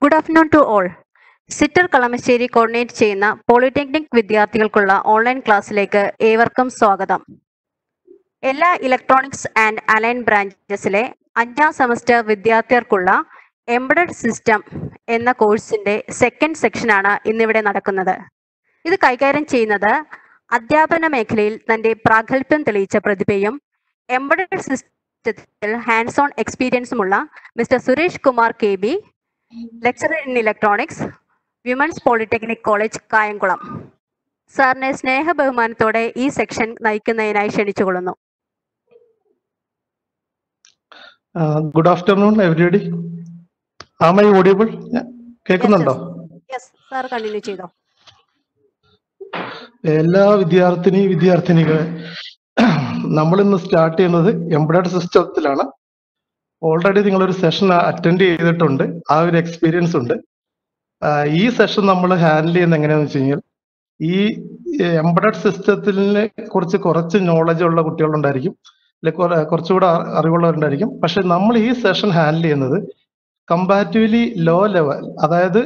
Good afternoon to all SITTR Kalamassery coordinate ചെയ്യുന്ന polytechnic വിദ്യാർത്ഥികൾക്കുള്ള online ക്ലാസ്സിലേക്ക് ഏവർക്കും സ്വാഗതം. എല്ലാ ഇലക്ട്രോണിക്സ് ആൻഡ് അലൈൻ ബ്രാഞ്ചസിലെ അഞ്ചാം സെമസ്റ്റർ വിദ്യാർത്ഥികൾക്കുള്ള എംബഡഡ് സിസ്റ്റം എന്ന കോഴ്സിന്റെ സെക്കൻഡ് സെക്ഷനാണ് ഇന്നിവിടെ നടക്കുന്നത്. ഇത് കൈകാര്യം ചെയ്യുന്നത് അധ്യാപന മേഖലയിൽ തന്റെ പ്രാഗൽഭ്യം തെളിയിച്ച പ്രതിഭയും എംബഡഡ് സിസ്റ്റത്തിൽ hands on എക്സ്പീരിയൻസുമുള്ള mister Suresh Kumar K B lecturer in electronics women's polytechnic college Kayamkulam. സാറിനെ സ്നേഹ ബഹുമാനത്തോടെ ഈ സെക്ഷൻ നയിക്കുന്നതിനായി ക്ഷണിച്ചുകൊള്ളുന്നു. ഗുഡ് ആഫ്റ്റർനൂൺ എവരിബഡി ഓഡിയബിൾ കേൾക്കുന്നുണ്ടോ? സാർ കണ്ടിന്യൂ ചെയ്തോ. എല്ലാ വിദ്യാർത്ഥിനി വിദ്യാർത്ഥിനികളെ നമ്മൾ ഇന്ന് സ്റ്റാർട്ട് ചെയ്യുന്നത് എംബ്രോയ്ഡ് സിസ്റ്റത്തിലാണ് ഓൾറെഡി നിങ്ങൾ ഒരു സെഷൻ അറ്റൻഡ് ചെയ്തിട്ടുണ്ട്. ആ ഒരു എക്സ്പീരിയൻസ് ഉണ്ട്. ഈ സെഷൻ നമ്മൾ ഹാൻഡിൽ ചെയ്യുന്ന എങ്ങനെയാണെന്ന് വെച്ച് കഴിഞ്ഞാൽ ഈ എംബ്രോയ്ഡ് സിസ്റ്റത്തിനെ കുറിച്ച് കുറച്ച് നോളജ് ഉള്ള കുട്ടികളുണ്ടായിരിക്കും. അല്ലെ കുറെ- കുറച്ചുകൂടെ അറിവുള്ളവരുണ്ടായിരിക്കും. പക്ഷെ നമ്മൾ ഈ സെഷൻ ഹാൻഡിൽ ചെയ്യുന്നത് കമ്പാരിറ്റീവ്ലി ലോ ലെവൽ അതായത്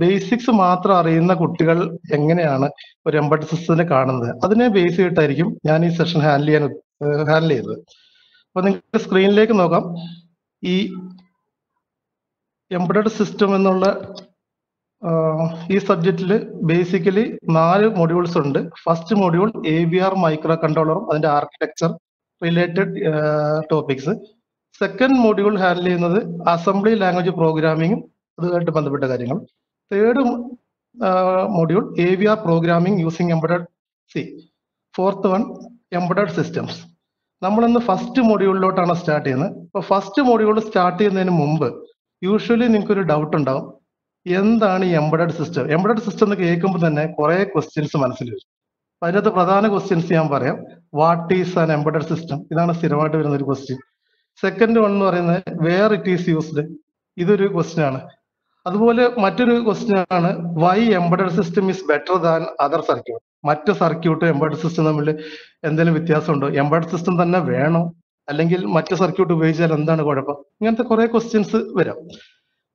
ബേസിക്സ് മാത്രം അറിയുന്ന കുട്ടികൾ എങ്ങനെയാണ് ഒരു എംബഡ് സിസ്റ്റത്തിനെ കാണുന്നത്. അതിനെ ബേസ് ചെയ്തിട്ടായിരിക്കും ഞാൻ ഈ സെഷൻ ഹാൻഡിൽ ചെയ്യാൻ ഹാൻഡിൽ ചെയ്തത്. അപ്പൊ നിങ്ങൾക്ക് സ്ക്രീനിലേക്ക് നോക്കാം. ഈ എംബഡഡ് സിസ്റ്റം എന്നുള്ള ഈ സബ്ജക്റ്റിൽ ബേസിക്കലി നാല് മൊഡ്യൂൾസ് ഉണ്ട്. First module A V R micro കൺട്രോളറും അതിന്റെ architecture related topics second module handle ചെയ്യുന്നത് അസംബ്ലി ലാംഗ്വേജ് പ്രോഗ്രാമിങ്ങും അതുമായിട്ട് ബന്ധപ്പെട്ട കാര്യങ്ങൾ. Third module A V R programming using embedded C fourth one embedded systems നമ്മളിന്ന് ഫസ്റ്റ് മോഡ്യൂളിലോട്ടാണ് സ്റ്റാർട്ട് ചെയ്യുന്നത്. അപ്പോൾ ഫസ്റ്റ് മോഡ്യൂൾ സ്റ്റാർട്ട് ചെയ്യുന്നതിന് മുമ്പ് യൂഷ്വലി നിങ്ങൾക്ക് ഒരു ഡൗട്ട് ഉണ്ടാവും. എന്താണ് ഈ എംബഡഡ് സിസ്റ്റം എംബഡഡ് സിസ്റ്റം എന്ന് കേൾക്കുമ്പോൾ തന്നെ കുറേ ക്വസ്റ്റ്യൻസ് മനസ്സിൽ വരും. അതിനകത്ത് പ്രധാന ക്വസ്റ്റ്യൻസ് ഞാൻ പറയാം. What is an embedded system ഇതാണ് സ്ഥിരമായിട്ട് വരുന്ന ഒരു ക്വസ്റ്റ്യൻ സെക്കൻഡ് വൺ എന്ന് പറയുന്നത് വേർ ഇറ്റ് ഈസ് യൂസ്ഡ് ഇതൊരു ക്വസ്റ്റ്യൻ ആണ്. അതുപോലെ മറ്റൊരു ക്വസ്റ്റ്യൻ ആണ് why embedded system is better than other circuit മറ്റ് സർക്യൂട്ട് എംബഡഡ് സിസ്റ്റം തമ്മിൽ എന്തെങ്കിലും വ്യത്യാസമുണ്ടോ? എംബഡഡ് സിസ്റ്റം തന്നെ വേണോ? അല്ലെങ്കിൽ മറ്റ് സർക്യൂട്ട് ഉപയോഗിച്ചാൽ എന്താണ് കുഴപ്പം? ഇങ്ങനത്തെ കുറെ ക്വസ്റ്റ്യൻസ് വരാം.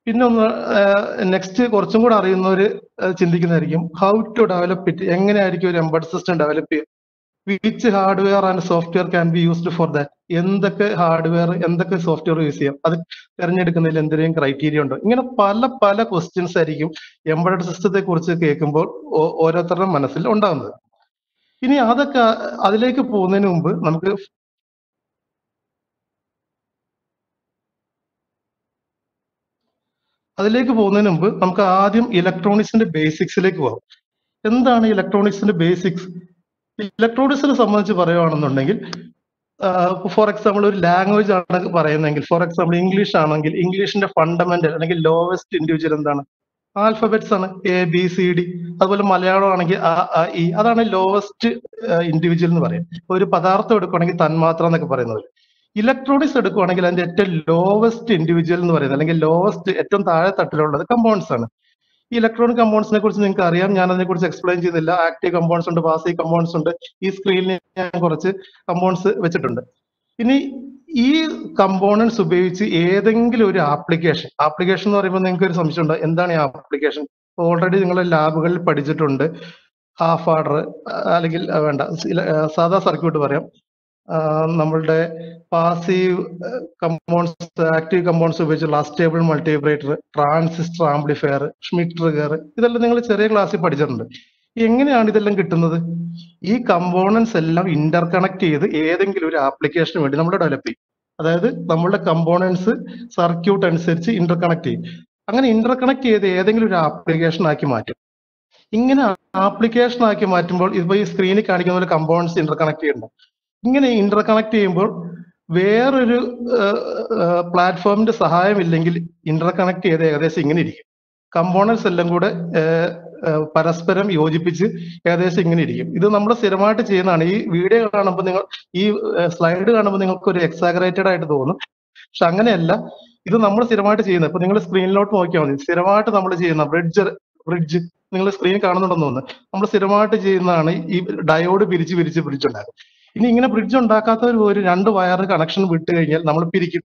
പിന്നെ ഒന്ന് നെക്സ്റ്റ് കുറച്ചും കൂടെ അറിയുന്നവർ ചിന്തിക്കുന്നതായിരിക്കും. ഹൗ ടു ഡെവലപ്പ് ഇറ്റ് എങ്ങനെയായിരിക്കും ഒരു എംബഡ് സിസ്റ്റം ഡെവലപ്പ് ചെയ്യുക? Which hardware and software can be used for that എന്തൊക്കെ ഹാർഡ്വെയർ എന്തൊക്കെ സോഫ്റ്റ്വെയർ യൂസ് ചെയ്യാം? അത് തിരഞ്ഞെടുക്കുന്നതിൽ എന്തെങ്കിലും ക്രൈറ്റീരിയ ഉണ്ടോ? ഇങ്ങനെ പല പല ക്വസ്റ്റ്യൻസ് ആയിരിക്കും എംബഡഡ് സിസ്റ്റത്തെ കുറിച്ച് കേൾക്കുമ്പോൾ ഓരോരുത്തരുടെ മനസ്സിൽ ഉണ്ടാകുന്നത് ഇനി അതൊക്കെ അതിലേക്ക് പോകുന്നതിന് മുമ്പ് നമുക്ക് അതിലേക്ക് പോകുന്നതിന് മുമ്പ് നമുക്ക് ആദ്യം ഇലക്ട്രോണിക്സിന്റെ ബേസിക്സിലേക്ക് പോകാം. എന്താണ് ഇലക്ട്രോണിക്സിന്റെ ബേസിക്സ് ഇലക്ട്രോണിക്സിനെ സംബന്ധിച്ച് പറയുകയാണെന്നുണ്ടെങ്കിൽ ഫോർ എക്സാമ്പിൾ ഒരു ലാംഗ്വേജ് ആണ് പറയുന്നതെങ്കിൽ ഫോർ എക്സാമ്പിൾ ഇംഗ്ലീഷ് ആണെങ്കിൽ ഇംഗ്ലീഷിന്റെ ഫണ്ടമെന്റൽ അല്ലെങ്കിൽ ലോവസ്റ്റ് ഇൻഡിവിജ്വൽ എന്താണ്? ആൽഫബറ്റ്സ് ആണ്. എ ബി സി ഡി അതുപോലെ മലയാളം ആണെങ്കിൽ ഇ അതാണ് ലോവസ്റ്റ് ഇൻഡിവിജ്വൽ എന്ന് പറയും ഒരു പദാർത്ഥം എടുക്കുകയാണെങ്കിൽ തന്മാത്ര എന്നൊക്കെ പറയുന്നത്. ഇലക്ട്രോണിക്സ് എടുക്കുകയാണെങ്കിൽ അതിന്റെ ഏറ്റവും ലോവസ്റ്റ് ഇൻഡിവിജ്വൽ എന്ന് പറയുന്നത് അല്ലെങ്കിൽ ലോവസ്റ്റ് ഏറ്റവും താഴെ തട്ടിലുള്ളത് കമ്പൗണ്ട്സ് ആണ്. ഈ ഇലക്ട്രോണിക് കമ്പൗണ്ട്സിനെ കുറിച്ച് നിങ്ങൾക്ക് അറിയാം. ഞാൻ അതിനെ കുറിച്ച് എക്സ്പ്ലെയിൻ ചെയ്യുന്നില്ല ആക്റ്റീവ് കമ്പൗണ്ട്സ് ഉണ്ട് പാസീവ് കമ്പൗണ്ട്സ് ഉണ്ട്. ഈ സ്ക്രീനിൽ ഞാൻ കുറച്ച് കമ്പൗണ്ട്സ് വെച്ചിട്ടുണ്ട്. ഇനി ഈ കമ്പോണൻസ് ഉപയോഗിച്ച് ഏതെങ്കിലും ഒരു ആപ്ലിക്കേഷൻ ആപ്ലിക്കേഷൻ എന്ന് പറയുമ്പോൾ നിങ്ങൾക്ക് ഒരു സംശയം ഉണ്ട്? എന്താണ് ഈ ആപ്ലിക്കേഷൻ ഓൾറെഡി നിങ്ങൾ ലാബുകളിൽ പഠിച്ചിട്ടുണ്ട്. ഹാഫ് ആർഡർ അല്ലെങ്കിൽ വേണ്ട സാധാ സർക്യൂട്ട് പറയാം. നമ്മളുടെ പാസീവ് കമ്പൗണ്ട്സ് ആക്റ്റീവ് കമ്പൗണ്ട്സ് ഉപയോഗിച്ചുള്ള astable multivibrator transistor amplifier Schmitt trigger ഇതെല്ലാം നിങ്ങൾ ചെറിയ ക്ലാസ്സിൽ പഠിച്ചിട്ടുണ്ട്. എങ്ങനെയാണ് ഇതെല്ലാം കിട്ടുന്നത്? ഈ കമ്പോണൻസ് എല്ലാം ഇന്റർ കണക്ട് ചെയ്ത് ഏതെങ്കിലും ഒരു ആപ്ലിക്കേഷന് വേണ്ടി നമ്മൾ ഡെവലപ്പ് ചെയ്യും. അതായത് നമ്മളുടെ കമ്പോണൻസ് സർക്യൂട്ട് അനുസരിച്ച് ഇന്റർ കണക്ട് ചെയ്യും. അങ്ങനെ ഇന്റർ കണക്ട് ചെയ്ത് ഏതെങ്കിലും ഒരു ആപ്ലിക്കേഷൻ ആക്കി മാറ്റും. ഇങ്ങനെ ആപ്ലിക്കേഷൻ ആക്കി മാറ്റുമ്പോൾ ഇപ്പൊ ഈ സ്ക്രീനിൽ കാണിക്കുന്ന പോലെ കമ്പോണൻസ് ഇന്റർ കണക്ട് ചെയ്യുന്നുണ്ട്. ഇങ്ങനെ ഇന്റർകണക്ട് ചെയ്യുമ്പോൾ വേറൊരു പ്ലാറ്റ്ഫോമിന്റെ സഹായമില്ലെങ്കിൽ ഇന്റർ കണക്ട് ചെയ്ത് ഏകദേശം ഇങ്ങനെ ഇരിക്കും. കമ്പോണൻസ് എല്ലാം കൂടെ പരസ്പരം യോജിപ്പിച്ച് ഏകദേശം ഇങ്ങനെ ഇരിക്കും. ഇത് നമ്മൾ സ്ഥിരമായിട്ട് ചെയ്യുന്നതാണ്. ഈ വീഡിയോ കാണുമ്പോൾ നിങ്ങൾ ഈ സ്ലൈഡ് കാണുമ്പോൾ നിങ്ങൾക്ക് ഒരു എക്സാഗ്രേറ്റഡ് ആയിട്ട് തോന്നും. പക്ഷെ അങ്ങനെയല്ല. ഇത് നമ്മൾ സ്ഥിരമായിട്ട് ചെയ്യുന്നത്. ഇപ്പൊ നിങ്ങൾ സ്ക്രീനിലോട്ട് നോക്കിയാൽ മതി. സ്ഥിരമായിട്ട് നമ്മൾ ചെയ്യുന്ന ബ്രിഡ്ജ് ബ്രിഡ്ജ് നിങ്ങൾ സ്ക്രീൻ കാണുന്നുണ്ടെന്ന് തോന്നുന്നു. നമ്മൾ സ്ഥിരമായിട്ട് ചെയ്യുന്നതാണ് ഈ ഡയോഡ് പിരിച്ച് പിരിച്ച് ബ്രിഡ്ജ് ഇനി ഇങ്ങനെ ബ്രിഡ്ജ് ഉണ്ടാക്കാത്തവർ ഒരു രണ്ട് വയർ കണക്ഷൻ വിട്ട് കഴിഞ്ഞാൽ നമ്മൾ പിരിക്കും.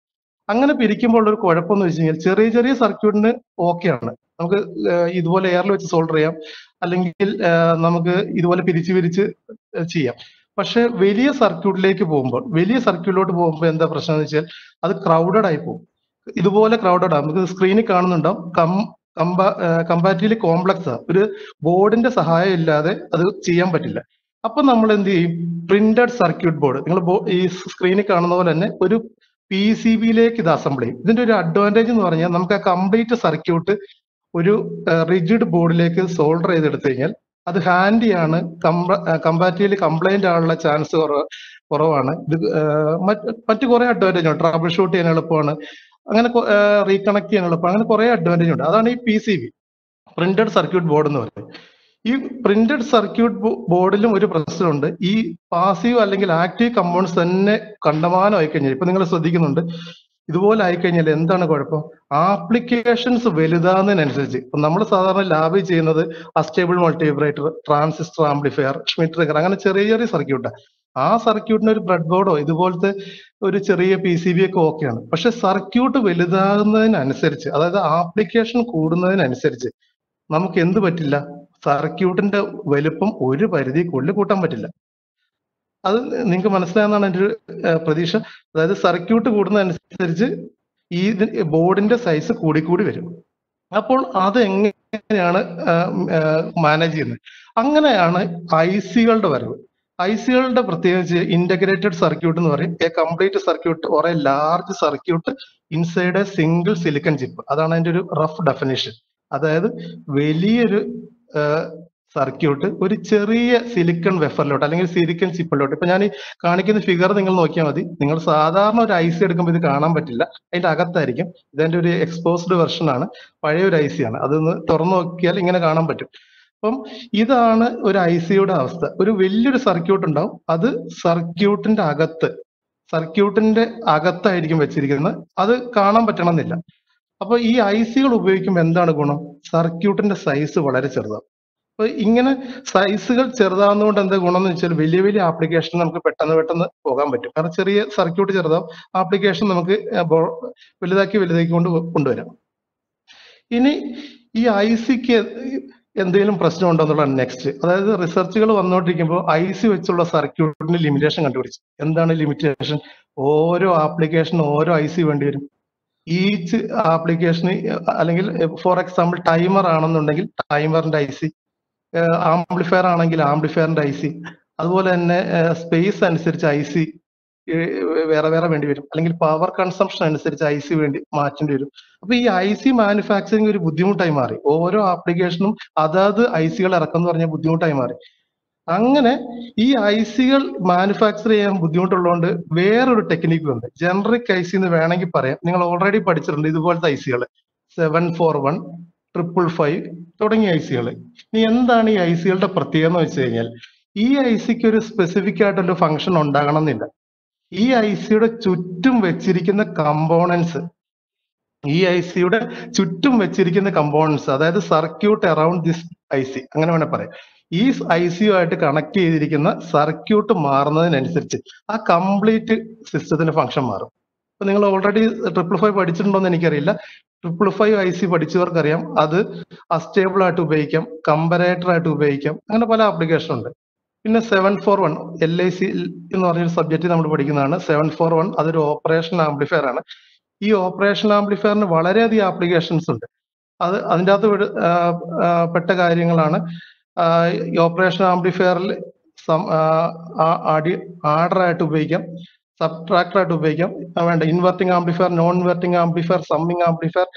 അങ്ങനെ പിരിക്കുമ്പോൾ ഉള്ള ഒരു കുഴപ്പമെന്ന് വെച്ച് കഴിഞ്ഞാൽ ചെറിയ ചെറിയ സർക്യൂട്ടിന് ആണ്. നമുക്ക് ഇതുപോലെ എയറിൽ വെച്ച് സോൾഡർ ചെയ്യാം. അല്ലെങ്കിൽ നമുക്ക് ഇതുപോലെ പിരിച്ച് പിരിച്ച് ചെയ്യാം. പക്ഷെ വലിയ സർക്യൂട്ടിലേക്ക് പോകുമ്പോൾ വലിയ സർക്യൂട്ടിലോട്ട് പോകുമ്പോൾ എന്താ പ്രശ്നം എന്ന് വെച്ചാൽ അത് ക്രൗഡഡ് ആയി പോകും. ഇതുപോലെ ക്രൗഡഡ് ആണ്. നമുക്ക് സ്ക്രീനിൽ കാണുന്നുണ്ടാവും. കം കമ്പാ കമ്പാരിറ്റീവ്ലി കോംപ്ലക്സ് ആ ഒരു ബോർഡിന്റെ സഹായം ഇല്ലാതെ അത് ചെയ്യാൻ പറ്റില്ല. അപ്പൊ നമ്മൾ എന്ത് ചെയ്യും പ്രിന്റഡ് സർക്യൂട്ട് ബോർഡ് നിങ്ങൾ ഈ സ്ക്രീനിൽ കാണുന്ന പോലെ തന്നെ ഒരു പി സി ബിയിലേക്ക് ഇത് അസംബിൾ ചെയ്യും. ഇതിന്റെ ഒരു അഡ്വാന്റേജ് എന്ന് പറഞ്ഞാൽ നമുക്ക് ആ കംപ്ലീറ്റ് സർക്യൂട്ട് ഒരു റിജിഡ് ബോർഡിലേക്ക് സോൾഡർ ചെയ്തെടുത്തു കഴിഞ്ഞാൽ അത് ഹാൻഡിയാണ് കമ്പാറ്റീവ്ലി കംപ്ലൈന്റ് ആണുള്ള ചാൻസ് കുറവ് കുറവാണ്. ഇത് മറ്റു കുറെ അഡ്വാന്റേജ് ഉണ്ട്. ട്രാബിൾ ഷൂട്ട് ചെയ്യാൻ എളുപ്പമാണ്. അങ്ങനെ റീകണക്ട് ചെയ്യാൻ എളുപ്പമാണ്. അങ്ങനെ കുറെ അഡ്വാന്റേജ് ഉണ്ട്. അതാണ് ഈ P C B printed circuit board എന്ന് പറയുന്നത്. ഈ പ്രിന്റഡ് സർക്യൂട്ട് ബോർഡിലും ഒരു പ്രശ്നമുണ്ട്. ഈ പാസീവ് അല്ലെങ്കിൽ ആക്റ്റീവ് കമ്പൗണ്ട്സ് തന്നെ കണ്ടമാനം ആയിക്കഴിഞ്ഞാൽ ഇപ്പൊ നിങ്ങൾ ശ്രദ്ധിക്കുന്നുണ്ട് ഇതുപോലെ ആയിക്കഴിഞ്ഞാൽ എന്താണ് കുഴപ്പം? ആപ്ലിക്കേഷൻസ് വലുതാകുന്നതിനനുസരിച്ച് ഇപ്പൊ നമ്മൾ സാധാരണ ലാബിൽ ചെയ്യുന്നത് astable multivibrator transistor amplifier Schmitt trigger അങ്ങനെ ചെറിയ ചെറിയ സർക്യൂട്ടാണ് ആ. സർക്യൂട്ടിന് ഒരു ബ്രെഡ് ബോർഡോ ഇതുപോലത്തെ ഒരു ചെറിയ പി സി ബി ഒക്കെ ഓക്കെയാണ്. പക്ഷെ സർക്യൂട്ട് വലുതാകുന്നതിനനുസരിച്ച് അതായത് ആപ്ലിക്കേഷൻ കൂടുന്നതിനനുസരിച്ച് നമുക്ക് എന്ത് പറ്റില്ല? സർക്യൂട്ടിന്റെ വലുപ്പം ഒരു പരിധിക്കുള്ളിൽ കൂട്ടാൻ പറ്റില്ല. അത് നിങ്ങൾക്ക് മനസ്സിലാകുന്നതാണ് എന്റെ ഒരു പ്രതീക്ഷ. അതായത് സർക്യൂട്ട് കൂടുന്നതനുസരിച്ച് ഈ ബോർഡിന്റെ സൈസ് കൂടിക്കൂടി വരും. അപ്പോൾ അത് എങ്ങനെയാണ് മാനേജ് ചെയ്യുന്നത്? അങ്ങനെയാണ് ഐ സികളുടെ വരവ്. ഐ സികളുടെ പ്രത്യേകിച്ച് ഇന്റഗ്രേറ്റഡ് സർക്യൂട്ട് എന്ന് പറയും. A complete circuit or a large circuit inside a single silicon chip അതാണ് അതിന്റെ ഒരു റഫ് ഡെഫിനേഷൻ അതായത് വലിയൊരു സർക്യൂട്ട് ഒരു ചെറിയ സിലിക്കൺ വെഫറിലോട്ട് അല്ലെങ്കിൽ സിലിക്കൺ ചിപ്പിലോട്ട് ഇപ്പൊ ഞാൻ ഈ കാണിക്കുന്ന ഫിഗർ നിങ്ങൾ നോക്കിയാൽ മതി. നിങ്ങൾ സാധാരണ ഒരു ഐ സി എടുക്കുമ്പോൾ ഇത് കാണാൻ പറ്റില്ല. അതിന്റെ അകത്തായിരിക്കും. ഇതിന്റെ ഒരു എക്സ്പോസ്ഡ് വെർഷൻ ആണ്. പഴയ ഒരു ഐ സി ആണ്. അതൊന്ന് തുറന്നു നോക്കിയാൽ ഇങ്ങനെ കാണാൻ പറ്റും. അപ്പം ഇതാണ് ഒരു ഐ സിയുടെ അവസ്ഥ. ഒരു വലിയൊരു സർക്യൂട്ട് ഉണ്ടാവും. അത് സർക്യൂട്ടിന്റെ അകത്ത് സർക്യൂട്ടിന്റെ അകത്തായിരിക്കും വെച്ചിരിക്കുന്നത്. അത് കാണാൻ പറ്റണമെന്നില്ല. അപ്പൊ ഈ ഐ സികൾ ഉപയോഗിക്കുമ്പോൾ എന്താണ് ഗുണം? സർക്യൂട്ടിന്റെ സൈസ് വളരെ ചെറുതാണ്. അപ്പൊ ഇങ്ങനെ സൈസുകൾ ചെറുതാവുന്നതുകൊണ്ട് എന്താ ഗുണം എന്ന് വെച്ചാൽ വലിയ വലിയ ആപ്ലിക്കേഷൻ നമുക്ക് പെട്ടെന്ന് പെട്ടെന്ന് പോകാൻ പറ്റും. കാരണം ചെറിയ സർക്യൂട്ട് ചെറുതാവും. ആപ്ലിക്കേഷൻ നമുക്ക് വലുതാക്കി വലുതാക്കി കൊണ്ട് കൊണ്ടുവരാം. ഇനി ഈ ഐ സിക്ക് എന്തെങ്കിലും പ്രശ്നം ഉണ്ടോ എന്നുള്ളതാണ് നെക്സ്റ്റ് അതായത് റിസർച്ചുകൾ വന്നുകൊണ്ടിരിക്കുമ്പോൾ ഐ സി വെച്ചുള്ള സർക്യൂട്ടിന് ലിമിറ്റേഷൻ കണ്ടുപിടിച്ചു. എന്താണ് ലിമിറ്റേഷൻ ഓരോ ആപ്ലിക്കേഷൻ ഓരോ ഐ സി വേണ്ടി വരും. ഈച്ച് ആപ്ലിക്കേഷന് അല്ലെങ്കിൽ ഫോർ എക്സാമ്പിൾ ടൈമർ ആണെന്നുണ്ടെങ്കിൽ ടൈമറിന്റെ ഐ സി ആംപ്ലിഫയർ ആണെങ്കിൽ ആംപ്ലിഫയറിന്റെ ഐ സി അതുപോലെ തന്നെ സ്പേസ് അനുസരിച്ച് ഐ സി വേറെ വേറെ വേണ്ടി വരും. അല്ലെങ്കിൽ പവർ കൺസംഷൻ അനുസരിച്ച് ഐ സി വേണ്ടി മാറ്റേണ്ടി വരും. അപ്പൊ ഈ ഐ സി മാനുഫാക്ചറിങ് ഒരു ബുദ്ധിമുട്ടായി മാറി. ഓരോ ആപ്ലിക്കേഷനും അതാത് ഐ സികൾ ഇറക്കുന്ന പറഞ്ഞ ബുദ്ധിമുട്ടായി മാറി. അങ്ങനെ ഈ ഐസികൾ സികൾ മാനുഫാക്ചർ ചെയ്യാൻ ബുദ്ധിമുട്ടുള്ളതുകൊണ്ട് വേറൊരു ടെക്നിക്കും ഉണ്ട്. ജനറിക് ഐ സി എന്ന് വേണമെങ്കിൽ പറയാം. നിങ്ങൾ ഓൾറെഡി പഠിച്ചിട്ടുണ്ട് ഇതുപോലത്തെ ഐസികൾ സികൾ seven four one triple five തുടങ്ങിയ ഐ സികൾ ഇനി എന്താണ് ഈ ഐ സികളുടെ പ്രത്യേകത എന്ന് വെച്ച് കഴിഞ്ഞാൽ ഈ ഐ സിക്ക് ഒരു സ്പെസിഫിക് ആയിട്ടുള്ള ഫംഗ്ഷൻ ഉണ്ടാകണം എന്നില്ല ഈ ഐസിയുടെ സിയുടെ ചുറ്റും വെച്ചിരിക്കുന്ന കമ്പോണൻസ് ഈ ഐസിയുടെ സിയുടെ ചുറ്റും വെച്ചിരിക്കുന്ന കമ്പോണൻസ് അതായത് circuit around this I C അങ്ങനെ വേണേൽ പറയാം. ഈ ഐ സി ആയിട്ട് കണക്ട് ചെയ്തിരിക്കുന്ന സർക്യൂട്ട് മാറുന്നതിനനുസരിച്ച് ആ കംപ്ലീറ്റ് സിസ്റ്റത്തിന്റെ ഫംഗ്ഷൻ മാറും. അപ്പൊ നിങ്ങൾ ഓൾറെഡി ട്രിപ്പിൾ ഫൈവ് പഠിച്ചിട്ടുണ്ടോ എന്ന് എനിക്കറിയില്ല ട്രിപ്പിൾ ഫൈവ് ഐ സി പഠിച്ചവർക്കറിയാം. അത് അസ്റ്റേബിൾ ആയിട്ട് ഉപയോഗിക്കാം കമ്പറേറ്റർ ആയിട്ട് ഉപയോഗിക്കാം അങ്ങനെ പല ആപ്ലിക്കേഷൻ ഉണ്ട്. പിന്നെ seven four one L I C എന്ന് പറഞ്ഞൊരു സബ്ജക്റ്റ് നമ്മൾ പഠിക്കുന്നതാണ്. സെവൻ ഫോർ വൺ അതൊരു ഓപ്പറേഷൻ ആംപ്ലിഫയർ ആണ്. ഈ ഓപ്പറേഷൻ ആംപ്ലിഫയറിന് വളരെയധികം ആപ്ലിക്കേഷൻസ് ഉണ്ട്. അത് അതിന്റെ അകത്ത് പെട്ട കാര്യങ്ങളാണ്. ഈ ഓപ്പറേഷൻ ആംപ്ലിഫയറിൽ ആർഡർ ആയിട്ട് ഉപയോഗിക്കാം സബ്ട്രാക്ടർ ആയിട്ട് ഉപയോഗിക്കാം. വേണ്ട inverting amplifier non inverting amplifier summing amplifier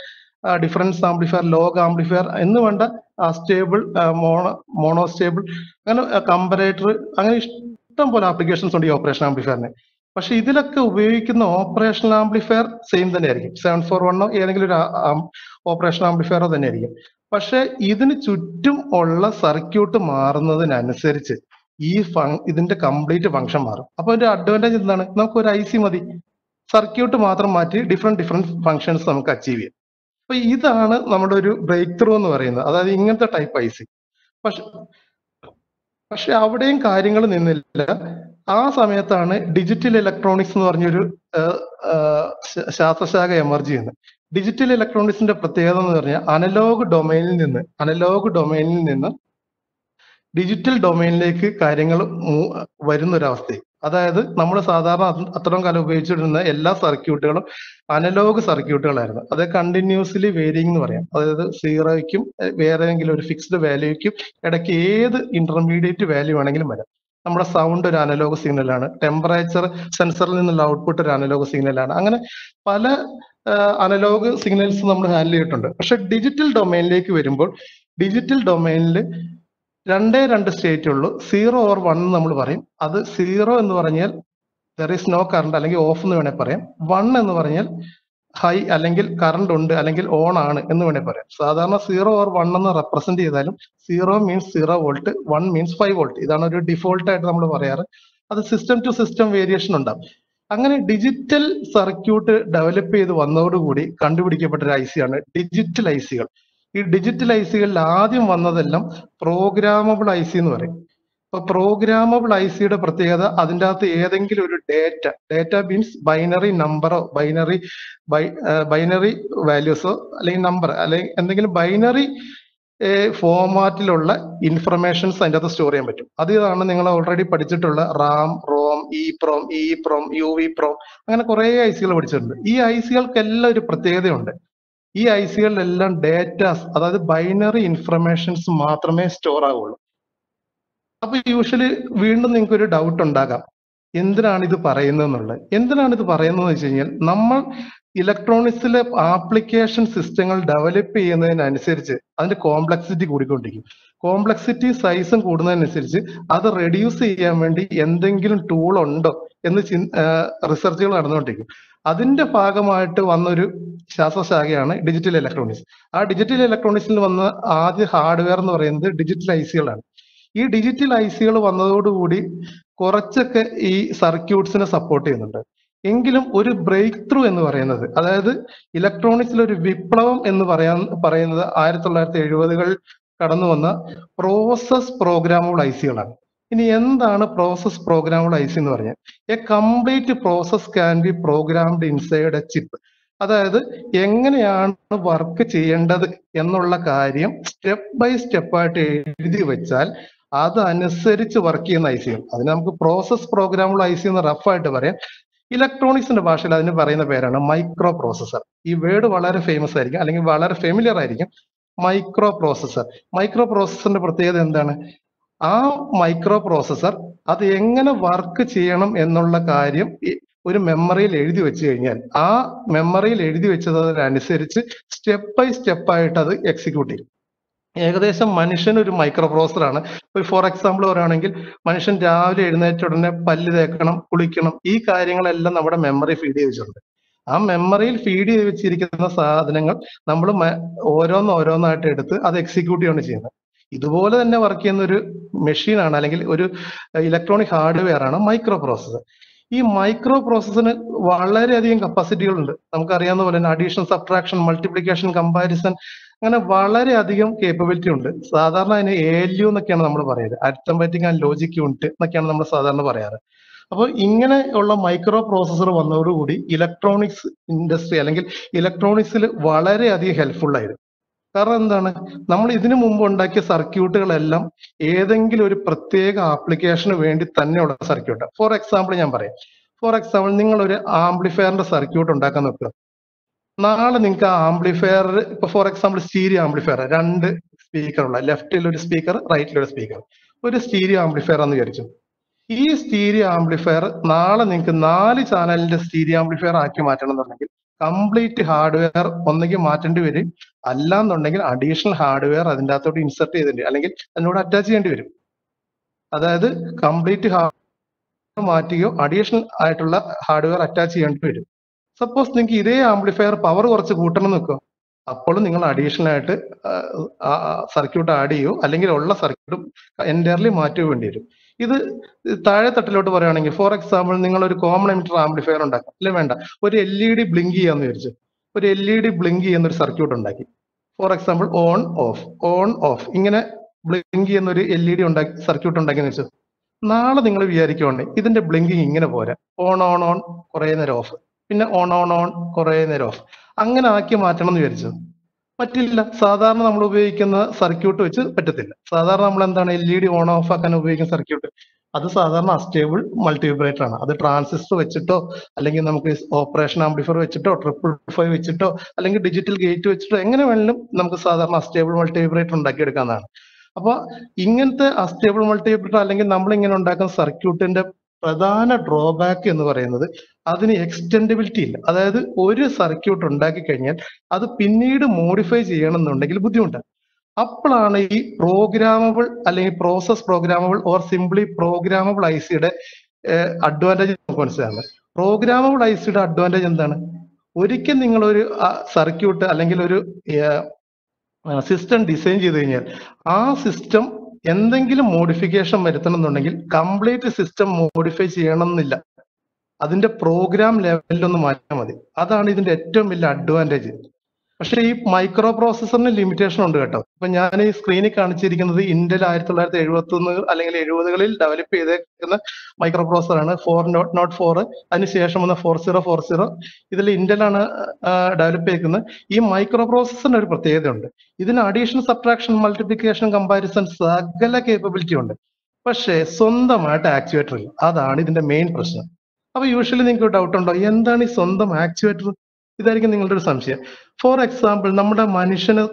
difference amplifier log amplifier എന്ന് വേണ്ട സ്റ്റേബിൾ മോണോ മോണോ സ്റ്റേബിൾ അങ്ങനെ കമ്പറേറ്റർ അങ്ങനെ ഇഷ്ടം പോലെ ആപ്ലിക്കേഷൻസ് ഉണ്ട് ഈ ഓപ്പറേഷൻ ആംപ്ലിഫയറിന് പക്ഷെ ഇതിലൊക്കെ ഉപയോഗിക്കുന്ന ഓപ്പറേഷൻ ആംപ്ലിഫയർ സെയിം തന്നെയായിരിക്കും. സെവൻ ഫോർ വണ്ണോ ഏതെങ്കിലും ഒരു ഓപ്പറേഷൻ ആംപ്ലിഫയറോ തന്നെയായിരിക്കും. പക്ഷെ ഇതിന് ചുറ്റും ഉള്ള സർക്യൂട്ട് മാറുന്നതിനനുസരിച്ച് ഈ ഫങ് ഇതിന്റെ കംപ്ലീറ്റ് ഫംഗ്ഷൻ മാറും. അപ്പൊ അതിന്റെ അഡ്വാന്റേജ് എന്താണ്? നമുക്ക് ഒരു ഐ സി മതി. സർക്യൂട്ട് മാത്രം മാറ്റി ഡിഫറെന്റ് ഡിഫറെന്റ് ഫങ്ഷൻസ് നമുക്ക് അച്ചീവ് ചെയ്യാം. അപ്പൊ ഇതാണ് നമ്മുടെ ഒരു ബ്രേക്ക് ത്രൂ എന്ന് പറയുന്നത്. അതായത് ഇങ്ങനത്തെ ടൈപ്പ് ഐ സി പക്ഷെ പക്ഷെ അവിടെയും കാര്യങ്ങൾ നിന്നില്ല. ആ സമയത്താണ് ഡിജിറ്റൽ ഇലക്ട്രോണിക്സ് എന്ന് പറഞ്ഞൊരു ശാസ്ത്രശാഖ എമർജ് ചെയ്യുന്നത്. ഡിജിറ്റൽ ഇലക്ട്രോണിക്സിന്റെ പ്രത്യേകത എന്ന് പറഞ്ഞാൽ അനലോഗ് ഡൊമൈനിൽ നിന്ന് അനലോഗ് ഡൊമൈനിൽ നിന്ന് ഡിജിറ്റൽ ഡൊമൈനിലേക്ക് കാര്യങ്ങൾ വരുന്ന ഒരവസ്ഥ അതായത് നമ്മൾ സാധാരണ അത് അത്രയും കാലം ഉപയോഗിച്ചിരുന്ന എല്ലാ സർക്യൂട്ടുകളും അനലോഗ് സർക്യൂട്ടുകളായിരുന്നു അത് കണ്ടിന്യൂസ്ലി വേരിയിങ് എന്ന് പറയാം. അതായത് സീറോയ്ക്കും വേറെ ഏതെങ്കിലും ഒരു ഫിക്സ്ഡ് വാല്യൂക്കും ഇടയ്ക്ക് ഏത് ഇന്റർമീഡിയറ്റ് വാല്യൂ വേണമെങ്കിലും വരാം. നമ്മുടെ സൗണ്ട് ഒരു അനലോഗ് സിഗ്നലാണ് ടെമ്പറേച്ചർ സെൻസറിൽ നിന്നുള്ള ഔട്ട്പുട്ട് ഒരു അനലോഗ് സിഗ്നലാണ് അങ്ങനെ പല അനലോഗ് സിഗ്നൽസ് നമ്മൾ ഹാൻഡിൽ ചെയ്തിട്ടുണ്ട്. പക്ഷെ ഡിജിറ്റൽ ഡൊമൈനിലേക്ക് വരുമ്പോൾ ഡിജിറ്റൽ ഡൊമൈനിൽ രണ്ടേ രണ്ട് സ്റ്റേറ്റ് ഉള്ളൂ. സീറോ ഓർ വൺ എന്ന് നമ്മൾ പറയും. അത് സീറോ എന്ന് പറഞ്ഞാൽ ദർ ഈസ് നോ കറണ്ട് അല്ലെങ്കിൽ ഓഫ് എന്ന് വേണേൽ പറയാം. വൺ എന്ന് പറഞ്ഞാൽ ഹൈ അല്ലെങ്കിൽ കറണ്ട് ഉണ്ട് അല്ലെങ്കിൽ ഓൺ ആണ് എന്ന് വേണേൽ പറയാം. സാധാരണ സീറോ ഓർ വൺ എന്ന് റെപ്രസെന്റ് ചെയ്താലും zero means zero volt one means five volt ഇതാണ് ഒരു ഡിഫോൾട്ട് ആയിട്ട് നമ്മൾ പറയാറ്. അത് സിസ്റ്റം ടു സിസ്റ്റം വേരിയേഷൻ ഉണ്ടാവും. അങ്ങനെ ഡിജിറ്റൽ സർക്യൂട്ട് ഡെവലപ്പ് ചെയ്ത് വന്നതോടുകൂടി കണ്ടുപിടിക്കപ്പെട്ട ഒരു ഐ ആണ് ഡിജിറ്റൽ ഐ സികൾ ഈ ഡിജിറ്റൽ ഐ സികളിൽ ആദ്യം വന്നതെല്ലാം പ്രോഗ്രാമബിൾ ഐ സി എന്ന് പറയും. അപ്പൊ പ്രോഗ്രാമബിൾ ഐ സിയുടെ പ്രത്യേകത അതിന്റെ അകത്ത് ഏതെങ്കിലും ഒരു ഡേറ്റ ഡേറ്റ മീൻസ് ബൈനറി നമ്പറോ ബൈനറി ബൈനറി വാല്യൂസോ അല്ലെങ്കിൽ നമ്പർ അല്ലെങ്കിൽ എന്തെങ്കിലും ബൈനറി ഫോമാറ്റിലുള്ള ഇൻഫർമേഷൻസ് അതിന്റെ അകത്ത് സ്റ്റോർ ചെയ്യാൻ പറ്റും. അത് ഇതാണ് നിങ്ങൾ ഓൾറെഡി പഠിച്ചിട്ടുള്ള RAM ROM E PROM E PROM U V PROM അങ്ങനെ കുറേ ഐ സികൾ പഠിച്ചിട്ടുണ്ട്. ഈ ഐ സികൾക്കെല്ലാം ഒരു പ്രത്യേകതയുണ്ട്. ഈ ഐ സികളിലെല്ലാം ഡേറ്റാസ് അതായത് ബൈനറി ഇൻഫർമേഷൻസ് മാത്രമേ സ്റ്റോർ ആവുള്ളൂ. അപ്പൊ യൂഷ്വലി വീണ്ടും നിങ്ങൾക്ക് ഒരു ഡൗട്ട് ഉണ്ടാകാം. എന്തിനാണ് ഇത് പറയുന്നത് എന്നുള്ളത്? എന്തിനാണ് ഇത് പറയുന്നത് വെച്ച് കഴിഞ്ഞാൽ നമ്മൾ ഇലക്ട്രോണിക്സിലെ ആപ്ലിക്കേഷൻ സിസ്റ്റങ്ങൾ ഡെവലപ്പ് ചെയ്യുന്നതിനനുസരിച്ച് അതിന്റെ കോംപ്ലക്സിറ്റി കൂടിക്കൊണ്ടിരിക്കും. കോംപ്ലക്സിറ്റി സൈസും കൂടുന്നതിനനുസരിച്ച് അത് റെഡ്യൂസ് ചെയ്യാൻ വേണ്ടി എന്തെങ്കിലും ടൂൾ ഉണ്ടോ എന്ന് റിസർച്ചുകൾ നടന്നുകൊണ്ടിരിക്കും. അതിന്റെ ഭാഗമായിട്ട് വന്നൊരു ശാസ്ത്രശാഖയാണ് ഡിജിറ്റൽ ഇലക്ട്രോണിക്സ് ആ ഡിജിറ്റൽ ഇലക്ട്രോണിക്സിൽ വന്ന ആദ്യ ഹാർഡ്വെയർ എന്ന് പറയുന്നത് ഡിജിറ്റൽ ഐ സികളാണ് ഈ ഡിജിറ്റൽ ഐ സികൾ വന്നതോടുകൂടി കുറച്ചൊക്കെ ഈ സർക്യൂട്ട്സിനെ സപ്പോർട്ട് ചെയ്യുന്നുണ്ട്. എങ്കിലും ഒരു ബ്രേക്ക് ത്രൂ എന്ന് പറയുന്നത് അതായത് ഇലക്ട്രോണിക്സിൽ ഒരു വിപ്ലവം എന്ന് പറയാൻ പറയുന്നത് ആയിരത്തി തൊള്ളായിരത്തി എഴുപതുകൾ കടന്നു വന്ന പ്രോസസ് പ്രോഗ്രാമബിൾ ഐ സികളാണ് ഇനി എന്താണ് പ്രോസസ് പ്രോഗ്രാമബിൾ ഐ സി എന്ന് പറഞ്ഞാൽ? A complete process can be programmed inside a chip അതായത് എങ്ങനെയാണ് വർക്ക് ചെയ്യേണ്ടത് എന്നുള്ള കാര്യം സ്റ്റെപ്പ് ബൈ സ്റ്റെപ്പ് ആയിട്ട് എഴുതി വെച്ചാൽ അതനുസരിച്ച് വർക്ക് ചെയ്യുന്ന ഐ സികൾ അതിന് നമുക്ക് പ്രോസസ് പ്രോഗ്രാമുള്ള ഐ സി എന്ന് റഫായിട്ട് പറയാം. ഇലക്ട്രോണിക്സിന്റെ ഭാഷയിൽ അതിന് പറയുന്ന പേരാണ് മൈക്രോ പ്രോസസർ ഈ വേർഡ് വളരെ ഫേമസ് ആയിരിക്കും അല്ലെങ്കിൽ വളരെ ഫെമിലിയർ ആയിരിക്കും മൈക്രോ പ്രോസസർ മൈക്രോ പ്രോസസറിന്റെ പ്രത്യേകത എന്താണ്? ആ മൈക്രോ പ്രോസസർ അത് എങ്ങനെ വർക്ക് ചെയ്യണം എന്നുള്ള കാര്യം ഒരു മെമ്മറിയിൽ എഴുതി വെച്ച് കഴിഞ്ഞാൽ ആ മെമ്മറിയിൽ എഴുതി വെച്ചതിനനുസരിച്ച് സ്റ്റെപ്പ് ബൈ സ്റ്റെപ്പ് ആയിട്ട് അത് എക്സിക്യൂട്ട് ചെയ്യും. ഏകദേശം മനുഷ്യൻ ഒരു മൈക്രോ പ്രോസറാണ് ഇപ്പൊ ഫോർ എക്സാമ്പിൾ പറയുകയാണെങ്കിൽ മനുഷ്യൻ രാവിലെ എഴുന്നേറ്റ ഉടനെ പല്ല് തേക്കണം കുളിക്കണം ഈ കാര്യങ്ങളെല്ലാം നമ്മുടെ മെമ്മറി ഫീഡ് ചെയ്ത് വെച്ചിട്ടുണ്ട്. ആ മെമ്മറിയിൽ ഫീഡ് ചെയ്ത് വെച്ചിരിക്കുന്ന സാധനങ്ങൾ നമ്മൾ ഓരോന്ന് ഓരോന്നായിട്ട് എടുത്ത് അത് എക്സിക്യൂട്ട് ചെയ്യാണ് ചെയ്യുന്നത്. ഇതുപോലെ തന്നെ വർക്ക് ചെയ്യുന്ന ഒരു മെഷീനാണ് അല്ലെങ്കിൽ ഒരു ഇലക്ട്രോണിക് ഹാർഡ്വെയർ ആണ് മൈക്രോ പ്രോസസർ ഈ മൈക്രോ പ്രോസസ്സിന് വളരെയധികം കപ്പാസിറ്റികളുണ്ട് നമുക്കറിയാവുന്ന പോലെ തന്നെ അഡീഷൻ സബ്ട്രാക്ഷൻ മൾട്ടിപ്ലിക്കേഷൻ കമ്പാരിസൺ അങ്ങനെ വളരെയധികം കേപ്പബിലിറ്റി ഉണ്ട്. സാധാരണ അതിന് എ എൽ യു എന്നൊക്കെയാണ് നമ്മൾ പറയുന്നത് അരിത്തമെറ്റിക് ആൻഡ് ലോജിക് യൂണിറ്റ് എന്നൊക്കെയാണ് നമ്മൾ സാധാരണ പറയാറ്. അപ്പോൾ ഇങ്ങനെ ഉള്ള മൈക്രോ പ്രോസസ്സർ വന്നതോടുകൂടി ഇലക്ട്രോണിക്സ് ഇൻഡസ്ട്രി അല്ലെങ്കിൽ ഇലക്ട്രോണിക്സിൽ വളരെയധികം ഹെൽപ്ഫുൾ ആയിരുന്നു. കാരണം എന്താണ്? നമ്മൾ ഇതിനു മുമ്പ് ഉണ്ടാക്കിയ സർക്യൂട്ടുകളെല്ലാം ഏതെങ്കിലും ഒരു പ്രത്യേക ആപ്ലിക്കേഷന് വേണ്ടി തന്നെയുള്ള സർക്യൂട്ട് ഫോർ എക്സാമ്പിൾ ഞാൻ പറയാം. ഫോർ എക്സാമ്പിൾ നിങ്ങൾ ഒരു ആംപ്ലിഫയറിന്റെ സർക്യൂട്ട് ഉണ്ടാക്കാൻ നോക്കുക. നാളെ നിങ്ങൾക്ക് ആ ആംപ്ലിഫയർ ഇപ്പൊ ഫോർ എക്സാമ്പിൾ സ്റ്റീരിയോ ആംപ്ലിഫയർ രണ്ട് സ്പീക്കർ ഉള്ള ലെഫ്റ്റിൽ ഒരു സ്പീക്കർ റൈറ്റിൽ ഒരു സ്പീക്കർ ഒരു സ്റ്റീരിയോ ആംപ്ലിഫയർ എന്ന് വിചാരിച്ചു. ഈ സ്റ്റീരിയോ ആംപ്ലിഫയർ നാളെ നിങ്ങൾക്ക് നാല് ചാനലിന്റെ സ്റ്റീരിയോ ആംപ്ലിഫയർ ആക്കി മാറ്റണം എന്നുണ്ടെങ്കിൽ കംപ്ലീറ്റ് ഹാർഡ്വെയർ ഒന്നെങ്കിൽ മാറ്റേണ്ടി വരും. അല്ലാന്നുണ്ടെങ്കിൽ അഡീഷണൽ ഹാർഡ്വെയർ അതിന്റെ അകത്തോട്ട് ഇൻസർട്ട് ചെയ്തിട്ടുണ്ട് അല്ലെങ്കിൽ അതിനോട് അറ്റാച്ച് ചെയ്യേണ്ടി വരും. അതായത് കംപ്ലീറ്റ് ഹാർഡ്വെയർ മാറ്റുകയോ അഡീഷണൽ ആയിട്ടുള്ള ഹാർഡ്വെയർ അറ്റാച്ച് ചെയ്യേണ്ടി വരും. സപ്പോസ് നിങ്ങൾക്ക് ഇതേ ആംപ്ലിഫയർ പവർ കുറച്ച് കൂട്ടണം എന്ന് വെക്കുക. അപ്പോഴും നിങ്ങൾ അഡീഷണൽ ആയിട്ട് സർക്യൂട്ട് ആഡ് ചെയ്യോ. അല്ലെങ്കിൽ ഉള്ള സർക്യൂട്ടും എന്റയർലി മാറ്റുകയോ വേണ്ടി വരും. ഇത് താഴെ തട്ടിലോട്ട് പറയുകയാണെങ്കിൽ ഫോർ എക്സാമ്പിൾ നിങ്ങൾ ഒരു കോമൺ എമിറ്റർ ആംപ്ലിഫയർ ഉണ്ടാക്കാം. അല്ലെ വേണ്ട. ഒരു എൽ ഇ ഡി ബ്ലിങ്ക് ചെയ്യാന്ന് വിചാരിച്ചു. ഒരു എൽ ഇ ഡി ബ്ലിങ്ക് ചെയ്യുന്ന ഒരു സർക്യൂട്ട് ഉണ്ടാക്കി. For example on off on off ഇങ്ങനെ ബ്ലിങ്ക് ചെയ്യുന്ന ഒരു എൽ ഇ ഡി ഉണ്ടാക്കി സർക്യൂട്ട് ഉണ്ടാക്കിയെന്ന് വെച്ചു. നാളെ നിങ്ങൾ വിചാരിക്കുവാണെങ്കിൽ ഇതിന്റെ ബ്ലിങ്കിങ് ഇങ്ങനെ പോരാ. ഓൺ ഓൺ ഓൺ കുറേ നേരം ഓഫ് പിന്നെ ഓൺ ഓൺ ഓൺ കുറേ നേരം ഓഫ് അങ്ങനെ ആക്കി മാറ്റണം എന്ന് വിചാരിച്ചു. പറ്റില്ല. സാധാരണ നമ്മൾ ഉപയോഗിക്കുന്ന സർക്യൂട്ട് വെച്ച് പറ്റത്തില്ല. സാധാരണ നമ്മൾ എന്താണ് L E D on off ആക്കാൻ ഉപയോഗിക്കുന്ന സർക്യൂട്ട് അത് സാധാരണ അസ്റ്റേബിൾ മൾട്ടിവിബ്രേറ്റർ ആണ്. അത് ട്രാൻസിസ്റ്റർ വെച്ചിട്ടോ അല്ലെങ്കിൽ നമുക്ക് ഓപ്പറേഷൻ ആംപ്ലിഫയർ വെച്ചിട്ടോ ട്രിപ്പിൾ ഫൈവ് വെച്ചിട്ടോ അല്ലെങ്കിൽ ഡിജിറ്റൽ ഗേറ്റ് വെച്ചിട്ടോ എങ്ങനെ വേണമെങ്കിലും നമുക്ക് സാധാരണ അസ്റ്റേബിൾ മൾട്ടിവിബ്രേറ്റർ ഉണ്ടാക്കിയെടുക്കാവുന്നതാണ്. അപ്പോൾ ഇങ്ങനത്തെ അസ്റ്റേബിൾ മൾട്ടിവിബ്രേറ്റർ അല്ലെങ്കിൽ നമ്മൾ ഇങ്ങനെ ഉണ്ടാക്കുന്ന സർക്യൂട്ടിന്റെ പ്രധാന ഡ്രോബാക്ക് എന്ന് പറയുന്നത് അതിന് എക്സ്റ്റെൻഡബിലിറ്റി ഇല്ല. അതായത് ഒരു സർക്യൂട്ട് ഉണ്ടാക്കി കഴിഞ്ഞാൽ അത് പിന്നീട് മോഡിഫൈ ചെയ്യണമെന്നുണ്ടെങ്കിൽ ബുദ്ധിമുട്ടാണ് അപ്പോഴാണ് ഈ പ്രോഗ്രാമബിൾ അല്ലെങ്കിൽ process programmable or simply programmable I സിയുടെ അഡ്വാന്റേജ് നമുക്ക് മനസ്സിലാകുന്നത് പ്രോഗ്രാമബിൾ ഐ സിയുടെ അഡ്വാന്റേജ് എന്താണ്? ഒരിക്കൽ നിങ്ങൾ ഒരു സർക്യൂട്ട് അല്ലെങ്കിൽ ഒരു സിസ്റ്റം ഡിസൈൻ ചെയ്ത് കഴിഞ്ഞാൽ ആ സിസ്റ്റം എന്തെങ്കിലും മോഡിഫിക്കേഷൻ വരുത്തണം എന്നുണ്ടെങ്കിൽ കംപ്ലീറ്റ് സിസ്റ്റം മോഡിഫൈ ചെയ്യണം എന്നില്ല അതിന്റെ പ്രോഗ്രാം ലെവലിലൊന്ന് മാറ്റിയാൽ മതി. അതാണ് ഇതിന്റെ ഏറ്റവും വലിയ അഡ്വാന്റേജ് പക്ഷേ ഈ മൈക്രോ പ്രോസസ്സറിന് ലിമിറ്റേഷൻ ഉണ്ട് കേട്ടോ. ഇപ്പൊ ഞാൻ ഈ സ്ക്രീനിൽ കാണിച്ചിരിക്കുന്നത് ഇന്റൽ ആയിരത്തി തൊള്ളായിരത്തി എഴുപത്തി ഒന്ന് അല്ലെങ്കിൽ എഴുപതുകളിൽ ഡെവലപ്പ് ചെയ്തേക്കുന്ന മൈക്രോ പ്രോസസ്സറാണ് ഫോർ നോട്ട് നോട്ട് ഫോർ അതിനുശേഷം വന്ന ഫോർ സീറോ ഫോർ സീറോ ഇതിൽ ഇന്റലാണ് ഡെവലപ്പ് ചെയ്തിരിക്കുന്നത് ഈ മൈക്രോ പ്രോസസ്സറിന് ഒരു പ്രത്യേകത ഉണ്ട് ഇതിന് അഡീഷൻ സബ്ട്രാക്ഷൻ മൾട്ടിപ്ലിക്കേഷൻ കമ്പാരിസൺ സകല കേപ്പബിലിറ്റി ഉണ്ട്. പക്ഷേ സ്വന്തമായിട്ട് ആക്ച്വേറ്റർ ഇല്ല. അതാണ് ഇതിന്റെ മെയിൻ പ്രശ്നം. അപ്പൊ യൂഷ്വലി നിങ്ങൾക്ക് ഡൗട്ട് ഉണ്ടോ? എന്താണ് ഈ സ്വന്തം ആക്ച്വേറ്റർ ഇതായിരിക്കും നിങ്ങളുടെ ഒരു സംശയം. ഫോർ എക്സാമ്പിൾ നമ്മുടെ മനുഷ്യനെ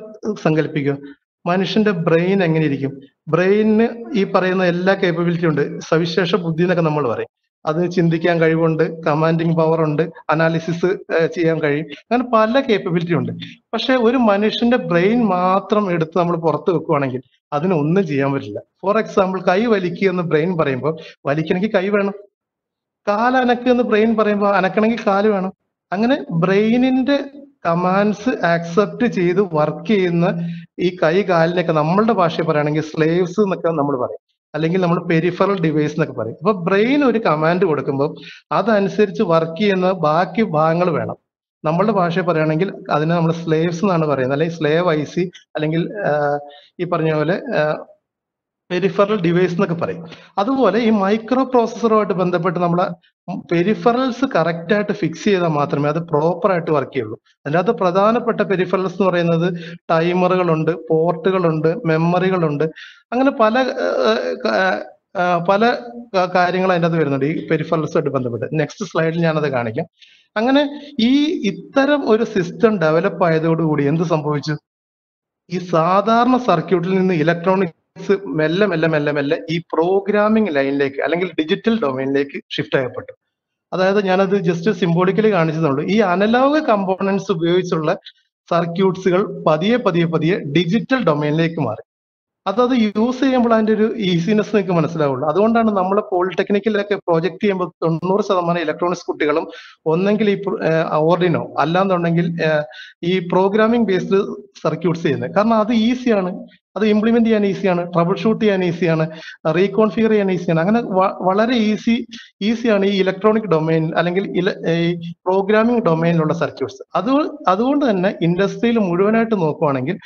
സങ്കല്പിക്കുക. മനുഷ്യന്റെ ബ്രെയിൻ എങ്ങനെ ഇരിക്കും ബ്രെയിനിന് ഈ പറയുന്ന എല്ലാ കേപ്പബിലിറ്റി ഉണ്ട്. സവിശേഷ ബുദ്ധി എന്നൊക്കെ നമ്മൾ പറയും. അത് ചിന്തിക്കാൻ കഴിവുണ്ട് കമാൻഡിങ് പവർ ഉണ്ട് അനാലിസിസ് ചെയ്യാൻ കഴിയും. അങ്ങനെ പല കേപ്പബിലിറ്റി ഉണ്ട്. പക്ഷെ ഒരു മനുഷ്യന്റെ ബ്രെയിൻ മാത്രം എടുത്ത് നമ്മൾ പുറത്ത് വെക്കുവാണെങ്കിൽ അതിനൊന്നും ചെയ്യാൻ പറ്റില്ല. ഫോർ എക്സാമ്പിൾ കൈ വലിക്കുക എന്ന് ബ്രെയിൻ പറയുമ്പോൾ വലിക്കണമെങ്കിൽ കൈ വേണം. കാലനക്കുക എന്ന് ബ്രെയിൻ പറയുമ്പോൾ അനക്കണമെങ്കിൽ കാൽ വേണം. അങ്ങനെ ബ്രെയിനിന്റെ കമാൻഡ്സ് ആക്സെപ്റ്റ് ചെയ്ത് വർക്ക് ചെയ്യുന്ന ഈ കൈ കാലിനൊക്കെ നമ്മളുടെ ഭാഷയിൽ പറയുകയാണെങ്കിൽ സ്ലേവ്സ് എന്നൊക്കെ നമ്മൾ പറയും. അല്ലെങ്കിൽ നമ്മൾ പെരിഫറൽ ഡിവൈസ് എന്നൊക്കെ പറയും. അപ്പൊ ബ്രെയിൻ ഒരു കമാൻഡ് കൊടുക്കുമ്പോൾ അതനുസരിച്ച് വർക്ക് ചെയ്യുന്ന ബാക്കി ഭാഗങ്ങൾ വേണം. നമ്മളുടെ ഭാഷയിൽ പറയുകയാണെങ്കിൽ അതിനെ നമ്മൾ സ്ലേവ്സ് എന്നാണ് പറയുന്നത്. അല്ലെങ്കിൽ സ്ലേവ് ഐസി അല്ലെങ്കിൽ ഈ പറഞ്ഞ പോലെ പെരിഫറൽ ഡിവൈസ് എന്നൊക്കെ പറയും. അതുപോലെ ഈ മൈക്രോ പ്രോസസ്സറുമായിട്ട് ബന്ധപ്പെട്ട് നമ്മളെ പെരിഫറൽസ് കറക്റ്റ് ആയിട്ട് ഫിക്സ് ചെയ്താൽ മാത്രമേ അത് പ്രോപ്പർ ആയിട്ട് വർക്ക് ചെയ്യുള്ളൂ. അതിനകത്ത് പ്രധാനപ്പെട്ട പെരിഫറൽസ് എന്ന് പറയുന്നത് ടൈമറുകളുണ്ട് പോർട്ടുകളുണ്ട് മെമ്മറികളുണ്ട് അങ്ങനെ പല പല കാര്യങ്ങൾ അതിന്റെ അത് വരുന്നുണ്ട് ഈ പെരിഫറൽസുമായിട്ട് ബന്ധപ്പെട്ട്. നെക്സ്റ്റ് സ്ലൈഡിൽ ഞാനത് കാണിക്കാം. അങ്ങനെ ഈ ഇത്തരം ഒരു സിസ്റ്റം ഡെവലപ്പ് ആയതോടുകൂടി എന്ത് സംഭവിച്ചു? ഈ സാധാരണ സർക്യൂട്ടിൽ നിന്ന് ഇലക്ട്രോണിക്സ് മെല്ലെ മെല്ലെ മെല്ലെ മെല്ലെ ഈ പ്രോഗ്രാമിംഗ് ലൈനിലേക്ക് അല്ലെങ്കിൽ ഡിജിറ്റൽ ഡൊമൈനിലേക്ക് ഷിഫ്റ്റ് ചെയ്യപ്പെട്ടു. അതായത് ഞാനത് ജസ്റ്റ് സിംബോളിക്കലി കാണിച്ചതുള്ളൂ ഈ അനലോഗ് കമ്പോണൻസ് ഉപയോഗിച്ചുള്ള സർക്യൂട്ട്സുകൾ പതിയെ പതിയെ പതിയെ ഡിജിറ്റൽ ഡൊമൈനിലേക്ക് മാറി. അതത് യൂസ് ചെയ്യുമ്പോൾ അതിന്റെ ഒരു ഈസിനെസ് നിങ്ങൾക്ക് മനസ്സിലാവുള്ളൂ. അതുകൊണ്ടാണ് നമ്മൾ പോളിടെക്നിക്കിലൊക്കെ പ്രോജക്ട് ചെയ്യുമ്പോൾ തൊണ്ണൂറ് ശതമാനം ഇലക്ട്രോണിക്സ് കുട്ടികളും ഒന്നെങ്കിൽ ഈ ഓർഡിനോ അല്ലാന്നുണ്ടെങ്കിൽ ഈ പ്രോഗ്രാമിംഗ് ബേസ്ഡ് സർക്യൂട്ട്സ് ചെയ്യുന്നത്. കാരണം അത് ഈസിയാണ് അത് ഇംപ്ലിമെന്റ് ചെയ്യാൻ ഈസിയാണ് ട്രബിൾ ഷൂട്ട് ചെയ്യാൻ ഈസിയാണ് റീകോൺഫിഗർ ചെയ്യാൻ ഈസിയാണ് അങ്ങനെ വളരെ ഈസി ഈസിയാണ് ഈ ഇലക്ട്രോണിക് ഡൊമൈൻ അല്ലെങ്കിൽ ഈ പ്രോഗ്രാമിംഗ് ഡൊമൈനിലുള്ള സർക്യൂട്ട്സ് അത് അതുകൊണ്ട് തന്നെ ഇൻഡസ്ട്രിയിൽ മുഴുവനായിട്ട് നോക്കുവാണെങ്കിൽ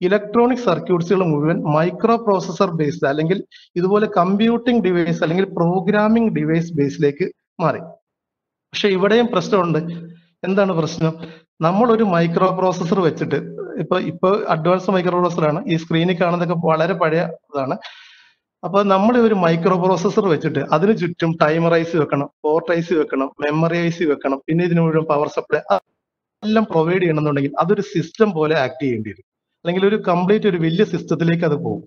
ഇലക്ട്രോണിക് സർക്യൂട്ട്സുകൾ മുഴുവൻ മൈക്രോ പ്രോസസർ ബേസ്ഡ് അല്ലെങ്കിൽ ഇതുപോലെ കമ്പ്യൂട്ടിംഗ് ഡിവൈസ് അല്ലെങ്കിൽ പ്രോഗ്രാമിംഗ് ഡിവൈസ് ബേസിലേക്ക് മാറി. പക്ഷെ ഇവിടെയും പ്രശ്നമുണ്ട്. എന്താണ് പ്രശ്നം? നമ്മൾ ഒരു മൈക്രോ പ്രോസസർ വെച്ചിട്ട് ഇപ്പൊ ഇപ്പൊ അഡ്വാൻസ് മൈക്രോ പ്രോസസറാണ് ഈ സ്ക്രീനിൽ കാണുന്നതൊക്കെ വളരെ പഴയ ഇതാണ്. അപ്പൊ നമ്മൾ ഒരു മൈക്രോ പ്രോസസർ വെച്ചിട്ട് അതിന് ചുറ്റും ടൈമർ ഐസി വെക്കണം പോർട്ട് വെക്കണം മെമ്മറി വെക്കണം പിന്നെ ഇതിന് മുഴുവൻ പവർ സപ്ലൈ എല്ലാം പ്രൊവൈഡ് ചെയ്യണമെന്നുണ്ടെങ്കിൽ അതൊരു സിസ്റ്റം പോലെ ആക്ട് ചെയ്യേണ്ടി വരും. അല്ലെങ്കിൽ ഒരു കംപ്ലീറ്റ് ഒരു വലിയ സിസ്റ്റത്തിലേക്ക് അത് പോകും.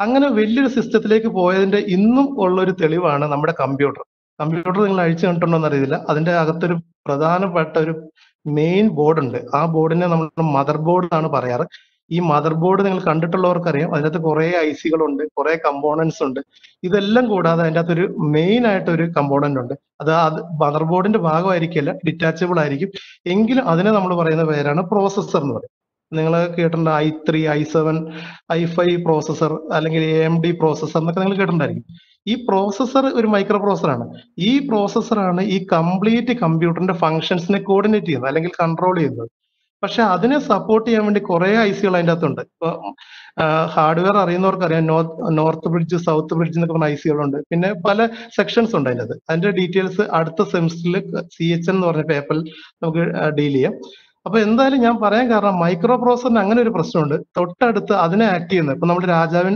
അങ്ങനെ വലിയൊരു സിസ്റ്റത്തിലേക്ക് പോയതിന്റെ ഇന്നും ഉള്ള ഒരു തെളിവാണ് നമ്മുടെ കമ്പ്യൂട്ടർ കമ്പ്യൂട്ടർ നിങ്ങൾ അഴിച്ചു കണ്ടിട്ടുണ്ടോ എന്നറിയില്ല അതിന്റെ അകത്തൊരു പ്രധാനപ്പെട്ട ഒരു മെയിൻ ബോർഡ് ഉണ്ട്. ആ ബോർഡിനെ നമ്മൾ മദർ ബോർഡ് എന്നാണ് പറയാറ്. ഈ മദർ ബോർഡ് നിങ്ങൾ കണ്ടിട്ടുള്ളവർക്കറിയാം. അതിനകത്ത് കുറെ ഐസികളുണ്ട് കുറെ കമ്പോണൻസ് ഉണ്ട്. ഇതെല്ലാം കൂടാതെ അതിന്റെ അകത്തൊരു മെയിൻ ആയിട്ട് ഒരു കമ്പോണന്റ് ഉണ്ട്. അത് അത് മദർ ബോർഡിന്റെ ഭാഗമായിരിക്കില്ല ഡിറ്റാച്ചബിൾ ആയിരിക്കും. എങ്കിലും അതിനെ നമ്മൾ പറയുന്ന പേരാണ് പ്രോസസ്സർ എന്ന് പറയും. നിങ്ങൾ കേട്ടിട്ടുണ്ട്? I three I seven I five processor അല്ലെങ്കിൽ എ എം ഡി പ്രോസസർ എന്നൊക്കെ നിങ്ങൾ കേട്ടിട്ടുണ്ടായിരിക്കും. ഈ പ്രോസസർ ഒരു മൈക്രോ പ്രോസറാണ് ഈ പ്രോസസറാണ് ഈ കംപ്ലീറ്റ് കമ്പ്യൂട്ടറിന്റെ ഫങ്ഷൻസിനെ കോർഡിനേറ്റ് ചെയ്യുന്നത് അല്ലെങ്കിൽ കൺട്രോൾ ചെയ്യുന്നത്. പക്ഷെ അതിനെ സപ്പോർട്ട് ചെയ്യാൻ വേണ്ടി കുറെ ഐസികൾ സികൾ അതിന്റെ അകത്തുണ്ട്. ഇപ്പൊ ഹാർഡ്വെയർ അറിയുന്നവർക്ക് അറിയാം നോർത്ത് ബ്രിഡ്ജ് സൗത്ത് ബ്രിഡ്ജ് എന്നൊക്കെ പറഞ്ഞ ഐ സികളുണ്ട് പിന്നെ പല സെക്ഷൻസ് ഉണ്ട് അതിന്റെ അതിന്റെ ഡീറ്റെയിൽസ് അടുത്ത സെമിസ്റ്ററിൽ സി എച്ച് എന്ന് പറഞ്ഞ പേപ്പറിൽ നമുക്ക് ഡീൽ ചെയ്യാം. അപ്പൊ എന്തായാലും ഞാൻ പറയാൻ കാരണം മൈക്രോ പ്രോസറിന് അങ്ങനെ ഒരു പ്രശ്നമുണ്ട്. തൊട്ടടുത്ത് അതിനെ ആക്ട് ചെയ്യുന്നത്. ഇപ്പൊ നമ്മുടെ രാജാവിൻ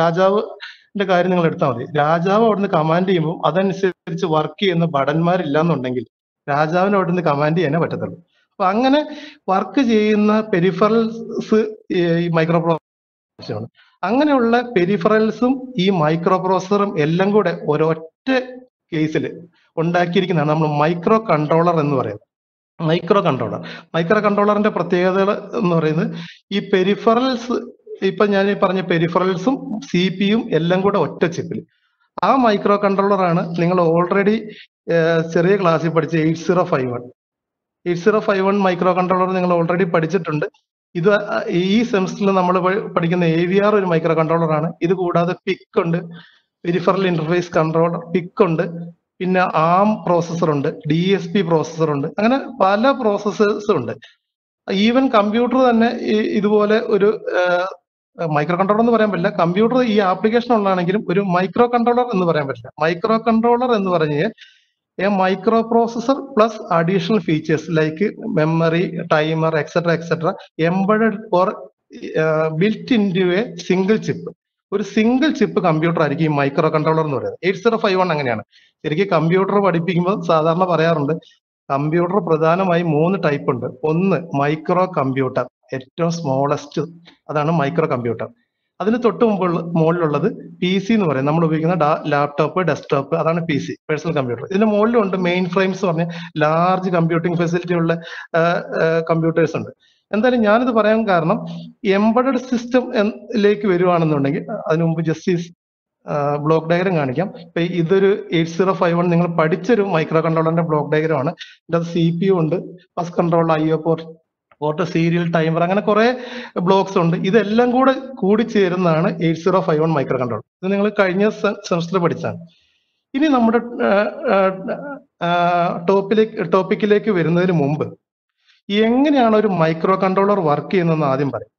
രാജാവിന്റെ കാര്യം നിങ്ങൾ എടുത്താൽ മതി. രാജാവ് അവിടുന്ന് കമാൻഡ് ചെയ്യുമ്പോൾ അതനുസരിച്ച് വർക്ക് ചെയ്യുന്ന ഭടന്മാരില്ലാന്നുണ്ടെങ്കിൽ രാജാവിന് അവിടുന്ന് കമാൻഡ് ചെയ്യാനേ പറ്റത്തുള്ളൂ. അപ്പൊ അങ്ങനെ വർക്ക് ചെയ്യുന്ന പെരിഫറൽസ് ഈ മൈക്രോ പ്രോസസ്സറാണ് അങ്ങനെയുള്ള പെരിഫറൽസും ഈ മൈക്രോ പ്രോസസറും എല്ലാം കൂടെ ഒരൊറ്റ കേസിൽ ഉണ്ടാക്കിയിരിക്കുന്നതാണ് നമ്മൾ മൈക്രോ കൺട്രോളർ എന്ന് പറയുന്നത്. മൈക്രോ കൺട്രോളർ മൈക്രോ കൺട്രോളറിന്റെ പ്രത്യേകതകൾ എന്ന് പറയുന്നത് ഈ പെരിഫറൽസ് ഇപ്പൊ ഞാൻ ഈ പറഞ്ഞ പെരിഫറൽസും സി പിയും എല്ലാം കൂടെ ഒറ്റ ചിപ്പിൽ. ആ മൈക്രോ കൺട്രോളർ ആണ് നിങ്ങൾ ഓൾറെഡി ചെറിയ ക്ലാസ്സിൽ പഠിച്ച eight zero five one. Eight zero five one microcontroller നിങ്ങൾ ഓൾറെഡി പഠിച്ചിട്ടുണ്ട്. ഇത് ഈ സെമസ്റ്ററിൽ നമ്മൾ പഠിക്കുന്ന എ വി ആർ ഒരു മൈക്രോ കൺട്രോളർ ആണ് ഇത് കൂടാതെ പിക്ക് ഉണ്ട്. പെരിഫറൽ ഇന്റർഫേസ് കൺട്രോളർ പിക്ക് ഉണ്ട്. പിന്നെ ആം പ്രോസസർ ഉണ്ട് ഡി എസ് പി പ്രോസസർ ഉണ്ട് അങ്ങനെ പല പ്രോസസ്സേഴ്സ് ഉണ്ട്. ഈവൻ കമ്പ്യൂട്ടർ തന്നെ ഇതുപോലെ ഒരു മൈക്രോ കൺട്രോളർ എന്ന് പറയാൻ പറ്റില്ല. കമ്പ്യൂട്ടർ ഈ ആപ്ലിക്കേഷൻ ഉള്ളതാണെങ്കിലും ഒരു മൈക്രോ കൺട്രോളർ എന്ന് പറയാൻ പറ്റില്ല. മൈക്രോ കൺട്രോളർ എന്ന് പറഞ്ഞ് a microprocessor plus additional features like memory timer etcetera etcetera embedded for built in to a single chip ഒരു സിംഗിൾ ചിപ്പ് കമ്പ്യൂട്ടർ ആയിരിക്കും ഈ മൈക്രോ കൺട്രോളർ എന്ന് പറയുന്നത്. എയ്റ്റ് സീറോ ഫൈവ് വൺ അങ്ങനെയാണ്. ശരിക്കും കമ്പ്യൂട്ടർ പഠിപ്പിക്കുമ്പോൾ സാധാരണ പറയാറുണ്ട് കമ്പ്യൂട്ടർ പ്രധാനമായി മൂന്ന് ടൈപ്പ് ഉണ്ട്. ഒന്ന് മൈക്രോ കമ്പ്യൂട്ടർ ഏറ്റവും സ്മോളസ്റ്റ് അതാണ് മൈക്രോ കമ്പ്യൂട്ടർ അതിന് തൊട്ട് മുമ്പുള്ള മുകളിലുള്ളത് പി സി എന്ന് പറയും. നമ്മൾ ഉപയോഗിക്കുന്ന ലാപ്ടോപ്പ് ഡെസ്ക്ടോപ്പ് അതാണ് പി സി പേഴ്സണൽ കമ്പ്യൂട്ടർ ഇതിന്റെ മുകളിലുണ്ട് മെയിൻ ഫ്രെയിംസ് പറഞ്ഞ ലാർജ് കമ്പ്യൂട്ടിംഗ് ഫെസിലിറ്റി ഉള്ള കമ്പ്യൂട്ടേഴ്സ് ഉണ്ട്. എന്തായാലും ഞാനിത് പറയാൻ കാരണം എംബഡഡ് സിസ്റ്റം ലേക്ക് വരുവാണെന്നുണ്ടെങ്കിൽ അതിനു മുമ്പ് ജസ്റ്റിസ് ബ്ലോക്ക് ഡയഗ്രം കാണിക്കാം. ഇപ്പൊ ഇതൊരു എയ്റ്റ് സീറോ ഫൈവ് വൺ നിങ്ങൾ പഠിച്ചൊരു മൈക്രോ കൺട്രോളറിന്റെ ബ്ലോക്ക് ഡയഗ്രം ആണ്. അത് സി പി യു ഉണ്ട് bus control I O port port serial timer അങ്ങനെ കുറെ ബ്ലോക്സ് ഉണ്ട്. ഇതെല്ലാം കൂടെ കൂടി ചേരുന്നതാണ് eight zero five one micro control ഇത് നിങ്ങൾ കഴിഞ്ഞ സെമസ്റ്റർ പഠിച്ചാണ്. ഇനി നമ്മുടെ ടോപ്പിലേക്ക് ടോപ്പിക്കിലേക്ക് വരുന്നതിന് മുമ്പ് എങ്ങനെയാണ് ഒരു മൈക്രോ കൺട്രോളർ വർക്ക് ചെയ്യുന്നതെന്ന് ആദ്യം പറയും.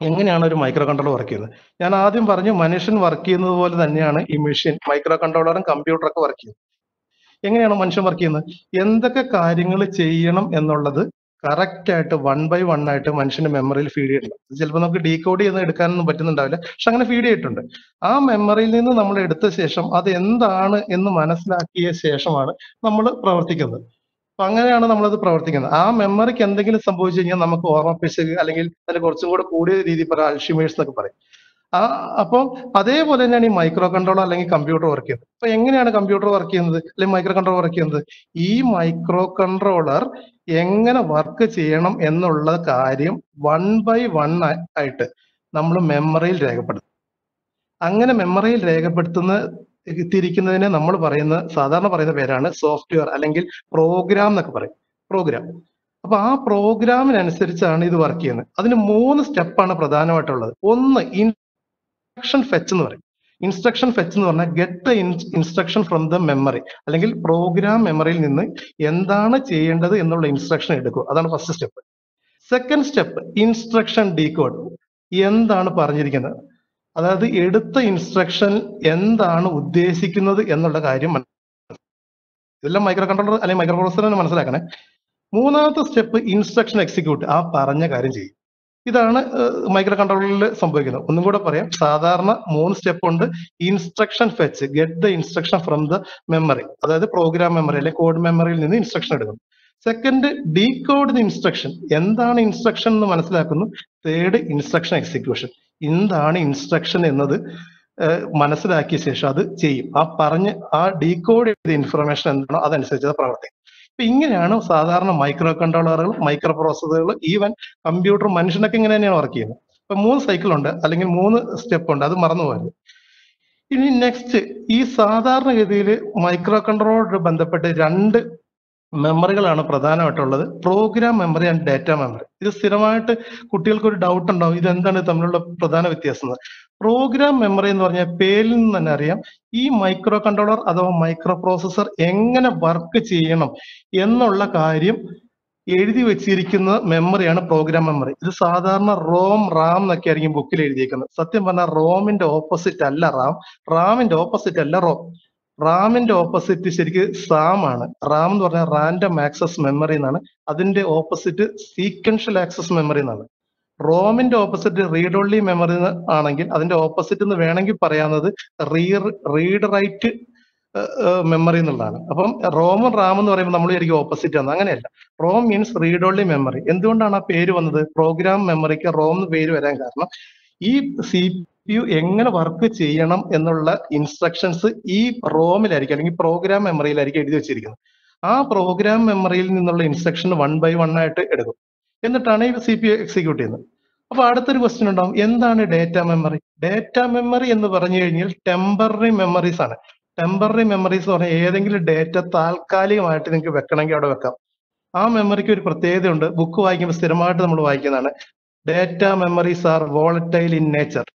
എങ്ങനെയാണ് ഒരു മൈക്രോ കൺട്രോളർ വർക്ക് ചെയ്യുന്നത്? ഞാൻ ആദ്യം പറഞ്ഞു മനുഷ്യൻ വർക്ക് ചെയ്യുന്നത് പോലെ തന്നെയാണ് ഈ മെഷീൻ മൈക്രോ കൺട്രോളറും കമ്പ്യൂട്ടറൊക്കെ വർക്ക് ചെയ്യുന്നത്. എങ്ങനെയാണ് മനുഷ്യൻ വർക്ക് ചെയ്യുന്നത്? എന്തൊക്കെ കാര്യങ്ങൾ ചെയ്യണം എന്നുള്ളത് കറക്റ്റ് ആയിട്ട് വൺ ബൈ വൺ ആയിട്ട് മനുഷ്യന്റെ മെമ്മറിയിൽ ഫീഡ് ചെയ്തിട്ടുണ്ട് ചിലപ്പോൾ നമുക്ക് ഡീകോഡ് ചെയ്ത് എടുക്കാനൊന്നും പറ്റുന്നുണ്ടാവില്ല. പക്ഷെ അങ്ങനെ ഫീഡ് ചെയ്തിട്ടുണ്ട്. ആ മെമ്മറിയിൽ നിന്ന് നമ്മൾ എടുത്ത ശേഷം അത് എന്താണ് എന്ന് മനസ്സിലാക്കിയ ശേഷമാണ് നമ്മൾ പ്രവർത്തിക്കുന്നത്. അപ്പൊ അങ്ങനെയാണ് നമ്മളത് പ്രവർത്തിക്കുന്നത്. ആ മെമ്മറിക്ക് എന്തെങ്കിലും സംഭവിച്ചു കഴിഞ്ഞാൽ നമുക്ക് ഓർമ്മ പിശക് അല്ലെങ്കിൽ അതിന് കുറച്ചും കൂടെ കൂടിയ രീതി പറ അൽഷിമേഴ്സ് എന്നൊക്കെ പറയും. ആ അപ്പോൾ അതേപോലെ തന്നെയാണ് ഈ മൈക്രോ കൺട്രോളർ അല്ലെങ്കിൽ കമ്പ്യൂട്ടർ വർക്ക് ചെയ്യുന്നത്. അപ്പൊ എങ്ങനെയാണ് കമ്പ്യൂട്ടർ വർക്ക് ചെയ്യുന്നത്? അല്ലെങ്കിൽ മൈക്രോ കൺട്രോളർ വർക്ക് ചെയ്യുന്നത്? ഈ മൈക്രോ കൺട്രോളർ എങ്ങനെ വർക്ക് ചെയ്യണം എന്നുള്ള കാര്യം വൺ ബൈ വൺ ആയിട്ട് നമ്മൾ മെമ്മറിയിൽ രേഖപ്പെടുത്തും. അങ്ങനെ മെമ്മറിയിൽ രേഖപ്പെടുത്തുന്ന തിരിക്കുന്നതിനെ നമ്മൾ പറയുന്ന സാധാരണ പറയുന്ന പേരാണ് സോഫ്റ്റ്വെയർ അല്ലെങ്കിൽ പ്രോഗ്രാം എന്നൊക്കെ പറയും. പ്രോഗ്രാം. അപ്പൊ ആ പ്രോഗ്രാമിനനുസരിച്ചാണ് ഇത് വർക്ക് ചെയ്യുന്നത്. അതിന് മൂന്ന് സ്റ്റെപ്പാണ് പ്രധാനമായിട്ടുള്ളത്. ഒന്ന് ഇൻസ്ട്രക്ഷൻ ഫെച്ച് എന്ന് പറയും. ഇൻസ്ട്രക്ഷൻ ഫെച്ച് എന്ന് പറഞ്ഞാൽ get instruction from the memory അല്ലെങ്കിൽ പ്രോഗ്രാം മെമ്മറിയിൽ നിന്ന് എന്താണ് ചെയ്യേണ്ടത് എന്നുള്ള ഇൻസ്ട്രക്ഷൻ എടുക്കുക. അതാണ് first step. Second step instruction decode. എന്താണ് പറഞ്ഞിരിക്കുന്നത്? അതായത് എടുത്ത ഇൻസ്ട്രക്ഷൻ എന്താണ് ഉദ്ദേശിക്കുന്നത് എന്നുള്ള കാര്യം ഇതെല്ലാം മൈക്രോ കൺട്രോളർ അല്ലെങ്കിൽ മൈക്രോ പ്രോസസർ മനസ്സിലാക്കണേ. മൂന്നാമത്തെ സ്റ്റെപ്പ് ഇൻസ്ട്രക്ഷൻ എക്സിക്യൂട്ട് ആ പറഞ്ഞ കാര്യം ചെയ്യും. ഇതാണ് മൈക്രോ കൺട്രോളറിൽ സംഭവിക്കുന്നത്. ഒന്നും കൂടെ പറയാം. സാധാരണ മൂന്ന് സ്റ്റെപ്പ് ഉണ്ട്. Instruction fetch get the instruction from the memory അതായത് പ്രോഗ്രാം മെമ്മറി അല്ലെങ്കിൽ കോഡ് മെമ്മറിയിൽ നിന്ന് ഇൻസ്ട്രക്ഷൻ എടുക്കുന്നു. സെക്കൻഡ് ഡീകോഡ് ദി ഇൻസ്ട്രക്ഷൻ എന്താണ് ഇൻസ്ട്രക്ഷൻ എന്ന് മനസ്സിലാക്കുന്നു? തേർഡ് ഇൻസ്ട്രക്ഷൻ എക്സിക്യൂഷൻ എന്താണ് ഇൻസ്ട്രക്ഷൻ എന്നത് മനസ്സിലാക്കിയ ശേഷം അത് ചെയ്യും. ആ പറഞ്ഞ് ആ ഡീകോഡ് ചെയ്ത ഇൻഫർമേഷൻ എന്താണോ അതനുസരിച്ച് അത് പ്രവർത്തിക്കും. അപ്പൊ ഇങ്ങനെയാണ് സാധാരണ മൈക്രോ കൺട്രോളറുകൾ മൈക്രോ പ്രോസസ്സറുകൾ ഈവൻ കമ്പ്യൂട്ടർ മനുഷ്യനൊക്കെ ഇങ്ങനെ തന്നെയാണ് വർക്ക് ചെയ്യുന്നത്. അപ്പൊ മൂന്ന് സൈക്കിൾ ഉണ്ട് അല്ലെങ്കിൽ മൂന്ന് സ്റ്റെപ്പ് ഉണ്ട് അത് മറന്നു പോകരുത്. ഇനി നെക്സ്റ്റ് ഈ സാധാരണഗതിയിൽ മൈക്രോ കൺട്രോളറുമായിട്ട് ബന്ധപ്പെട്ട് രണ്ട് മെമ്മറികളാണ് പ്രധാനമായിട്ടുള്ളത്. Program memory and data memory. ഇത് സ്ഥിരമായിട്ട് കുട്ടികൾക്ക് ഒരു ഡൗട്ട് ഉണ്ടാവും ഇതെന്താണ് തമ്മിലുള്ള പ്രധാന വ്യത്യാസം. പ്രോഗ്രാം മെമ്മറി എന്ന് പറഞ്ഞാൽ പേരിൽ നിന്ന് തന്നെ അറിയാം ഈ മൈക്രോ കൺട്രോളർ അഥവാ മൈക്രോ പ്രോസസർ എങ്ങനെ വർക്ക് ചെയ്യണം എന്നുള്ള കാര്യം എഴുതി വെച്ചിരിക്കുന്ന മെമ്മറിയാണ് പ്രോഗ്രാം മെമ്മറി. ഇത് സാധാരണ റോം റാം എന്നൊക്കെ ആയിരിക്കും ബുക്കിൽ എഴുതിയിരിക്കുന്നത് സത്യം പറഞ്ഞാൽ റോമിന്റെ ഓപ്പോസിറ്റ് അല്ല റാം. റാമിന്റെ ഓപ്പോസിറ്റ് അല്ല റോം. റാമിന്റെ ഓപ്പോസിറ്റ് ശരിക്ക് സാം ആണ്. റാം എന്ന് പറഞ്ഞാൽ റാൻഡം ആക്സസ് മെമ്മറി എന്നാണ്. അതിന്റെ ഓപ്പോസിറ്റ് സീക്വൻഷ്യൽ ആക്സസ് മെമ്മറി എന്നാണ്. റോമിന്റെ ഓപ്പോസിറ്റ് റീഡ് ഓൺലി മെമ്മറി ആണെങ്കിൽ അതിന്റെ ഓപ്പോസിറ്റ് എന്ന് വേണമെങ്കിൽ പറയാവുന്നത് റീ റീഡ് റൈറ്റ് മെമ്മറി എന്നുള്ളതാണ്. അപ്പം റോമും റാം എന്ന് പറയുമ്പോൾ നമ്മൾ ശരിക്കും ഓപ്പോസിറ്റ് ആണ്. അങ്ങനെയല്ല. ROM means read only memory. എന്തുകൊണ്ടാണ് ആ പേര് വന്നത്? പ്രോഗ്രാം മെമ്മറിക്ക് റോം എന്ന് പേര് വരാൻ കാരണം ഈ സി യു എങ്ങനെ വർക്ക് ചെയ്യണം എന്നുള്ള ഇൻസ്ട്രക്ഷൻസ് ഈ റോമിലായിരിക്കും അല്ലെങ്കിൽ പ്രോഗ്രാം മെമ്മറിയിലായിരിക്കും എഴുതി വെച്ചിരിക്കുന്നത്. ആ പ്രോഗ്രാം മെമ്മറിയിൽ നിന്നുള്ള ഇൻസ്ട്രക്ഷൻ വൺ ബൈ വൺ ആയിട്ട് എടുക്കും. എന്നിട്ടാണ് ഈ സി പി എക്സിക്യൂട്ട് ചെയ്യുന്നത്. അപ്പൊ അടുത്തൊരു ക്വസ്റ്റ്യൻ ഉണ്ടാവും. എന്താണ് ഡേറ്റ മെമ്മറി ഡേറ്റ മെമ്മറി എന്ന് പറഞ്ഞു കഴിഞ്ഞാൽ ടെമ്പററി മെമ്മറീസ് ആണ്. ടെമ്പററി മെമ്മറീസ് എന്ന് പറഞ്ഞാൽ ഏതെങ്കിലും ഡേറ്റ താൽക്കാലികമായിട്ട് നിങ്ങൾക്ക് വെക്കണമെങ്കിൽ അവിടെ വെക്കാം. ആ മെമ്മറിക്ക് ഒരു പ്രത്യേകതയുണ്ട്. ബുക്ക് വായിക്കുമ്പോൾ സ്ഥിരമായിട്ട് നമ്മൾ വായിക്കുന്നതാണ്. Data memories are volatile in nature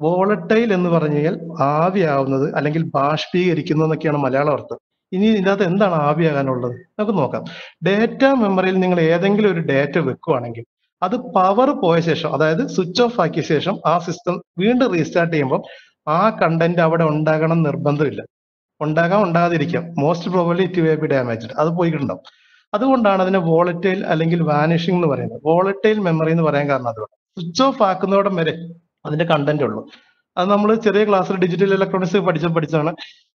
volatile എന്ന് പറഞ്ഞു കഴിഞ്ഞാൽ ആവിയാവുന്നത് അല്ലെങ്കിൽ ബാഷ്പീകരിക്കുന്നത് എന്നൊക്കെയാണ് മലയാളം അർത്ഥം. ഇനി ഇതിനകത്ത് എന്താണ് ആവിയാകാനുള്ളത്? നമുക്ക് നോക്കാം. ഡേറ്റ മെമ്മറിയിൽ നിങ്ങൾ ഏതെങ്കിലും ഒരു ഡേറ്റ വെക്കുവാണെങ്കിൽ അത് പവർ പോയ ശേഷം അതായത് സ്വിച്ച് ഓഫ് ആക്കിയ ശേഷം ആ സിസ്റ്റം വീണ്ടും റീസ്റ്റാർട്ട് ചെയ്യുമ്പോൾ ആ കണ്ടന്റ് അവിടെ ഉണ്ടാകണം നിർബന്ധമില്ല. ഉണ്ടാകാം ഉണ്ടാകാതിരിക്കാം. Most probably it way be damaged അത് പോയിട്ടുണ്ടാവും അതുകൊണ്ടാണ് അതിനെ വോളറ്റൈൽ അല്ലെങ്കിൽ വാനിഷിംഗ് എന്ന് പറയുന്നത്. വോളറ്റൈൽ മെമ്മറി എന്ന് പറയാൻ കാരണം അതുകൊണ്ട് സ്വിച്ച് ഓഫ് ആക്കുന്നതോടം വരെ അതിന്റെ കണ്ടന്റ് ഉള്ളൂ. അത് നമ്മൾ ചെറിയ ക്ലാസ്സിൽ ഡിജിറ്റൽ ഇലക്ട്രോണിക്സ് പഠിച്ച പഠിച്ചാണ്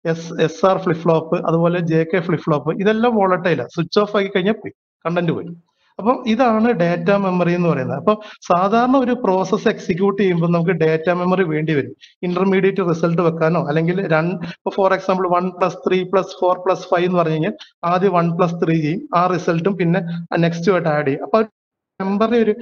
S S R flip flop അതുപോലെ ജെ കെ ഫ്ലിപ്പ് ഫ്ലോപ്പ് ഇതെല്ലാം വോളട്ടൈലാണ് സ്വിച്ച് ഓഫ് ആക്കി കഴിഞ്ഞാൽ പോയി. കണ്ടന്റ് പോയി. അപ്പം ഇതാണ് ഡാറ്റ മെമ്മറി എന്ന് പറയുന്നത്. അപ്പൊ സാധാരണ ഒരു പ്രോസസ്സ് എക്സിക്യൂട്ട് ചെയ്യുമ്പോൾ നമുക്ക് ഡാറ്റ മെമ്മറി വേണ്ടി വരും. ഇന്റർമീഡിയറ്റ് റിസൾട്ട് വെക്കാനോ അല്ലെങ്കിൽ രണ്ട് for example one plus three plus four plus five എന്ന് പറഞ്ഞു കഴിഞ്ഞാൽ ആദ്യം വൺ പ്ലസ് ത്രീ ചെയ്യും. ആ റിസൾട്ടും പിന്നെ നെക്സ്റ്റ് നെക്സ്റ്റുമായിട്ട് ആഡ് ചെയ്യും. അപ്പൊ ടെമ്പററി ഒരു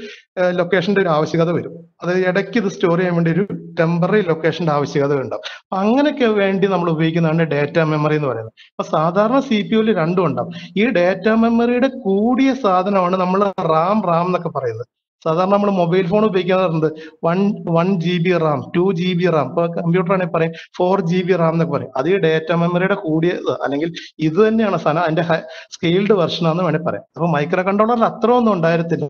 ലൊക്കേഷന്റെ ഒരു ആവശ്യകത വരും. അത് ഇടയ്ക്ക് ഇത് സ്റ്റോർ ചെയ്യാൻ വേണ്ടി ഒരു ടെമ്പററി ലൊക്കേഷന്റെ ആവശ്യകത ഉണ്ടാവും. അപ്പൊ അങ്ങനെയൊക്കെ വേണ്ടി നമ്മൾ ഉപയോഗിക്കുന്നതാണ് ഡാറ്റ മെമ്മറി എന്ന് പറയുന്നത്. അപ്പൊ സാധാരണ സി പി യുവിൽ രണ്ടും ഉണ്ടാവും. ഈ ഡാറ്റ മെമ്മറിയുടെ കൂടിയ സാധനമാണ് നമ്മൾ റാം റാം എന്നൊക്കെ പറയുന്നത്. സാധാരണ നമ്മൾ മൊബൈൽ ഫോൺ ഉപയോഗിക്കാറുണ്ട്. One one G B RAM two G B RAM. ഇപ്പൊ കമ്പ്യൂട്ടർ ആണെങ്കിൽ പറയും ഫോർ ജി ബി റാം എന്നൊക്കെ പറയും. അത് ഈ ഡാറ്റ മെമ്മറിയുടെ കൂടിയ അല്ലെങ്കിൽ ഇത് തന്നെയാണ് സാധനം. അതിന്റെ സ്കെയിൽഡ് വെർഷൻ ആണെന്ന് വേണമെങ്കിൽ പറയാം. അപ്പൊ മൈക്രോ കൺട്രോളറിൽ അത്ര ഒന്നും ഉണ്ടായിരുന്നില്ല.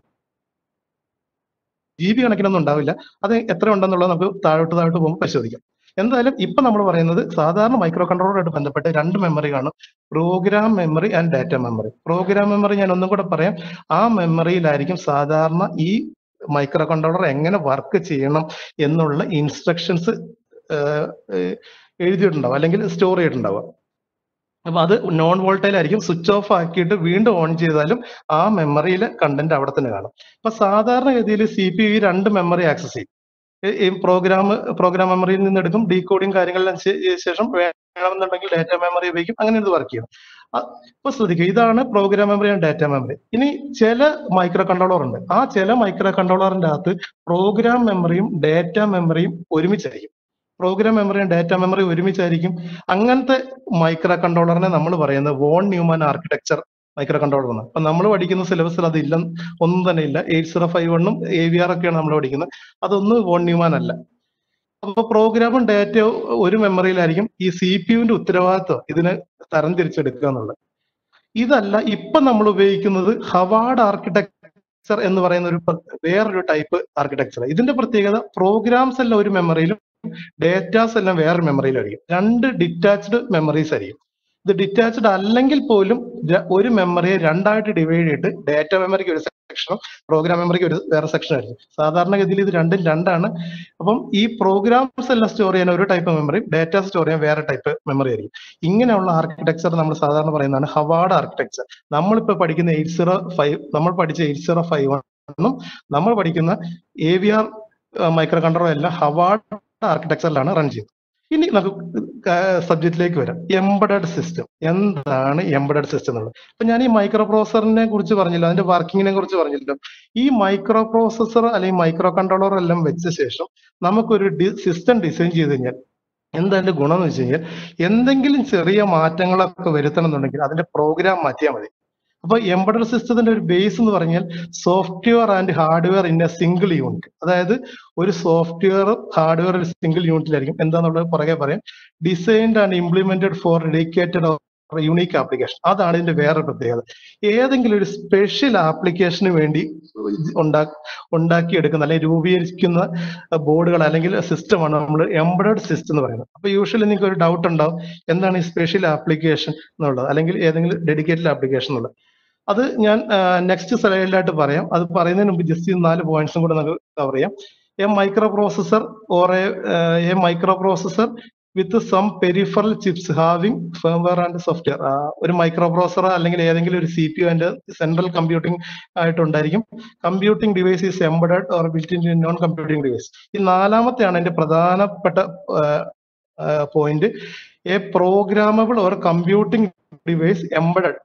ജി ബി കണക്കിനൊന്നും ഉണ്ടാവില്ല. അത് എത്ര ഉണ്ടെന്നുള്ളത് നമുക്ക് താഴോട്ട് താഴോട്ട് പോകുമ്പോൾ പരിശോധിക്കാം. എന്തായാലും ഇപ്പൊ നമ്മൾ പറയുന്നത് സാധാരണ മൈക്രോ കൺട്രോളറുമായിട്ട് ബന്ധപ്പെട്ട് രണ്ട് മെമ്മറി കാണും. Program memory and data memory program memory ഞാൻ ഒന്നും കൂടെ പറയാം. ആ മെമ്മറിയിലായിരിക്കും സാധാരണ ഈ മൈക്രോ കൺട്രോളർ എങ്ങനെ വർക്ക് ചെയ്യണം എന്നുള്ള ഇൻസ്ട്രക്ഷൻസ് എഴുതിയിട്ടുണ്ടാവും അല്ലെങ്കിൽ സ്റ്റോർ ചെയ്തിട്ടുണ്ടാവുക. അപ്പൊ അത് നോൺ വോൾട്ടൈൽ ആയിരിക്കും. സ്വിച്ച് ഓഫ് ആക്കിയിട്ട് വീണ്ടും ഓൺ ചെയ്താലും ആ മെമ്മറിയിലെ കണ്ടന്റ് അവിടെ തന്നെ കാണും. അപ്പൊ സാധാരണഗതിയിൽ സി പി യു രണ്ട് മെമ്മറി ആക്സസ് ചെയ്യും. ഈ പ്രോഗ്രാം പ്രോഗ്രാം മെമ്മറിയിൽ നിന്ന് എടുക്കും. ഡീകോഡിങ് കാര്യങ്ങളെല്ലാം ശേഷം വേണമെന്നുണ്ടെങ്കിൽ ഡാറ്റ മെമ്മറി ഉപയോഗിക്കും. അങ്ങനെ ഇത് വർക്ക് ചെയ്യും. ഇപ്പൊ ശ്രദ്ധിക്കുക ഇതാണ് program memory and data memory ഇനി ചില മൈക്രോ കൺട്രോളർ ഉണ്ട്. ആ ചില മൈക്രോ കൺട്രോളറിന്റെ അകത്ത് പ്രോഗ്രാം മെമ്മറിയും ഡാറ്റ മെമ്മറിയും ഒരുമിച്ചായിരിക്കും. പ്രോഗ്രാം മെമ്മറിയും ഡാറ്റ മെമ്മറി ഒരുമിച്ചായിരിക്കും. അങ്ങനത്തെ മൈക്രോ കൺട്രോളറിനെ നമ്മൾ പറയുന്നത് von Neumann architecture micro controller എന്ന് അപ്പൊ നമ്മൾ പഠിക്കുന്ന സിലബസിൽ അത് ഇല്ല ഒന്നും തന്നെ ഇല്ല. എയ്റ്റ് സീറോ ഫൈവ് വണ്ണും എ വി ആർ ഒക്കെയാണ് നമ്മൾ പഠിക്കുന്നത്. അതൊന്നും വോൺ ന്യൂമാൻ അല്ല. അപ്പൊ പ്രോഗ്രാമും ഡാറ്റയും ഒരു മെമ്മറിയിലായിരിക്കും ഈ സി പി യുവിന്റെ ഉത്തരവാദിത്വം ഇതിനെ തരം തിരിച്ചെടുക്കുക എന്നുള്ളത്. ഇതല്ല ഇപ്പൊ നമ്മൾ ഉപയോഗിക്കുന്നത് ഹവാർഡ് ആർക്കിടെക്ചർ എന്ന് പറയുന്ന ഒരു വേറൊരു ടൈപ്പ് ആർക്കിടെക്ചർ ഇതിന്റെ പ്രത്യേകത പ്രോഗ്രാംസ് എല്ലാം ഒരു മെമ്മറിയിലും ഡേറ്റാസ് എല്ലാം വേറെ മെമ്മറിയിലായിരിക്കും രണ്ട് ഡിറ്റാച്ച്ഡ് മെമ്മറീസ് ആയിരിക്കും. ഇത് ഡിറ്റാച്ച്ഡ് അല്ലെങ്കിൽ പോലും ഒരു മെമ്മറിയെ രണ്ടായിട്ട് ഡിവൈഡ് ചെയ്തിട്ട് ഡാറ്റ മെമ്മറിക്ക് ഒരു സെക്ഷനും പ്രോഗ്രാം മെമ്മറിക്ക് ഒരു വേറെ സെക്ഷൻ ആയിരിക്കും. സാധാരണഗതിയിൽ ഇത് രണ്ടും രണ്ടാണ്. അപ്പം ഈ പ്രോഗ്രാംസ് എല്ലാം സ്റ്റോർ ചെയ്യാൻ ഒരു ടൈപ്പ് മെമ്മറി ഡാറ്റ സ്റ്റോർ ചെയ്യാൻ വേറെ ടൈപ്പ് മെമ്മറി ആയിരിക്കും. ഇങ്ങനെയുള്ള ആർക്കിടെക്ചർ നമ്മൾ സാധാരണ പറയുന്നതാണ് ഹവാർഡ് ആർക്കിടെക്ചർ നമ്മളിപ്പോ പഠിക്കുന്ന എയ്റ്റ് സീറോ ഫൈവ് നമ്മൾ പഠിച്ച എയ്റ്റ് സീറോ ഫൈവ് വണ്ണും നമ്മൾ പഠിക്കുന്ന A V R micro controller എല്ലാം ഹവാർഡ് ആർക്കിടെക്ചറിലാണ് റൺ ചെയ്യുന്നത് ഇനി നമുക്ക് സബ്ജക്റ്റിലേക്ക് വരാം. എംബഡഡ് സിസ്റ്റം എന്താണ് എംബഡഡ് സിസ്റ്റം എന്നുള്ളത്? അപ്പൊ ഞാൻ ഈ മൈക്രോ പ്രോസസറിനെ കുറിച്ച് പറഞ്ഞില്ല അതിന്റെ വർക്കിങ്ങിനെ കുറിച്ച് പറഞ്ഞില്ല. ഈ മൈക്രോ പ്രോസസർ അല്ലെങ്കിൽ മൈക്രോ കൺട്രോളർ എല്ലാം വെച്ച ശേഷം നമുക്കൊരു സിസ്റ്റം ഡിസൈൻ ചെയ്ത് കഴിഞ്ഞാൽ എന്താ അതിന്റെ ഗുണം എന്ന് വെച്ച് കഴിഞ്ഞാൽ എന്തെങ്കിലും ചെറിയ മാറ്റങ്ങളൊക്കെ വരുത്തണം എന്നുണ്ടെങ്കിൽ അതിന്റെ പ്രോഗ്രാം മാറ്റിയാൽ മതി. അപ്പൊ എംബഡഡ് സിസ്റ്റത്തിന്റെ ഒരു ബേസ് എന്ന് പറഞ്ഞാൽ software and hardware in a single unit അതായത് ഒരു സോഫ്റ്റ്വെയർ ഹാർഡ്വെയർ ഒരു സിംഗിൾ യൂണിറ്റിലായിരിക്കും എന്താന്നുള്ളത് പുറകെ പറയാം. Designed and implemented for dedicated unique application അതാണ് ഇതിന്റെ വേറെ പ്രത്യേകത. ഏതെങ്കിലും ഒരു സ്പെഷ്യൽ ആപ്ലിക്കേഷന് വേണ്ടി ഉണ്ടാ ഉണ്ടാക്കിയെടുക്കുന്ന അല്ലെങ്കിൽ രൂപീകരിക്കുന്ന ബോർഡുകൾ അല്ലെങ്കിൽ സിസ്റ്റമാണ് നമ്മൾ എംബ്രോയ്ഡ് സിസ്റ്റം എന്ന് പറയുന്നത്. അപ്പൊ യൂഷ്വലി നിങ്ങൾക്ക് ഒരു ഡൗട്ട് ഉണ്ടാവും എന്താണ് ഈ സ്പെഷ്യൽ ആപ്ലിക്കേഷൻ എന്നുള്ളത്? അല്ലെങ്കിൽ ഏതെങ്കിലും ഡെഡിക്കേറ്റഡ് ആപ്ലിക്കേഷൻ എന്നുള്ളത്. അത് ഞാൻ നെക്സ്റ്റ് സ്ലൈഡിലായിട്ട് പറയാം. അത് പറയുന്നതിന് മുമ്പ് ജസ്റ്റ് നാല് പോയിന്റ്സും കൂടെ നമുക്ക് കവർ ചെയ്യാം. A micro processor or a micro processor with some peripheral chips having firmware and software ഒരു മൈക്രോ പ്രോസറോ അല്ലെങ്കിൽ ഏതെങ്കിലും ഒരു സി പി ഒ അതിന്റെ central computing ആയിട്ടുണ്ടായിരിക്കും. Computing device is embedded or built in non computing device ഈ നാലാമത്തെയാണ് എന്റെ പ്രധാനപ്പെട്ട point a programmable or computing device embedded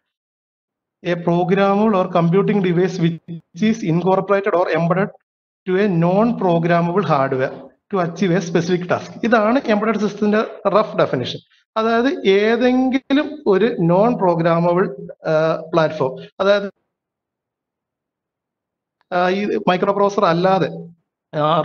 a programmable or computing device which is incorporated or embedded to a non programmable hardware. To achieve a specific task ഇതാണ് embedded സിസ്റ്റത്തിന്റെ rough definition അതായത് ഏതെങ്കിലും ഒരു non programmable platform അതായത് ഈ micro processor അല്ലാതെ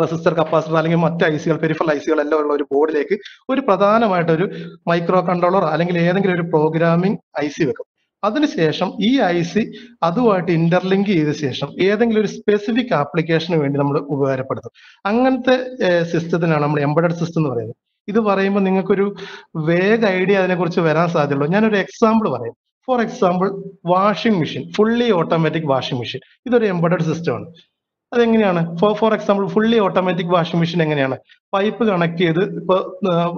resistor capacitor അല്ലെങ്കിൽ മറ്റ് ഐ സികൾ പെരിഫൽ ഐ സികൾ എല്ലാം ഉള്ള ഒരു ബോർഡിലേക്ക് ഒരു പ്രധാനമായിട്ട് ഒരു മൈക്രോ കൺട്രോളർ അല്ലെങ്കിൽ ഏതെങ്കിലും ഒരു പ്രോഗ്രാമിംഗ് ഐ സി വെക്കും. അതിനുശേഷം ഈ ഐ സി അതുമായിട്ട് ഇന്റർലിങ്ക് ചെയ്ത ശേഷം ഏതെങ്കിലും ഒരു സ്പെസിഫിക് ആപ്ലിക്കേഷന് വേണ്ടി നമ്മൾ ഉപകാരപ്പെടുത്തും. അങ്ങനത്തെ സിസ്റ്റത്തിനാണ് നമ്മൾ എംബഡഡ് സിസ്റ്റം എന്ന് പറയുന്നത്. ഇത് പറയുമ്പോൾ നിങ്ങൾക്കൊരു വേഗ ഐഡിയ അതിനെക്കുറിച്ച് വരാൻ സാധ്യതയുള്ളൂ. ഞാനൊരു എക്സാമ്പിൾ പറയാം. For example washing machine fully automatic washing machine ഇതൊരു എംബഡഡ് സിസ്റ്റമാണ് അതെങ്ങനെയാണ്? For for example fully automatic washing machine എങ്ങനെയാണ്? പൈപ്പ് കണക്ട് ചെയ്ത് ഇപ്പൊ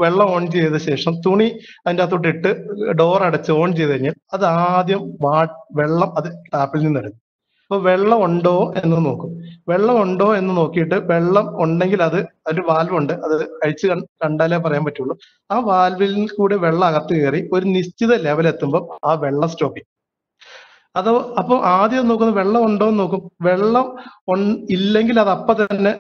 വെള്ളം ഓൺ ചെയ്ത ശേഷം തുണി അതിന്റെ അകത്തോട്ട് ഇട്ട് ഡോർ അടച്ച് ഓൺ ചെയ്ത് കഴിഞ്ഞാൽ അത് ആദ്യം വെള്ളം അത് ടാപ്പിൽ നിന്ന് എടുക്കും. അപ്പൊ വെള്ളം ഉണ്ടോ എന്ന് നോക്കും. വെള്ളം ഉണ്ടോ എന്ന് നോക്കിയിട്ട് വെള്ളം ഉണ്ടെങ്കിൽ അത് ഒരു വാൽവ് ഉണ്ട്. അത് അഴിച്ച് കണ്ടാലേ പറയാൻ പറ്റുള്ളൂ. ആ വാൽവിൽ കൂടെ വെള്ളം അകത്ത് കയറി ഒരു നിശ്ചിത ലെവൽ എത്തുമ്പോൾ ആ വെള്ളം സ്റ്റോപ്പ് ചെയ്യും. അതോ അപ്പൊ ആദ്യം നോക്കുന്നത് വെള്ളം ഉണ്ടോ എന്ന് നോക്കും. വെള്ളം ഇല്ലെങ്കിൽ അത് അപ്പൊ തന്നെ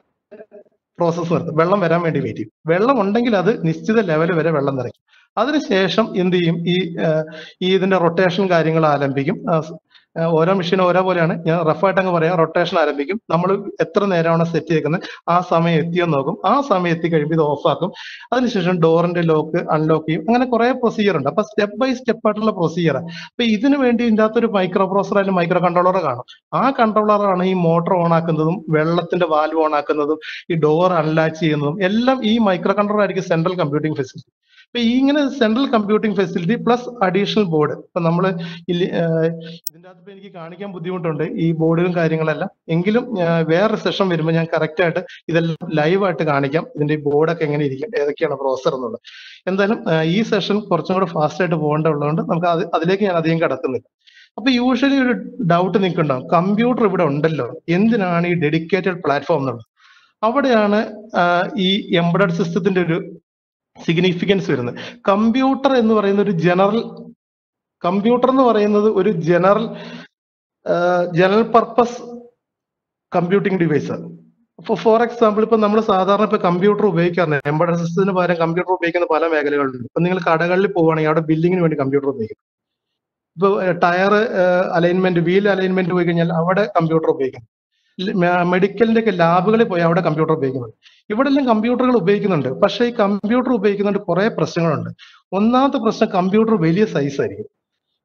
പ്രോസസ്സ് നിർത്തും വെള്ളം വരാൻ വേണ്ടി വെയിറ്റ് ചെയ്യും. വെള്ളം ഉണ്ടെങ്കിൽ അത് നിശ്ചിത ലെവൽ വരെ വെള്ളം നിറയ്ക്കും. അതിനുശേഷം എന്ത് ചെയ്യും? ഈ ഈ ഇതിന്റെ റൊട്ടേഷൻ കാര്യങ്ങൾ ആരംഭിക്കും. ഓരോ മെഷീൻ ഓരോ പോലെയാണ്. ഞാൻ റഫായിട്ട് അങ്ങ് പറയാം. റൊട്ടേഷൻ ആരംഭിക്കും. നമ്മൾ എത്ര നേരമാണ് സെറ്റ് ചെയ്തേക്കുന്നത്? ആ സമയം എത്തിയെന്ന് നോക്കും. ആ സമയം എത്തി കഴിയുമ്പോൾ ഇത് ഓഫാക്കും അതിനുശേഷം ഡോറിന്റെ ലോക്ക് അൺലോക്ക് ചെയ്യും. അങ്ങനെ കുറെ പ്രൊസീജിയർ ഉണ്ട്. അപ്പൊ സ്റ്റെപ്പ് ബൈ സ്റ്റെപ്പ് ആയിട്ടുള്ള പ്രൊസീജിയർ അപ്പൊ ഇതിനു വേണ്ടി ഇതിന്റെ അകത്തൊരു മൈക്രോ പ്രോസർ അല്ലെങ്കിൽ മൈക്രോ കൺട്രോളർ കാണും. ആ കൺട്രോളറാണ് ഈ മോട്ടോർ ഓൺ ആക്കുന്നതും വെള്ളത്തിന്റെ വാൽവ് ഓൺ ആക്കുന്നതും ഈ ഡോർ അൺലാച്ച് ചെയ്യുന്നതും എല്ലാം ഈ മൈക്രോ കൺട്രോളർ ആയിരിക്കും സെൻട്രൽ കമ്പ്യൂട്ടിംഗ് ഫെസിലിറ്റി അപ്പൊ ഈ ഇങ്ങനെ central computing facility plus additional board ഇപ്പൊ നമ്മൾ ഇതിന്റെ അകത്ത് എനിക്ക് കാണിക്കാൻ ബുദ്ധിമുട്ടുണ്ട് ഈ ബോർഡുകളും കാര്യങ്ങളെല്ലാം. എങ്കിലും വേറെ സെഷൻ വരുമ്പോൾ ഞാൻ കറക്റ്റ് ആയിട്ട് ഇതെല്ലാം ലൈവ് ആയിട്ട് കാണിക്കാം. ഇതിന്റെ ബോർഡൊക്കെ എങ്ങനെ ഇരിക്കും ഏതൊക്കെയാണ് പ്രോസർ എന്നുള്ളത്. എന്തായാലും ഈ സെഷൻ കുറച്ചും കൂടെ ഫാസ്റ്റ് ആയിട്ട് പോകേണ്ടതുള്ളതുകൊണ്ട് നമുക്ക് അത് അതിലേക്ക് ഞാൻ അധികം കിടക്കുന്നില്ല അപ്പൊ യൂഷ്വലി ഒരു ഡൗട്ട് നിൽക്കുന്നുണ്ടാവും കമ്പ്യൂട്ടർ ഇവിടെ ഉണ്ടല്ലോ. എന്തിനാണ് ഈ ഡെഡിക്കേറ്റഡ് പ്ലാറ്റ്ഫോം എന്നുള്ളത്? അവിടെയാണ് ഈ എംബഡഡ് സിസ്റ്റത്തിന്റെ ഒരു സിഗ്നിഫിക്കൻസ് വരുന്നത്. കമ്പ്യൂട്ടർ എന്ന് പറയുന്ന ഒരു ജനറൽ കമ്പ്യൂട്ടർ എന്ന് പറയുന്നത് ഒരു general general purpose computing device for example ഇപ്പൊ നമ്മൾ സാധാരണ ഇപ്പൊ കമ്പ്യൂട്ടർ ഉപയോഗിക്കാറുണ്ട് എംബഡഡ് സിസ്റ്റത്തിന് പകരം കമ്പ്യൂട്ടർ ഉപയോഗിക്കുന്ന പല മേഖലകളുണ്ട് ഇപ്പൊ നിങ്ങൾ കടകളിൽ പോവുകയാണെങ്കിൽ അവിടെ ബില്ലിങ്ങിന് വേണ്ടി കമ്പ്യൂട്ടർ ഉപയോഗിക്കും. ഇപ്പൊ ടയർ അലൈൻമെന്റ് വീൽ അലൈൻമെന്റ് പോയി കഴിഞ്ഞാൽ അവിടെ കമ്പ്യൂട്ടർ ഉപയോഗിക്കും. മെഡിക്കലിന്റെ ഒക്കെ ലാബുകളിൽ പോയി അവിടെ കമ്പ്യൂട്ടർ ഉപയോഗിക്കുന്നുണ്ട്. ഇവിടെ എല്ലാം കമ്പ്യൂട്ടറുകൾ ഉപയോഗിക്കുന്നുണ്ട്. പക്ഷേ ഈ കമ്പ്യൂട്ടർ ഉപയോഗിക്കുന്നുണ്ട് കുറെ പ്രശ്നങ്ങളുണ്ട്. ഒന്നാമത്തെ പ്രശ്നം കമ്പ്യൂട്ടർ വലിയ സൈസ് ആയിരിക്കും.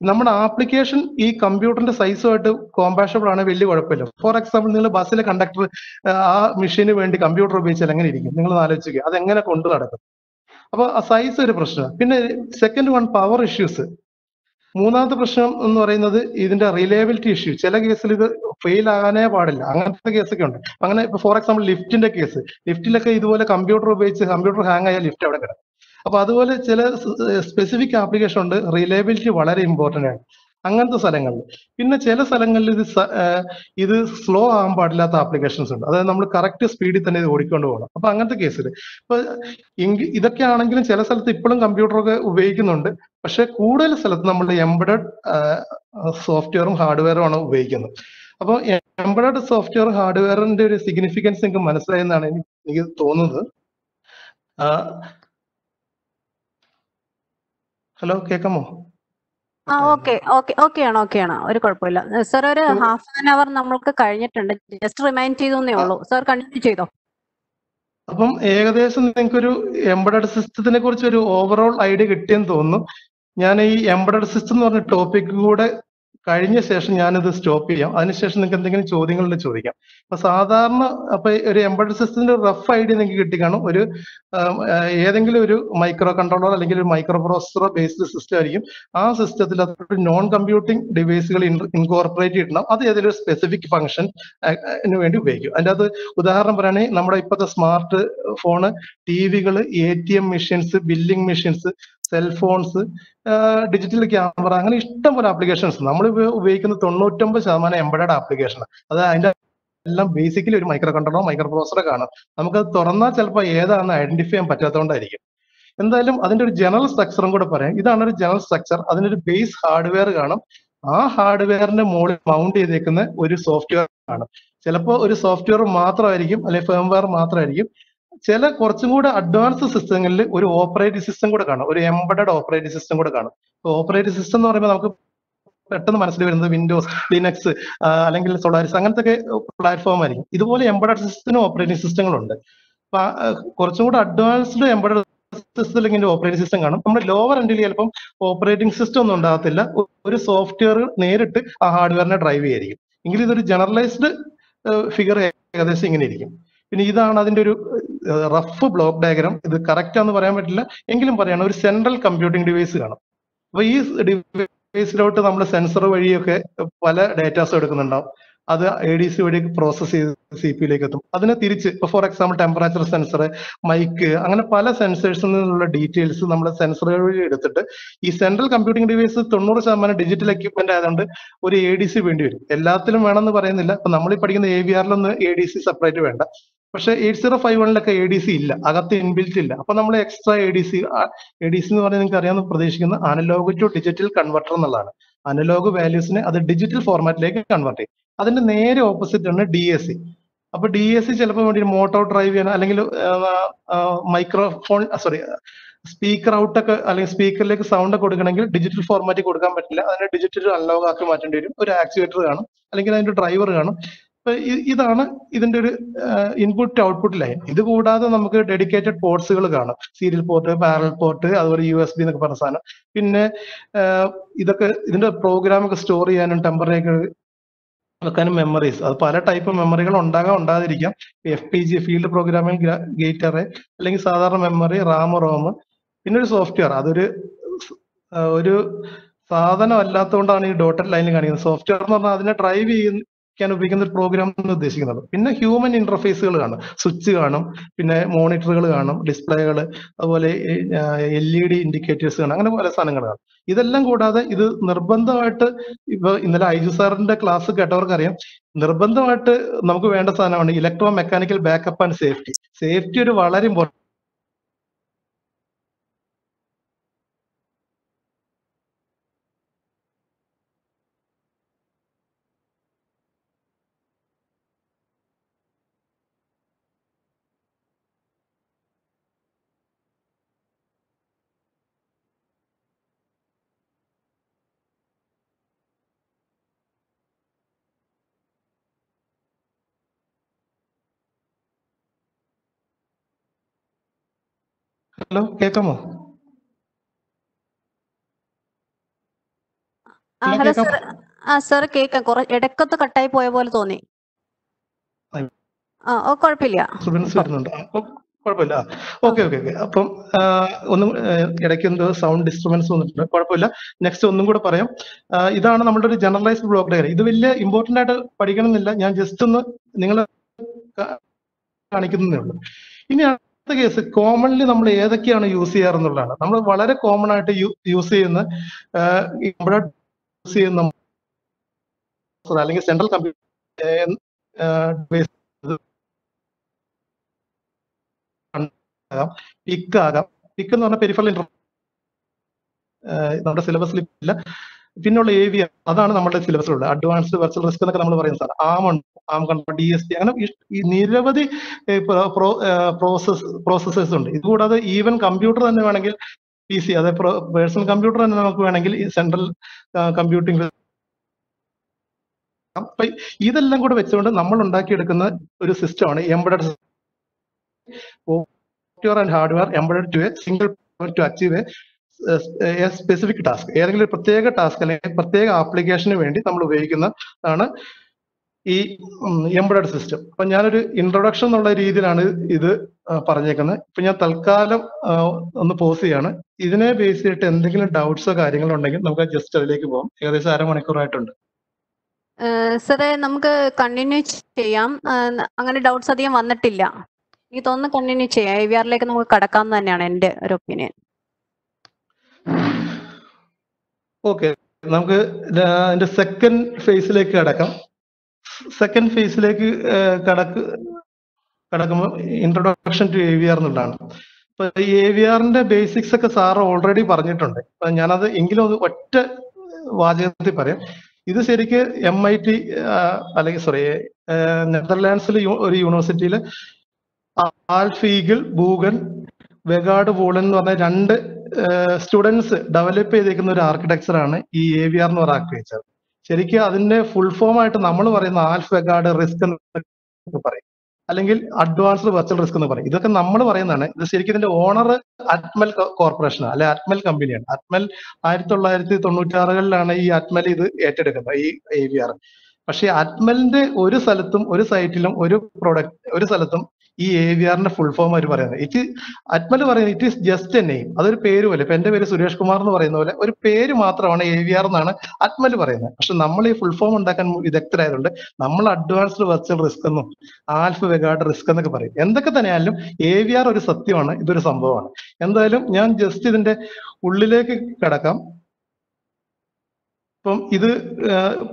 നമ്മുടെ ആപ്ലിക്കേഷൻ ഈ കമ്പ്യൂട്ടറിന്റെ സൈസുമായിട്ട് കോമ്പാഷബിൾ ആണ് വലിയ കുഴപ്പമില്ല. ഫോർ എക്സാമ്പിൾ നിങ്ങൾ ബസ്സിലെ കണ്ടക്ടർ ആ മെഷീന് വേണ്ടി കമ്പ്യൂട്ടർ ഉപയോഗിച്ചാൽ എങ്ങനെ ഇരിക്കും? നിങ്ങൾ ആലോചിക്കുക അതെങ്ങനെ കൊണ്ടു നടക്കും? അപ്പൊ സൈസ് ഒരു പ്രശ്നമാണ്. പിന്നെ സെക്കൻഡ് വൺ പവർ ഇഷ്യൂസ് മൂന്നാമത്തെ പ്രശ്നം എന്ന് പറയുന്നത് ഇതിന്റെ റിലയബിലിറ്റി ഇഷ്യൂ ചില കേസിൽ ഇത് ഫെയിൽ ആകാനേ പാടില്ല. അങ്ങനത്തെ കേസൊക്കെ ഉണ്ട്. അങ്ങനെ ഇപ്പൊ ഫോർ എക്സാമ്പിൾ ലിഫ്റ്റിന്റെ കേസ് ലിഫ്റ്റിലൊക്കെ ഇതുപോലെ കമ്പ്യൂട്ടർ ഉപയോഗിച്ച് കമ്പ്യൂട്ടർ ഹാങ് ആയാൽ ലിഫ്റ്റ് അവിടെ കിടക്കും. അപ്പൊ അതുപോലെ ചില സ്പെസിഫിക് ആപ്ലിക്കേഷൻ ഉണ്ട്. റിലയബിലിറ്റി വളരെ ഇമ്പോർട്ടന്റ് ആണ്. അങ്ങനത്തെ സ്ഥലങ്ങളിൽ. പിന്നെ ചില സ്ഥലങ്ങളിൽ ഇത് ഇത് സ്ലോ ആകാൻ പാടില്ലാത്ത ആപ്ലിക്കേഷൻസ് ഉണ്ട്. അതായത് നമ്മൾ കറക്റ്റ് സ്പീഡിൽ തന്നെ ഇത് ഓടിക്കൊണ്ട് പോകണം. അപ്പൊ അങ്ങനത്തെ കേസിൽ ഇപ്പൊ ഇതൊക്കെ ആണെങ്കിലും ചില സ്ഥലത്ത് ഇപ്പോഴും കമ്പ്യൂട്ടറൊക്കെ ഉപയോഗിക്കുന്നുണ്ട്. പക്ഷെ കൂടുതൽ സ്ഥലത്ത് നമ്മൾ എംബഡഡ് സോഫ്റ്റ്വെയറും ഹാർഡ്വെയറും ആണ് ഉപയോഗിക്കുന്നത്. അപ്പോൾ എംബഡഡ് സോഫ്റ്റ്വെയർ ഹാർഡ്വെയറിന്റെ ഒരു സിഗ്നിഫിക്കൻസ് നിങ്ങൾക്ക് മനസ്സിലായെന്നാണ് എനിക്ക് തോന്നുന്നത്. ഹലോ കേൾക്കാമോ ആ ഓക്കെ ഓക്കെ ഓക്കെ ആണ് ഓക്കെ ആണ് ഒരു കുഴപ്പമില്ല. സർ ഒരു ഹാഫ് ആൻ അവർ നമ്മൾക്ക് കഴിഞ്ഞിട്ടുണ്ട്. ജസ്റ്റ് റിമൈൻഡ് ചെയ്തേ ഉള്ളൂ. സർ കണ്ടിന്യൂ ചെയ്തോ? അപ്പം ഏകദേശം നിങ്ങൾക്ക് ഒരു എംബഡഡ് സിസ്റ്റത്തിനെ കുറിച്ച് ഒരു ഓവറോൾ ഐഡിയ കിട്ടിയെന്ന് തോന്നുന്നു. ഞാൻ ഈ എംബഡഡ് സിസ്റ്റം എന്ന് പറഞ്ഞ ടോപ്പിക് കൂടെ കഴിഞ്ഞ ശേഷം ഞാനിത് സ്റ്റോപ്പ് ചെയ്യാം. അതിനുശേഷം നിങ്ങൾക്ക് എന്തെങ്കിലും ചോദ്യങ്ങൾ ചോദിക്കാം. അപ്പൊ സാധാരണ അപ്പൊ ഒരു എംബഡ് സിസ്റ്റത്തിന്റെ റഫ് ഐഡിയ നിങ്ങൾക്ക് കിട്ടിക്കാണും ഒരു ഏതെങ്കിലും ഒരു മൈക്രോ കൺട്രോളർ അല്ലെങ്കിൽ ഒരു മൈക്രോ പ്രോസസറോ ബേസ്ഡ് സിസ്റ്റം ആയിരിക്കും. ആ സിസ്റ്റത്തിൽ ഒരു നോൺ കമ്പ്യൂട്ടിംഗ് ഡിവൈസുകൾ ഇൻകോർപ്പറേറ്റ് ചെയ്യണം അത് ഏതെങ്കിലും ഒരു സ്പെസിഫിക് ഫംഗ്ഷൻ വേണ്ടി ഉപയോഗിക്കും. അതിന്റെ അത് ഉദാഹരണം പറയുകയാണെങ്കിൽ നമ്മുടെ ഇപ്പോഴത്തെ smart phone T വികൾ A T M machines billing machines cellphones digital camera അങ്ങനെ ഇഷ്ടം പോലെ ആപ്ലിക്കേഷൻസ് നമ്മൾ ഉപയോഗിക്കുന്ന തൊണ്ണൂറ്റൊമ്പത് ശതമാനം എംബഡഡ് ആപ്ലിക്കേഷൻ അത് അതിന്റെ എല്ലാം ബേസിക്കലി ഒരു മൈക്രോ കൺട്രോളോ മൈക്രോ പ്രോസറോ കാണും നമുക്കത് തുറന്നാൽ ചിലപ്പോൾ ഏതാണെന്ന് ഐഡന്റിഫൈ ചെയ്യാൻ പറ്റാത്തതുകൊണ്ടായിരിക്കും. എന്തായാലും അതിന്റെ ഒരു ജനറൽ സ്ട്രക്ചറും കൂടെ പറയാം. ഇതാണ് ഒരു ജനറൽ സ്ട്രക്ചർ അതിന്റെ ഒരു ബേസ് ഹാർഡ്വെയർ കാണും. ആ ഹാർഡ്വെയറിന്റെ മുകളിൽ മൗണ്ട് ചെയ്തേക്കുന്ന ഒരു സോഫ്റ്റ്വെയർ ആണ്. ചിലപ്പോൾ ഒരു സോഫ്റ്റ്വെയർ മാത്രമായിരിക്കും അല്ലെങ്കിൽ ഫേംവെയർ മാത്രമായിരിക്കും. ചില കുറച്ചും കൂടെ അഡ്വാൻസ് സിസ്റ്റങ്ങളിൽ ഒരു ഓപ്പറേറ്റിംഗ് സിസ്റ്റം കൂടെ കാണും. ഒരു എംബഡഡ് ഓപ്പറേറ്റിംഗ് സിസ്റ്റം കൂടെ കാണും. ഓപ്പറേറ്റിംഗ് സിസ്റ്റം എന്ന് പറയുമ്പോൾ നമുക്ക് പെട്ടെന്ന് മനസ്സിൽ വരുന്നത് വിൻഡോസ് ലിനക്സ് അല്ലെങ്കിൽ സോളാരിസ് അങ്ങനത്തെ പ്ലാറ്റ്ഫോം ആയിരിക്കും. ഇതുപോലെ എംബഡഡ് സിസ്റ്റത്തിനും ഓപ്പറേറ്റിംഗ് സിസ്റ്റങ്ങളുണ്ട് കുറച്ചും കൂടെ അഡ്വാൻസ്ഡ് എംബഡഡ് സിസ്റ്റത്തിൽ ഇങ്ങനെ ഓപ്പറേറ്റിംഗ് സിസ്റ്റം കാണും. നമ്മുടെ ലോവർ എൻഡിൽ ചിലപ്പം ഓപ്പറേറ്റിംഗ് സിസ്റ്റം ഒന്നും ഉണ്ടാകത്തില്ല. ഒരു സോഫ്റ്റ്വെയർ നേരിട്ട് ആ ഹാർഡ്വെയറിനെ ഡ്രൈവ് ചെയ്യായിരിക്കും. എങ്കിൽ ഇതൊരു ജനറലൈസ്ഡ് ഫിഗർ ഏകദേശം ഇങ്ങനെ ഇരിക്കും. പിന്നെ ഇതാണ് അതിന്റെ ഒരു റഫ് ബ്ലോക്ക് ഡയഗ്രാം ഇത് കറക്റ്റ് ആണെന്ന് പറയാൻ പറ്റില്ല. എങ്കിലും പറയണം ഒരു സെൻട്രൽ കമ്പ്യൂട്ടിംഗ് ഡിവൈസ് കാണും. അപ്പൊ ഈ ഡിവൈസിലോട്ട് നമ്മൾ സെൻസർ വഴിയൊക്കെ പല ഡേറ്റാസും എടുക്കുന്നുണ്ടാവും. അത് എ ഡി സി വഴി പ്രോസസ് ചെയ്ത് സി പി യിലേക്ക് എത്തും അതിനെ തിരിച്ച് ഇപ്പൊ for example temperature sensor mic അങ്ങനെ പല സെൻസേഴ്സിൽ നിന്നുള്ള ഡീറ്റെയിൽസ് നമ്മൾ സെൻസറുകൾ വഴി എടുത്തിട്ട് ഈ സെൻട്രൽ കമ്പ്യൂട്ടിംഗ് ഡിവൈസ് തൊണ്ണൂറ് ശതമാനം ഡിജിറ്റൽ എക്യുപ്മെന്റ് ആയതുകൊണ്ട് ഒരു എ ഡി സി വേണ്ടി വരും. എല്ലാത്തിലും വേണമെന്ന് പറയുന്നില്ല. അപ്പൊ നമ്മൾ ഈ പഠിക്കുന്ന എ വി ആറിലൊന്നും എ ഡി സി സെപ്പറേറ്റ് വേണ്ട. പക്ഷെ എയ്റ്റ് സീറോ ഫൈവ് വണ്ണിലൊക്കെ എ ഡി സി ഇല്ല. അകത്ത് ഇൻബിൽറ്റ് ഇല്ല. അപ്പൊ നമ്മൾ extra A D C A D C എന്ന് പറഞ്ഞാൽ നിങ്ങൾക്ക് അറിയാമെന്ന് പ്രതീക്ഷിക്കുന്ന അനലോഗ് ടു ഡിജിറ്റൽ കൺവെർട്ടർ എന്നുള്ളതാണ്. അനലോഗ് വാല്യൂസിനെ അത് ഡിജിറ്റൽ ഫോർമാറ്റിലേക്ക് കൺവെർട്ട് ചെയ്യും. അതിന്റെ നേരെ ഓപ്പോസിറ്റ് ആണ് ഡി എസ് സി അപ്പൊ ഡി എസ് സി ചിലപ്പോൾ വേണ്ടി മോട്ടോ ഡ്രൈവ് ചെയ്യാൻ അല്ലെങ്കിൽ മൈക്രോഫോൺ സോറി സ്പീക്കർ ഔട്ട് ഒക്കെ അല്ലെങ്കിൽ സ്പീക്കറിലേക്ക് സൗണ്ട് കൊടുക്കണമെങ്കിൽ ഡിജിറ്റൽ ഫോർമാറ്റിൽ കൊടുക്കാൻ പറ്റില്ല. അതിനെ ഡിജിറ്റൽ അൺലോഗ് ആക്കി മാറ്റേണ്ടി വരും. ഒരു ആക്ച്വേറ്റർ കാണും അല്ലെങ്കിൽ അതിന്റെ ഡ്രൈവർ കാണും. ഇതാണ് ഇതിന്റെ ഒരു ഇൻപുട്ട് ഔട്ട്പുട്ട് ലൈൻ ഇത് കൂടാതെ നമുക്ക് ഡെഡിക്കേറ്റഡ് പോർട്സുകൾ കാണാം. സീരിയൽ പോർട്ട് പാരൽ പോർട്ട് അതുപോലെ യു എസ് ബി എന്നൊക്കെ പറഞ്ഞ സാധനം. പിന്നെ ഇതൊക്കെ ഇതിന്റെ പ്രോഗ്രാം ഒക്കെ സ്റ്റോർ ചെയ്യാനും ടെമ്പററി വെക്കാനും മെമ്മറീസ് അത് പല ടൈപ്പ് മെമ്മറികൾ ഉണ്ടാകാം ഉണ്ടാതിരിക്കാം F P G field programming gate array അല്ലെങ്കിൽ സാധാരണ മെമ്മറി റാം റോം പിന്നെ ഒരു സോഫ്റ്റ്വെയർ അതൊരു ഒരു സാധനം അല്ലാത്തതുകൊണ്ടാണ് ഈ ഡോട്ടഡ് ലൈനിൽ കാണിക്കുന്നത്. സോഫ്റ്റ്വെയർ എന്ന് പറഞ്ഞാൽ അതിനെ ഡ്രൈവ് ചെയ്യാൻ ഉപയോഗിക്കുന്ന ഒരു പ്രോഗ്രാം എന്ന് ഉദ്ദേശിക്കുന്നത്. പിന്നെ ഹ്യൂമൻ ഇന്റർഫേസുകൾ കാണും. സ്വിച്ച് കാണും. പിന്നെ മോണിറ്ററുകൾ കാണും. ഡിസ്പ്ലേകൾ അതുപോലെ എൽ ഇ ഡി ഇൻഡിക്കേറ്റേഴ്സ് കാണും. അങ്ങനെ പല സാധനങ്ങൾ കാണും. ഇതെല്ലാം കൂടാതെ ഇത് നിർബന്ധമായിട്ട് ഇപ്പൊ ഇന്നലെ ഐജു സാറിന്റെ ക്ലാസ് കേട്ടവർക്കറിയാം നിർബന്ധമായിട്ട് നമുക്ക് വേണ്ട സാധനമാണ് electro mechanical backup and safety safety ഒരു വളരെ ഇമ്പോർട്ടന്റ് ഹലോ സർ ആ സർ കുറെ ഇടക്കത്ത് കട്ടായി പോയ പോലെ തോന്നി. ആ ഓ കുഴപ്പമില്ല. അപ്പൊ കുഴപ്പമില്ല ആ ഓക്കെ ഓക്കെ ഓക്കെ. അപ്പം ആ, ഒന്നും ഇടയ്ക്ക് എന്തോ സൗണ്ട് ഡിസ്റ്റർബൻസ് വന്നിട്ടുണ്ട്. കുഴപ്പമില്ല. നെക്സ്റ്റ് ഒന്നും കൂടെ പറയാം. ഇതാണ് നമ്മുടെ ഒരു ജനറലൈസ്ഡ് ബ്ലോക്ക് ഡയറി ഇത് വലിയ ഇമ്പോർട്ടന്റ് ആയിട്ട് പഠിക്കണമെന്നില്ല. ഞാൻ ജസ്റ്റ് ഒന്ന് നിങ്ങൾ കാണിക്കുന്നതേ ഉള്ളൂ. ഇനി അടുത്ത കേസ് കോമൺലി നമ്മൾ ഏതൊക്കെയാണ് യൂസ് ചെയ്യാറെന്നുള്ളതാണ് നമ്മൾ വളരെ കോമൺ ആയിട്ട് യൂസ് ചെയ്യുന്ന യൂസ് ചെയ്യുന്ന അല്ലെങ്കിൽ സെൻട്രൽ കമ്പ്യൂട്ടർ പിക്ക് ആകാം. പിക്ക് എന്ന് പറഞ്ഞാൽ പെരിഫറൽ ഇന്റർ നമ്മുടെ സിലബസിൽ ഇല്ല. പിന്നുള്ള ഏവിയ അതാണ് നമ്മുടെ സിലബസിലുള്ളത് അഡ്വാൻസ്ഡ് വെർച്വൽ റിസ്ക് എന്നൊക്കെ നമ്മൾ പറയുന്ന സാധനം. ആം ഉണ്ട്. ARM control D S T അങ്ങനെ ഈ നിരവധി പ്രോസസ് പ്രോസസ്സേഴ്സ് ഉണ്ട്. ഇത് കൂടാതെ ഈവൻ കമ്പ്യൂട്ടർ തന്നെ വേണമെങ്കിൽ പി സി അതായത് പേഴ്സണൽ കമ്പ്യൂട്ടർ തന്നെ നമുക്ക് വേണമെങ്കിൽ സെൻട്രൽ കമ്പ്യൂട്ടിംഗ് അപ്പൊ ഇതെല്ലാം കൂടെ വെച്ചുകൊണ്ട് നമ്മൾ ഉണ്ടാക്കിയെടുക്കുന്ന ഒരു സിസ്റ്റമാണ് embedded software and hardware embedded to a single to achieve a specific task ഏതെങ്കിലും ഒരു പ്രത്യേക ടാസ്ക് അല്ലെങ്കിൽ പ്രത്യേക ആപ്ലിക്കേഷന് വേണ്ടി നമ്മൾ ഉപയോഗിക്കുന്നതാണ് ഈ എംബഡഡ് സിസ്റ്റം അപ്പൊ ഞാനൊരു ഇൻട്രൊഡക്ഷൻ എന്നുള്ള രീതിയിലാണ് ഇത് പറഞ്ഞേക്കുന്നത്. ഇപ്പൊ ഞാൻ തൽക്കാലം ഒന്ന് പോസ് ചെയ്യാണ്. ഇതിനെ ബേസ് ചെയ്തിട്ട് എന്തെങ്കിലും ഡൗട്ട്സോ കാര്യങ്ങളോ ഉണ്ടെങ്കിൽ നമുക്ക് ജസ്റ്റ് അതിലേക്ക് പോകാം. ഏകദേശം അരമണിക്കൂറായിട്ടുണ്ട്. സാറേ നമുക്ക് കണ്ടിന്യൂ ചെയ്യാം. അങ്ങനെ ഡൗട്ട്സ് അധികം വന്നിട്ടില്ല. എനിക്ക് തോന്നുന്നു കണ്ടിന്യൂ ചെയ്യാം. ഐ വി ആറിലേക്ക് നമുക്ക് കടക്കാമെന്ന് തന്നെയാണ് എന്റെ ഒരു ഒപ്പീനിയൻ ഓക്കെ നമുക്ക് സെക്കൻഡ് ഫേസിലേക്ക് കടക്കാം. സെക്കൻഡ് ഫേസിലേക്ക് കടക്ക് കടക്കുമ്പോൾ introduction to A V R എന്നുള്ളതാണ്. ഇപ്പൊ ഈ എ വി ആറിന്റെ ബേസിക്സ് ഒക്കെ സാറ് ഓൾറെഡി പറഞ്ഞിട്ടുണ്ട്. അപ്പൊ ഞാനത് എങ്കിലും ഒറ്റ വാചകത്തിൽ പറയാം. ഇത് ശരിക്ക് എം ഐ ടി അല്ലെങ്കിൽ സോറി നെതർലാൻഡ്സിലെ ഒരു യൂണിവേഴ്സിറ്റിയിൽ ആൽഫീഗിൾ ബൂഗൻ വെഗാഡ് വോളൻ എന്ന് പറഞ്ഞ രണ്ട് സ്റ്റുഡൻസ് ഡെവലപ്പ് ചെയ്തേക്കുന്ന ഒരു ആർക്കിടെക്ചർ ആണ് ഈ എ വി ആർ എന്ന് പറയുന്ന ആർക്കിടെക്ചർ ശരിക്കും അതിന്റെ ഫുൾ ഫോം ആയിട്ട് നമ്മൾ പറയുന്ന ആൽഫ് വെഗാർഡ് റിസ്ക് എന്ന് പറയും. അല്ലെങ്കിൽ അഡ്വാൻസ്ഡ് വെർച്വൽ റിസ്ക് എന്ന് പറയും. ഇതൊക്കെ നമ്മൾ പറയുന്നതാണ്. ഇത് ശരിക്കും ഇതിന്റെ ഓണർ അറ്റ്മൽ കോർപ്പറേഷൻ അല്ലെ അറ്റ്മൽ കമ്പനിയാണ് അറ്റ്മൽ ആയിരത്തി തൊള്ളായിരത്തി തൊണ്ണൂറ്റാറുകളിലാണ് ഈ അറ്റ്മൽ ഇത് ഏറ്റെടുക്കുന്നത് ഈ എ വി ആർ പക്ഷേ അറ്റ്മലിന്റെ ഒരു സ്ഥലത്തും ഒരു സൈറ്റിലും ഒരു പ്രൊഡക്റ്റ് ഒരു സ്ഥലത്തും ഈ എ വി ആറിന്റെ ഫുൾ ഫോം അവർ പറയുന്നത്. ഇറ്റ് അറ്റ്മൽ പറയുന്നത് it is just a name അതൊരു പേര് പോലെ. ഇപ്പൊ എന്റെ പേര് സുരേഷ് കുമാർ എന്ന് പറയുന്ന പോലെ ഒരു പേര് മാത്രമാണ് എ വി ആർ എന്നാണ് അറ്റ്മൽ പറയുന്നത്. പക്ഷെ നമ്മൾ ഈ ഫുൾ ഫോം ഉണ്ടാക്കാൻ വിദഗ്ധരായതുകൊണ്ട് നമ്മൾ അഡ്വാൻസ്ഡ് വെർച്വൽ റിസ്ക് എന്നും ആൽഫ് വെഗാർഡ് റിസ്ക് എന്നൊക്കെ പറയും. എന്തൊക്കെ തന്നെയായാലും എ വി ആർ ഒരു സത്യമാണ് ഇതൊരു സംഭവമാണ്. എന്തായാലും ഞാൻ ജസ്റ്റ് ഇതിന്റെ ഉള്ളിലേക്ക് കിടക്കാം. ഇപ്പം ഇത്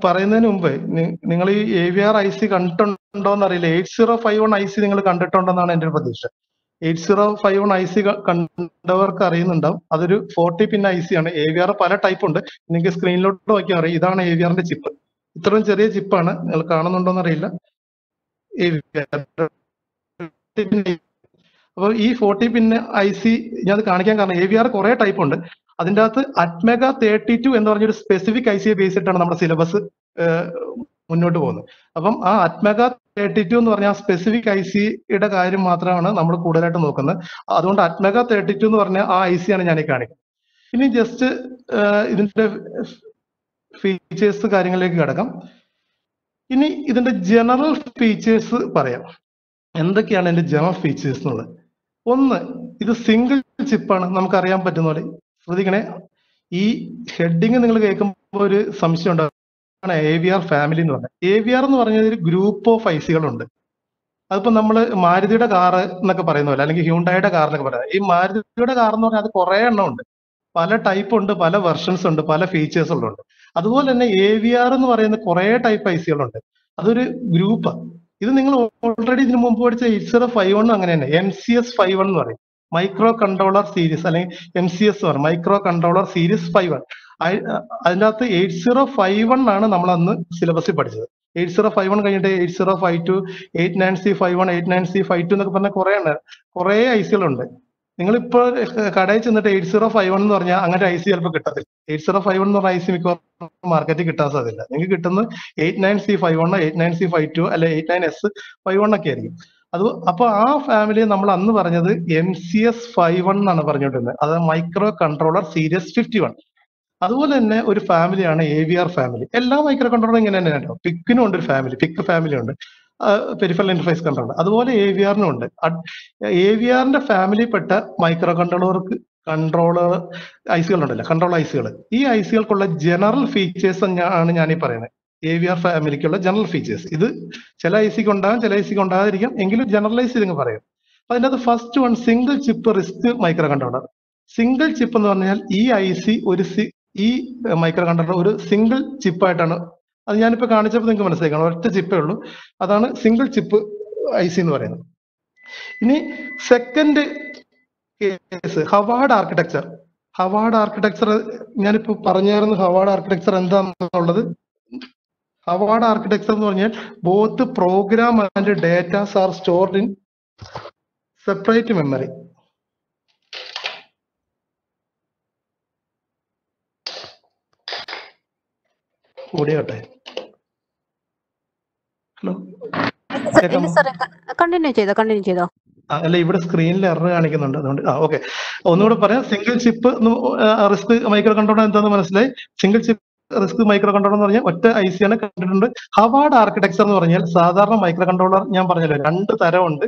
പറയുന്നതിന് മുമ്പ് നിങ്ങൾ ഈ A V R I C കണ്ടിട്ടുണ്ടോ എന്നറിയില്ല eight zero five one I C നിങ്ങൾ കണ്ടിട്ടുണ്ടെന്നാണ് എന്റെ ഒരു പ്രതീക്ഷ. Eight zero five one I C കണ്ടവർക്ക് അറിയുന്നുണ്ടാവും. അതൊരു ഫോർട്ടി പിൻ ഐ സി ആണ്. എ വി ആർ പല ടൈപ്പ് ഉണ്ട്. നിങ്ങൾക്ക് സ്ക്രീനിലോട്ട് നോക്കിയാൽ അറിയാം ഇതാണ് എ വി ആറിന്റെ ചിപ്പ് ഇത്രയും ചെറിയ ചിപ്പാണ് നിങ്ങൾ കാണുന്നുണ്ടോ എന്നറിയില്ല എ വി അപ്പൊ ഈ ഫോർട്ടി പിന്നെ ഐ സി ഞാൻ കാണിക്കാൻ കാരണം എ വി ആർ കുറെ ടൈപ്പ് ഉണ്ട്. അതിന്റെ അകത്ത് അറ്റ്മെഗ തേർട്ടി ടു എന്ന് പറഞ്ഞൊരു സ്പെസിഫിക് ഐ സിയെ ബേസ് ചെയ്തിട്ടാണ് നമ്മുടെ സിലബസ് മുന്നോട്ട് പോകുന്നത്. അപ്പം ആ അറ്റ്മെഗ തേർട്ടി ടു എന്ന് പറഞ്ഞ ആ സ്പെസിഫിക് ഐ സിയുടെ കാര്യം മാത്രമാണ് നമ്മൾ കൂടുതലായിട്ട് നോക്കുന്നത്. അതുകൊണ്ട് അറ്റ്മെഗ തേർട്ടി ടു എന്ന് പറഞ്ഞ ആ ഐ സി ആണ് ഞാൻ കാണിക്കുന്നത്. ഇനി ജസ്റ്റ് ഇതിന്റെ ഫീച്ചേഴ്സ് കാര്യങ്ങളിലേക്ക് കിടക്കാം. ഇനി ഇതിന്റെ ജനറൽ ഫീച്ചേഴ്സ് പറയാം. എന്തൊക്കെയാണ് ഇതിന്റെ ജനറൽ ഫീച്ചേഴ്സ് എന്നുള്ളത്? ഒന്ന് ഇത് സിംഗിൾ ചിപ്പാണ് നമുക്കറിയാൻ പറ്റുന്ന പോലെ ശ്രദ്ധിക്കണേ. ഈ ഹെഡിങ് നിങ്ങൾ കേൾക്കുമ്പോൾ ഒരു സംശയം ഉണ്ടാകും എ വി ആർ ഫാമിലി എന്ന് പറഞ്ഞാൽ എ വി ആർ എന്ന് പറഞ്ഞാൽ ഒരു ഗ്രൂപ്പ് ഓഫ് ഐസികളുണ്ട് അതിപ്പോ നമ്മൾ മാരുതിയുടെ കാർ എന്നൊക്കെ പറയുന്ന പോലെ അല്ലെങ്കിൽ ഹ്യൂണ്ടായുടെ കാർ എന്നൊക്കെ പറയാം ഈ മാരുതിയുടെ കാർ എന്ന് പറഞ്ഞാൽ അത് കുറെ എണ്ണം ഉണ്ട്. പല ടൈപ്പ് ഉണ്ട് പല വെർഷൻസ് ഉണ്ട് പല ഫീച്ചേഴ്സ് ഉള്ളുണ്ട് അതുപോലെ തന്നെ എ വി ആർ എന്ന് പറയുന്ന കുറെ ടൈപ്പ് ഐസികളുണ്ട് അതൊരു ഗ്രൂപ്പ് ഇത് നിങ്ങൾ ഓൾറെഡി ഇതിനു മുമ്പ് പഠിച്ച ഇറ്റ്സർ ഫൈവ് വൺ അങ്ങനെ തന്നെ. M C S five one എന്ന് പറയും. മൈക്രോ കൺട്രോളർ സീരീസ് അല്ലെങ്കിൽ എം സി എസ് പറയും. Micro controller series five one അതിന്റെ അകത്ത് എയ്റ്റ് സീറോ ഫൈവ് വൺ ആണ് നമ്മൾ അന്ന് സിലബസിൽ പഠിച്ചത്. എയ്റ്റ് സീറോ ഫൈവ് വൺ കഴിഞ്ഞിട്ട് eight zero five two eight nine C five one eight nine C five two എന്നൊക്കെ പറഞ്ഞ കുറെ ഉണ്ട്. കുറെ ഐസികളുണ്ട് നിങ്ങളിപ്പോൾ കടയിൽ ചെന്നിട്ട് എയ്റ്റ് സീറോ ഫൈവ് വൺ എന്ന് പറഞ്ഞാൽ അങ്ങനെ ഐ സി ചിലപ്പോൾ കിട്ടത്തില്ല. എയ്റ്റ് സീറോ ഫൈവ് വൺ എന്ന് പറഞ്ഞ ഐ സി മിക്കവാറും മാർക്കറ്റിൽ കിട്ടാൻ സാധ്യത നിങ്ങൾക്ക് കിട്ടുന്നത് eight nine C five one eight nine C five two അല്ലെ eight nine S five one ഒക്കെ ആയിരിക്കും. അത് അപ്പൊ ആ ഫാമിലി നമ്മൾ അന്ന് പറഞ്ഞത് M C S five one എന്നാണ് പറഞ്ഞുകൊണ്ടിരുന്നത് അത് micro controller series fifty one അതുപോലെ തന്നെ ഒരു ഫാമിലിയാണ് എ വി ആർ ഫാമിലി എല്ലാ മൈക്രോ കൺട്രോളറും ഇങ്ങനെ തന്നെയാണ് പിക്കിനും ഉണ്ട് ഒരു ഫാമിലി പിക്ക് ഫാമിലി ഉണ്ട്. പെരിഫറൽ ഇന്റർഫേസ് കൺട്രോളർ അതുപോലെ എ വി ആറിനും ഉണ്ട്. എ വി ആറിന്റെ ഫാമിലിപ്പെട്ട മൈക്രോ കൺട്രോളർക്ക് കൺട്രോളർ ഐസികൾ ഉണ്ടല്ലോ കൺട്രോൾ ഐസികൾ ഈ ഐസികൾക്കുള്ള ജനറൽ ഫീച്ചേഴ്സ് ആണ് ഞാൻ ഈ പറയുന്നത്. എ വി ആർ ഫാമിലിക്കുള്ള ജനറൽ ഫീച്ചേഴ്സ് ഇത് ചില ഐ സിക്ക് ഉണ്ടാകും ചില ഐ സിക്ക് ഉണ്ടാകാതിരിക്കാം. എങ്കിലും ജനറലൈസ് ചെയ്ത് പറയും. അപ്പൊ അതിന്റെ അത് first one single chip RISC micro controller single chip എന്ന് പറഞ്ഞാൽ ഈ ഐ സി ഒരു സി ഈ മൈക്രോ കൺട്രോളർ ഒരു സിംഗിൾ ചിപ്പായിട്ടാണ് അത് ഞാനിപ്പോൾ കാണിച്ചപ്പോൾ നിങ്ങൾക്ക് മനസ്സിലാക്കണം ഒറ്റ ചിപ്പേ ഉള്ളൂ. അതാണ് സിംഗിൾ ചിപ്പ് ഐ സി എന്ന് പറയുന്നത്. ഇനി second case Harvard architecture Harvard architecture ഞാനിപ്പോ പറഞ്ഞായിരുന്നു ഹവാർഡ് ആർക്കിടെക്ചർ എന്താണെന്നുള്ളത് ഹവാർഡ് ആർക്കിടെക്ചർ എന്ന് പറഞ്ഞാൽ both program and datas are stored in separate memory ഓടിയോട്ടെ hello continue ചെയ്തോ കണ്ടിന്യൂ ചെയ്തോ? അല്ല ഇവിടെ സ്ക്രീനിൽ എറർ കാണിക്കുന്നുണ്ട്. അതുകൊണ്ട് ആ ഓക്കെ ഒന്നുകൂടെ പറയാം single chip RISC micro controller എന്താന്ന് മനസ്സിലായി? Single chip RISC micro controller എന്ന് പറഞ്ഞാൽ ഒറ്റ ഐ സി ആണ് കണ്ടിട്ടുണ്ട്. ഹവാർഡ് ആർക്കിടെക്ചർ എന്ന് പറഞ്ഞാൽ സാധാരണ മൈക്രോ കൺട്രോളർ ഞാൻ പറഞ്ഞല്ലോ രണ്ട് തരമുണ്ട്.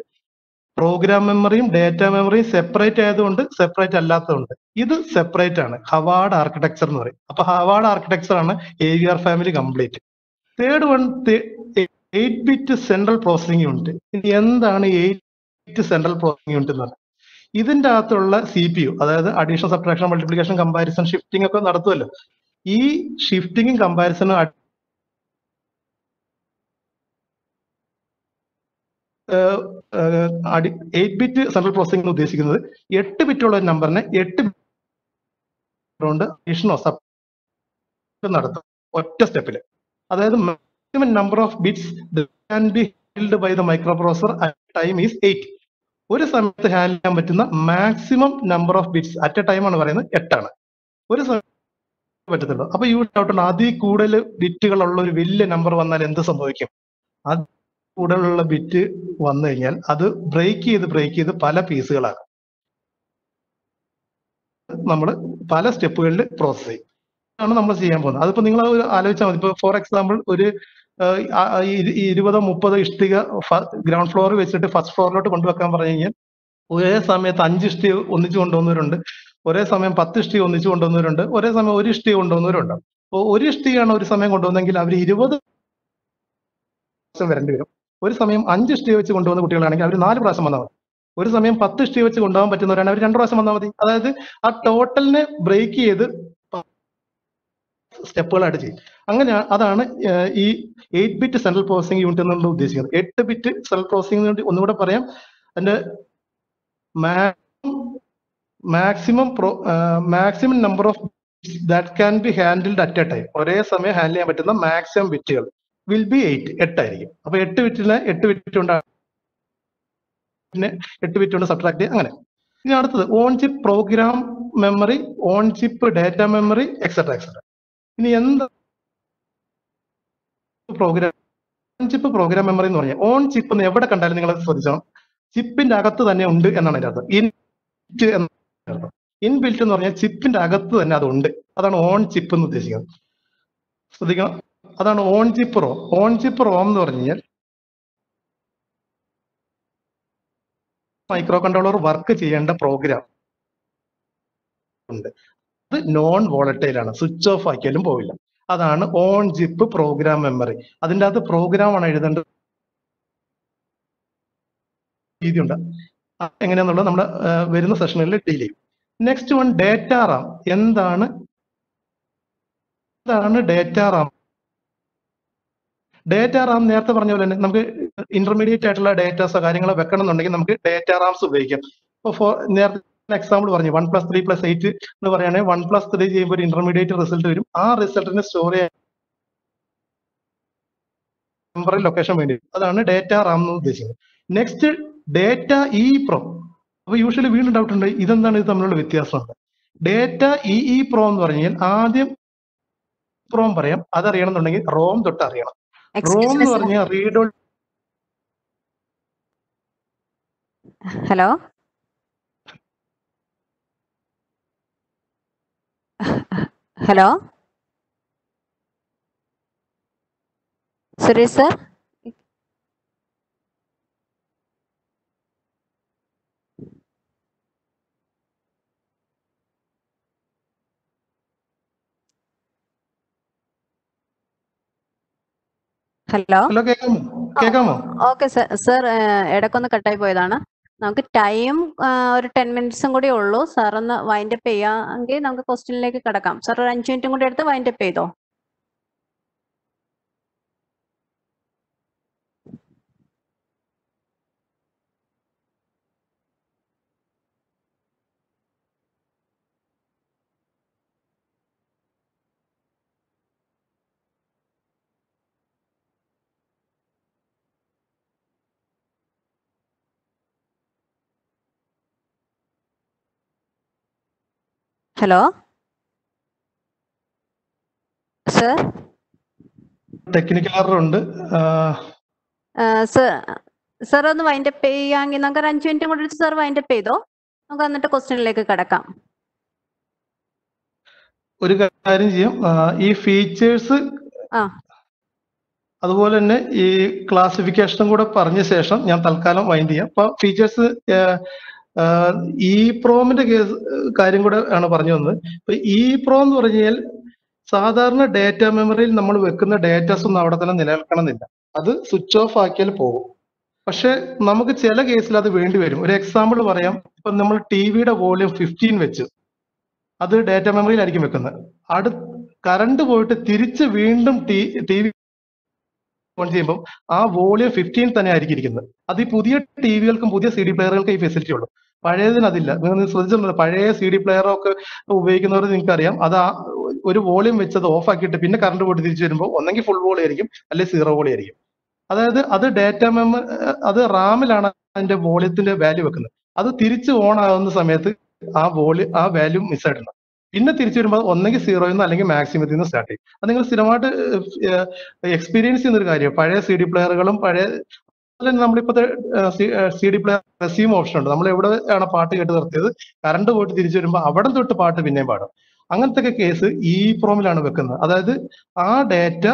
പ്രോഗ്രാം മെമ്മറിയും ഡേറ്റ മെമ്മറിയും സെപ്പറേറ്റ് ആയതുകൊണ്ട് സെപ്പറേറ്റ് അല്ലാത്തതുണ്ട്. ഇത് സെപ്പറേറ്റ് ആണ് ഹവാർഡ് ആർക്കിടെക്ചർ എന്ന് പറയും. അപ്പൊ ഹവാർഡ് ആർക്കിടെക്ചർ ആണ് A V R family complete third one eight bit central processing unit ഇനി എന്താണ് എയ്റ്റ് സെൻട്രൽ പ്രോസസിംഗ് യൂണിറ്റ് എന്ന് പറഞ്ഞാൽ? ഇതിന്റെ അകത്തുള്ള സി പി യു അതായത് additional subtraction multiplication comparison shifting ഒക്കെ നടത്തുമല്ലോ ഈ ഷിഫ്റ്റിംഗും കമ്പാരിസണും എയ്റ്റ് ബിറ്റ് സെൻട്രൽ പ്രോസസിംഗ് ഉദ്ദേശിക്കുന്നത് എട്ട് ബിറ്റുള്ള ഒരു നമ്പറിനെ എട്ട് കൊണ്ട് അഡീഷനോ സബ് നടത്തും ഒറ്റ സ്റ്റെപ്പിൽ അതായത് maximum number of bits can be handled by the micro processor time is eight ഒരു സമയത്ത് ഹാൻഡിൽ ചെയ്യാൻ പറ്റുന്ന maximum number of bits at a time ആണ് പറയുന്നത് എട്ടാണ്. ഒരു സമയത്ത് പറ്റത്തുള്ളൂ. അപ്പൊ യു ഡൗട്ട് അതിൽ കൂടുതൽ ബിറ്റുകളുള്ള ഒരു വലിയ നമ്പർ വന്നാൽ എന്ത് സംഭവിക്കും? അത് കൂടുതലുള്ള ബിറ്റ് വന്നു കഴിഞ്ഞാൽ അത് ബ്രേക്ക് ചെയ്ത് ബ്രേക്ക് ചെയ്ത് പല പീസുകളാകും നമ്മൾ പല സ്റ്റെപ്പുകളിൽ പ്രോസസ് ചെയ്യും. ആണ് നമ്മൾ ചെയ്യാൻ പോകുന്നത്. അതിപ്പോ നിങ്ങൾ ആലോചിച്ചാൽ മതി. ഇപ്പൊ ഫോർ എക്സാമ്പിൾ ഒരു ഇരുപതോ മുപ്പതോ ഇഷ്ടിക ഗ്രൗണ്ട് ഫ്ലോർ വെച്ചിട്ട് ഫസ്റ്റ് ഫ്ലോറിലോട്ട് കൊണ്ടുവെക്കാൻ പറഞ്ഞു കഴിഞ്ഞാൽ ഒരേ സമയത്ത് അഞ്ച് ഇഷ്ടിക ഒന്നിച്ചു കൊണ്ടുവന്നവരുണ്ട്. ഒരേ സമയം പത്ത് ഇഷ്ടിക ഒന്നിച്ചു കൊണ്ടുവന്നവരുണ്ട് ഒരേ സമയം ഒരു ഇഷ്ടിക കൊണ്ടുവന്നവരുണ്ട്. അപ്പോൾ ഒരു ഇഷ്ടികയാണ് ഒരു സമയം കൊണ്ടുവന്നെങ്കിൽ അവർ ഇരുപത് പ്രാവശ്യം വരേണ്ടി വരും. ഒരു സമയം അഞ്ച് ഇഷ്ടിക വെച്ച് കൊണ്ടുവന്ന കുട്ടികളാണെങ്കിൽ അവർ നാല് പ്രാവശ്യം വന്നാൽ മതി. ഒരു സമയം പത്ത് ഇഷ്ടിക വെച്ച് കൊണ്ടുപോകാൻ പറ്റുന്നവരാണ് അവർ രണ്ടു പ്രാവശ്യം വന്നാൽ മതി. അതായത് ആ ടോട്ടലിനെ ബ്രേക്ക് ചെയ്ത് സ്റ്റെപ്പുകളായിട്ട് ചെയ്യും. അങ്ങനെ അതാണ് ഈ eight bit central processing unit എന്നുള്ള ഉദ്ദേശിക്കുന്നത്. എട്ട് ബിറ്റ് സെൻട്രൽ പ്രോസസിംഗ് യൂണിറ്റ് ഒന്നുകൂടെ പറയാം. അതിന്റെ maximum pro maximum number of that can be handled at a time ഒരേ സമയം ഹാൻഡിൽ ചെയ്യാൻ പറ്റുന്ന മാക്സിമം ബിറ്റുകൾ വിൽ ബി എയ്റ്റ് എട്ടായിരിക്കും അപ്പൊ എട്ട് വിറ്റിന് എട്ട് ബിറ്റ് കൊണ്ട് പിന്നെ എട്ട് ബിറ്റ് കൊണ്ട് സബ്ട്രാക്ട് അങ്ങനെ. ഇനി അടുത്തത് on chip program memory on chip data memory etcetera etcetera ഇനി എന്താ program on chip program memory എന്ന് പറഞ്ഞാൽ ഓൺ ചിപ്പ് എവിടെ കണ്ടാലും നിങ്ങൾ ശ്രദ്ധിച്ചോ ചിപ്പിന്റെ അകത്ത് തന്നെ ഉണ്ട് എന്നാണ് അതിന്റെ അർത്ഥം. ഇൻ അർത്ഥം. ഇൻ ബിൽറ്റ് എന്ന് പറഞ്ഞാൽ ചിപ്പിന്റെ അകത്ത് തന്നെ അതുണ്ട്. അതാണ് ഓൺ ചിപ്പ് എന്ന് ഉദ്ദേശിക്കുന്നത്. ശ്രദ്ധിക്കണം. അതാണ് on chip ROM on chip ROM എന്ന് പറഞ്ഞു കഴിഞ്ഞാൽ മൈക്രോ കൺട്രോളർ വർക്ക് ചെയ്യേണ്ട പ്രോഗ്രാം ഉണ്ട്. അത് നോൺ വോളറ്റൈൽ ആണ്. സ്വിച്ച് ഓഫ് ആക്കിയാലും പോവില്ല. അതാണ് ഓൺ ജിപ്പ് പ്രോഗ്രാം മെമ്മറി അതിന്റെ അകത്ത് പ്രോഗ്രാം ആണ് എഴുതേണ്ടത് രീതിയുണ്ട്. എങ്ങനെയാന്നുള്ളത് നമ്മുടെ വരുന്ന സെഷനിൽ ഡീൽ ചെയ്യും. നെക്സ്റ്റ് വൺ ഡേറ്റ റാം എന്താണ്? എന്താണ് ഡേറ്റ റാം ഡേറ്റ റാം നേരത്തെ പറഞ്ഞ പോലെ തന്നെ നമുക്ക് ഇന്റർമീഡിയറ്റ് ആയിട്ടുള്ള ഡേറ്റാസോ കാര്യങ്ങളോ വെക്കണം എന്നുണ്ടെങ്കിൽ നമുക്ക് ഡേറ്റ റാംസ് ഉപയോഗിക്കാം. ഇപ്പോൾ ഫോർ നേരത്തെ എക്സാമ്പിൾ പറഞ്ഞു. One plus three plus eight എന്ന് പറയുകയാണെങ്കിൽ വൺ പ്ലസ് ത്രീ ചെയ്യുമ്പോൾ ഒരു ഇന്റർമീഡിയറ്റ് റിസൾട്ട് വരും. ആ റിസൾട്ടിനെ സ്റ്റോർ ചെയ്യാൻ മെമ്മറി ലൊക്കേഷൻ വേണ്ടി. അതാണ് ഡേറ്റ റാം എന്ന് ഉദ്ദേശിക്കുന്നത്. നെക്സ്റ്റ് ഡേറ്റ ഇ പ്രോ അപ്പൊ യൂഷ്വലി വീണ്ടും ഡൗട്ട് ഉണ്ട്. ഇതെന്താണ്? ഇത് തമ്മിലുള്ള വ്യത്യാസം ഡേറ്റ ഇ ഇ പ്രോ എന്ന് പറഞ്ഞു കഴിഞ്ഞാൽ ആദ്യം പ്രോം പറയാം. അതറിയണം എന്നുണ്ടെങ്കിൽ റോം തൊട്ട് അറിയണം. റോം എന്ന് പറഞ്ഞ പറഞ്ഞാൽ read hello hello Suresh sir hello? Hello കേൾക്കാമോ ഓക്കെ സർ സർ ഇടക്കൊന്ന് കട്ടായി പോയതാണ്. നമുക്ക് ടൈം ഒരു ടെൻ മിനിറ്റ്സും കൂടി ഉള്ളൂ. സാർ ഒന്ന് വൈൻഡ് അപ്പ് ചെയ്യാമെങ്കിൽ നമുക്ക് ക്വസ്റ്റ്യനിലേക്ക് കിടക്കാം. സാർ ഒരു അഞ്ച് മിനിറ്റും കൂടി എടുത്ത് വൈൻഡപ്പ് ചെയ്തോ? ഹലോ? സർ? ടെക്നിക്കൽ എറർ ഉണ്ട്. സർ സർ ഒന്ന് ഒന്ന് വൈൻഡപ്പ് ചെയ്യാമെങ്കിൽ നമുക്ക് ഒരു അഞ്ച് മിനിറ്റ് കൂടി സർ വൈൻഡ് അപ്പ് ചെയ്തോ? നമുക്ക് എന്നിട്ട് ക്വസ്റ്റ്യനിലേക്ക് കടക്കാം. ഒരു കാര്യം ചെയ്യാം. ഈ ഫീച്ചേഴ്സ് ആ. അതുപോലെ തന്നെ ഈ ക്ലാസിഫിക്കേഷനും കൂടെ പറഞ്ഞ ശേഷം ഞാൻ തൽക്കാലം വൈൻഡ് ചെയ്യാം. അപ്പൊ ഫീച്ചേഴ്സ് ഈ പ്രോമിന്റെ കേസ് കാര്യം കൂടെ ആണ് പറഞ്ഞു വന്നത് ഇപ്പൊ ഇ പ്രോ എന്ന് പറഞ്ഞു കഴിഞ്ഞാൽ സാധാരണ ഡേറ്റ മെമ്മറിയിൽ നമ്മൾ വെക്കുന്ന ഡേറ്റാസ് ഒന്നും അവിടെ തന്നെ നിലനിൽക്കണമെന്നില്ല. അത് സ്വിച്ച് ഓഫ് ആക്കിയാൽ പോകും. പക്ഷെ നമുക്ക് ചില കേസിൽ അത് വേണ്ടി വരും. ഒരു എക്സാമ്പിൾ പറയാം. ഇപ്പൊ നമ്മൾ ടി വിയുടെ വോളിയം ഫിഫ്റ്റീൻ വെച്ച് അത് ഡേറ്റ മെമ്മറിയിലായിരിക്കും വെക്കുന്നത്. അടു കറണ്ട് പോയിട്ട് തിരിച്ച് വീണ്ടും ടി ടി ഓൺ ചെയ്യുമ്പോൾ ആ വോളിയം ഫിഫ്റ്റീൻ തന്നെ ആയിരിക്കും ഇരിക്കുന്നത് അത് ഈ പുതിയ ടി വികൾക്കും പുതിയ സി ഡി പ്ലെയറുകൾക്കും ഈ ഫെസിലിറ്റി ഉള്ളൂ. പഴയതിന് അതില്ല. നിങ്ങൾ ശ്രദ്ധിച്ചിട്ടുണ്ട് പഴയ സി ഡി പ്ലെയറൊക്കെ ഉപയോഗിക്കുന്നവർ നിങ്ങൾക്ക് അറിയാം അത് ആ ഒരു വോളിയം വെച്ചത് ഓഫ് ആക്കിയിട്ട് പിന്നെ കറണ്ട് പോയിട്ട് തിരിച്ചു വരുമ്പോൾ ഒന്നെങ്കിൽ ഫുൾ വോളി ആയിരിക്കും അല്ലെങ്കിൽ സീറോ വോളി ആയിരിക്കും. അതായത് അത് ഡാറ്റ മെമ്മ അത് റാമിലാണ് അതിന്റെ വോളിയത്തിന്റെ വാല്യൂ വെക്കുന്നത്. അത് തിരിച്ച് ഓൺ ആകുന്ന സമയത്ത് ആ വോളി ആ വാല്യൂ മിസ് ആയിട്ടുണ്ട്. പിന്നെ തിരിച്ചു വരുമ്പോൾ ഒന്നെങ്കിൽ സീറോയിൽ നിന്ന് അല്ലെങ്കിൽ മാക്സിമത്തിൽ നിന്ന് സ്റ്റാർട്ട് ചെയ്യും. അത് നിങ്ങൾ സ്ഥിരമായിട്ട് എക്സ്പീരിയൻസ് ചെയ്യുന്ന ഒരു കാര്യം. പഴയ സി ഡി പ്ലെയറുകളും പഴയ നമ്മളിപ്പോഴത്തെ C D player resume option ഉണ്ട്. നമ്മൾ എവിടെയാണ് പാട്ട് കേട്ട് നിർത്തിയത്? കറണ്ട് പോയിട്ട് തിരിച്ചു വരുമ്പോൾ അവിടെ തൊട്ട് പാട്ട് പിന്നെയും പാടും. അങ്ങനത്തെ ഒക്കെ കേസ് ഇ പ്രോമിലാണ് വെക്കുന്നത്. അതായത് ആ ഡാറ്റ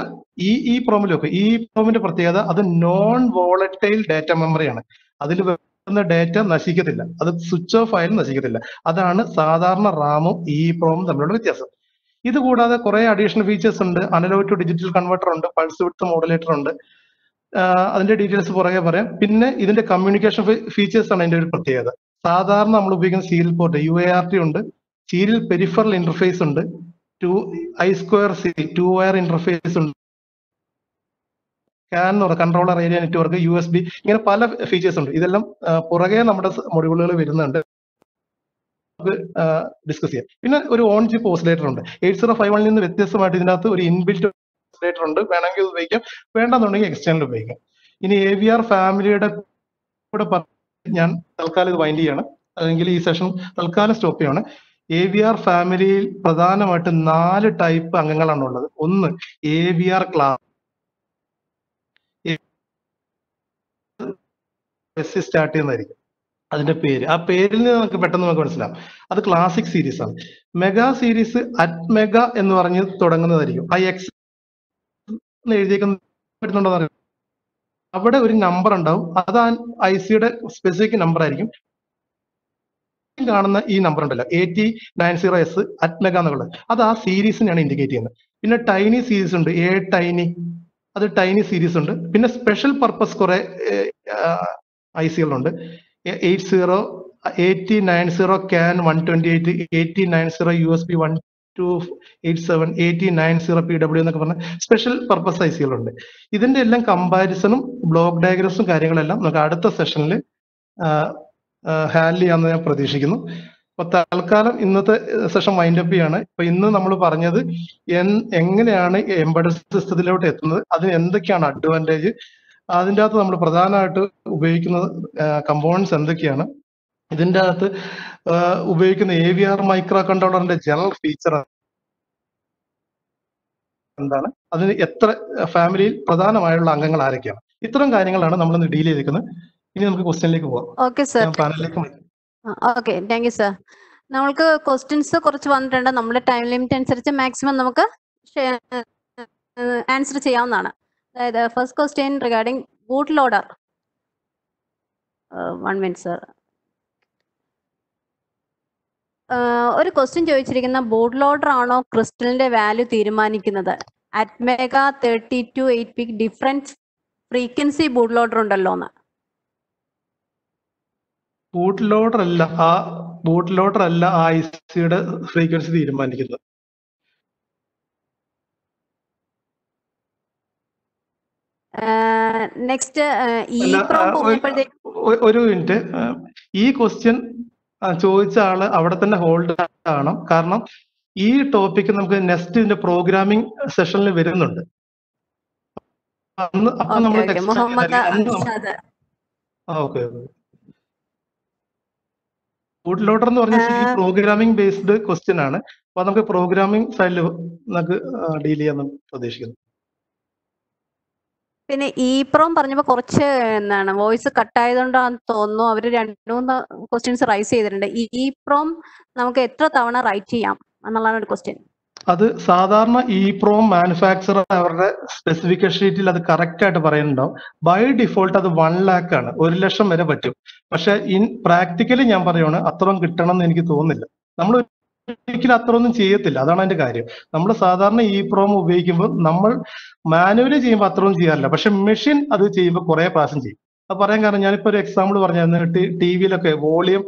ഈ ഇ പ്രോമിൽ വെക്കും. ഇ പ്രോമിന്റെ പ്രത്യേകത അത് നോൺ വോളറ്റൈൽ ഡേറ്റ മെമ്മറിയാണ് അതിൽ വെക്കുന്ന ഡേറ്റ നശിക്കത്തില്ല. അത് സ്വിച്ച് ഓഫ് ആയാലും നശിക്കത്തില്ല. അതാണ് സാധാരണ റാമും ഇ പ്രോമും തമ്മിലുള്ള വ്യത്യാസം. ഇത് കൂടാതെ കുറെ അഡീഷണൽ ഫീച്ചേഴ്സ് ഉണ്ട്. അനലോഗ് ടു ഡിജിറ്റൽ കൺവെർട്ടർ ഉണ്ട്. പൾസ് വിഡ്ത്ത് മോഡുലേറ്റർ ഉണ്ട്. അതിന്റെ ഡീറ്റെയിൽസ് പുറകെ പറയാം. പിന്നെ ഇതിന്റെ കമ്മ്യൂണിക്കേഷൻ ഫീച്ചേഴ്സ് ആണ് അതിന്റെ ഒരു പ്രത്യേകത. സാധാരണ നമ്മൾ ഉപയോഗിക്കുന്ന serial port U A R T ഉണ്ട്. സീരിയൽ പെരിഫറൽ ഇന്റർഫേസ് ഉണ്ട്. Two I square C two wire interface ഉണ്ട്. CAN എന്ന് പറയുക controller area network U S B ഇങ്ങനെ പല ഫീച്ചേഴ്സ് ഉണ്ട്. ഇതെല്ലാം പുറകെ നമ്മുടെ മൊഡ്യൂളുകൾ വരുന്നുണ്ട്. നമുക്ക് ഡിസ്കസ് ചെയ്യാം. പിന്നെ ഒരു ഓൺ ചിപ്പ് ഓസിലേറ്റർ ഉണ്ട്. എയ്റ്റ് സീറോ ഫൈവ് വണ്ണിൽ നിന്ന് വ്യത്യസ്തമായിട്ട് ഇതിനകത്ത് ഒരു ഇൻബിൽറ്റ് ഓസിലേറ്റർ ഉണ്ട്. വേണമെങ്കിൽ ഉപയോഗിക്കാം. വേണ്ടെന്നുണ്ടെങ്കിൽ എക്സ്റ്റേണൽ ഉപയോഗിക്കാം. ഇനി എ വി ആർ ഫാമിലിയുടെ കൂടെ ഞാൻ തൽക്കാലം ഇത് വൈൻഡ് ചെയ്യാണ്. അല്ലെങ്കിൽ ഈ സെഷൻ തൽക്കാലം സ്റ്റോപ്പ് ചെയ്യാണ്. എ വി ആർ ഫാമിലിയിൽ പ്രധാനമായിട്ട് നാല് ടൈപ്പ് അംഗങ്ങളാണ് ഉള്ളത്. ഒന്ന് A V R class S start ചെയ്യുന്നതായിരിക്കും. അതിന്റെ പേര്. ആ പേരിൽ നിന്ന് നമുക്ക് പെട്ടെന്ന് നമുക്ക് മനസ്സിലാവും അത് ക്ലാസിക് സീരീസ് ആണ്. മെഗാ സീരീസ് അറ്റ് മെഗാ എന്ന് പറഞ്ഞ് തുടങ്ങുന്നതായിരിക്കും. ആ എക്സ് എഴുതിയേക്കുന്ന അവിടെ ഒരു നമ്പർ ഉണ്ടാവും. അത് ആ ഐ സിയുടെ സ്പെസിഫിക് നമ്പർ ആയിരിക്കും. കാണുന്ന ഈ നമ്പർ ഉണ്ടല്ലോ. Eighty nine zero S at mega എന്നുള്ളത്. അത് ആ സീരീസിനെയാണ് ഇൻഡിക്കേറ്റ് ചെയ്യുന്നത്. പിന്നെ ടൈനി സീരീസ് ഉണ്ട്. എ ടൈനി അത് ടൈനി സീരീസ് ഉണ്ട്. പിന്നെ സ്പെഷ്യൽ പർപ്പസ് കുറെ I സികളുണ്ട് eight zero eighty nine zero can one twenty eight eighty nine zero U S B one two eight seven eighty nine zero P W എന്നൊക്കെ പറഞ്ഞ special purpose I സികളുണ്ട് ഇതിന്റെ എല്ലാം കമ്പാരിസണും block ഡയഗ്രംസും കാര്യങ്ങളെല്ലാം നമുക്ക് അടുത്ത സെഷനിൽ handle ചെയ്യാമെന്ന് ഞാൻ പ്രതീക്ഷിക്കുന്നു. അപ്പൊ തൽക്കാലം ഇന്നത്തെ സെഷൻ വൈൻഡ് അപ്പ് ചെയ്യാണ്. ഇപ്പൊ ഇന്ന് നമ്മൾ പറഞ്ഞത് എങ്ങനെയാണ് എംബഡഡ് സിസ്റ്റത്തിലോട്ട് എത്തുന്നത്? അതിന് എന്തൊക്കെയാണ് അഡ്വാന്റേജ് അതിന്റെ അകത്ത് നമ്മൾ പ്രധാനമായിട്ട് ഉപയോഗിക്കുന്ന കമ്പോണൻസ് എന്തൊക്കെയാണ്? ഇതിന്റെ അകത്ത് ഉപയോഗിക്കുന്ന എ വി ആർ മൈക്രോ കൺട്രോളറിന്റെ ജനറൽ ഫീച്ചർ എന്താണ്? അതിന് എത്ര ഫാമിലിയിൽ പ്രധാനമായുള്ള അംഗങ്ങൾ ആരൊക്കെയാണ്? ഇത്തരം കാര്യങ്ങളാണ് നമ്മൾ ഇന്ന് ഡീൽ ചെയ്തിരിക്കുന്നത്. ഇനി നമുക്ക് ക്വസ്റ്റ്യനിലേക്ക് പോവാം. ഓക്കെ സർ പാനലിലേക്ക്. ഓക്കെ താങ്ക് യു സർ നമ്മൾക്ക് ക്വസ്റ്റ്യൻസ് കുറച്ച് വന്നിട്ടുണ്ട്. നമ്മുടെ ടൈം ലിമിറ്റ് അനുസരിച്ച് മാക്സിമം നമുക്ക് ആൻസർ ചെയ്യാവുന്നതാണ്. അതായത് first question regarding boot loader one minute sir ഒരു ക്വസ്റ്റ്യൻ ചോദിച്ചിരിക്കുന്ന ബോർഡ് ലോഡർ ആണോ ക്രിസ്റ്റലിന്റെ വാല്യൂ തീരുമാനിക്കുന്നത്? ATmega thirty two eight PIC difference frequency board loader ഉണ്ടല്ലോ എന്ന്. ബൂട്ട് ലോഡർ അല്ല ആ ബോട്ട് ലോഡർ അല്ല ആ ഐസിയുടെ സിയുടെ ഫ്രീക്വൻസി തീരുമാനിക്കുന്നത്. നെക്സ്റ്റ് ഒരു- മിനിറ്റ് ഈ ക്വസ്റ്റ്യൻ ചോദിച്ച ആൾ അവിടെ തന്നെ ഹോൾഡ് ആണ് കാരണം ഈ ടോപ്പിക് നമുക്ക് നെക്സ്റ്റ് ഇതിന്റെ പ്രോഗ്രാമിംഗ് സെഷനിൽ വരുന്നുണ്ട്. അന്ന് അപ്പൊ ഓക്കെ നമ്മൾ എന്ന് പറഞ്ഞ പ്രോഗ്രാമിംഗ് ബേസ്ഡ് ക്വസ്റ്റ്യൻ ആണ്. അപ്പൊ നമുക്ക് പ്രോഗ്രാമിംഗ് സൈഡിൽ നമുക്ക് ഡീൽ ചെയ്യാൻ പ്രതീക്ഷിക്കുന്നു. പിന്നെ ഈ പ്രോം പറഞ്ഞപ്പോൾ കുറച്ച് എന്താണ് വോയിസ് കട്ടായതുകൊണ്ടാന്ന് തോന്നുന്നു. അവർ രണ്ട് മൂന്ന് ക്വസ്റ്റ്യൻസ് റൈസ് ചെയ്തിട്ടുണ്ട്. ഈ ഈ പ്രോം നമുക്ക് എത്ര തവണ റൈറ്റ് ചെയ്യാം എന്നുള്ളതാണ് ഒരു ക്വസ്റ്റ്യൻ അത് സാധാരണ ഈ പ്രോം മാനുഫാക്ചറർ അവരുടെ സ്പെസിഫിക്കേഷൻ ഷീറ്റിൽ അത് കറക്റ്റ് ആയിട്ട് പറയുന്നുണ്ടാവും. ബൈ ഡിഫോൾട്ട് അത് വൺ ലാക്ക് ആണ്. ഒരു ലക്ഷം വരെ പറ്റും. പക്ഷെ ഇൻ പ്രാക്ടിക്കലി ഞാൻ പറയുവാണ് അത്രയും കിട്ടണം എന്ന് എനിക്ക് തോന്നുന്നില്ല. നമ്മൾ ഒരിക്കലും അത്രയൊന്നും ചെയ്യത്തില്ല. അതാണ് അതിന്റെ കാര്യം. നമ്മൾ സാധാരണ ഈ പ്രോം ഉപയോഗിക്കുമ്പോൾ നമ്മൾ മാനുവലി ചെയ്യുമ്പോൾ അത്രയൊന്നും ചെയ്യാറില്ല. പക്ഷെ മെഷീൻ അത് ചെയ്യുമ്പോൾ കുറെ പ്രാവശ്യം ചെയ്യും. അത് പറയാൻ കാരണം ഞാനിപ്പോ ഒരു എക്സാമ്പിൾ പറഞ്ഞായിരുന്നു. ടി വിയിലൊക്കെ വോളിയം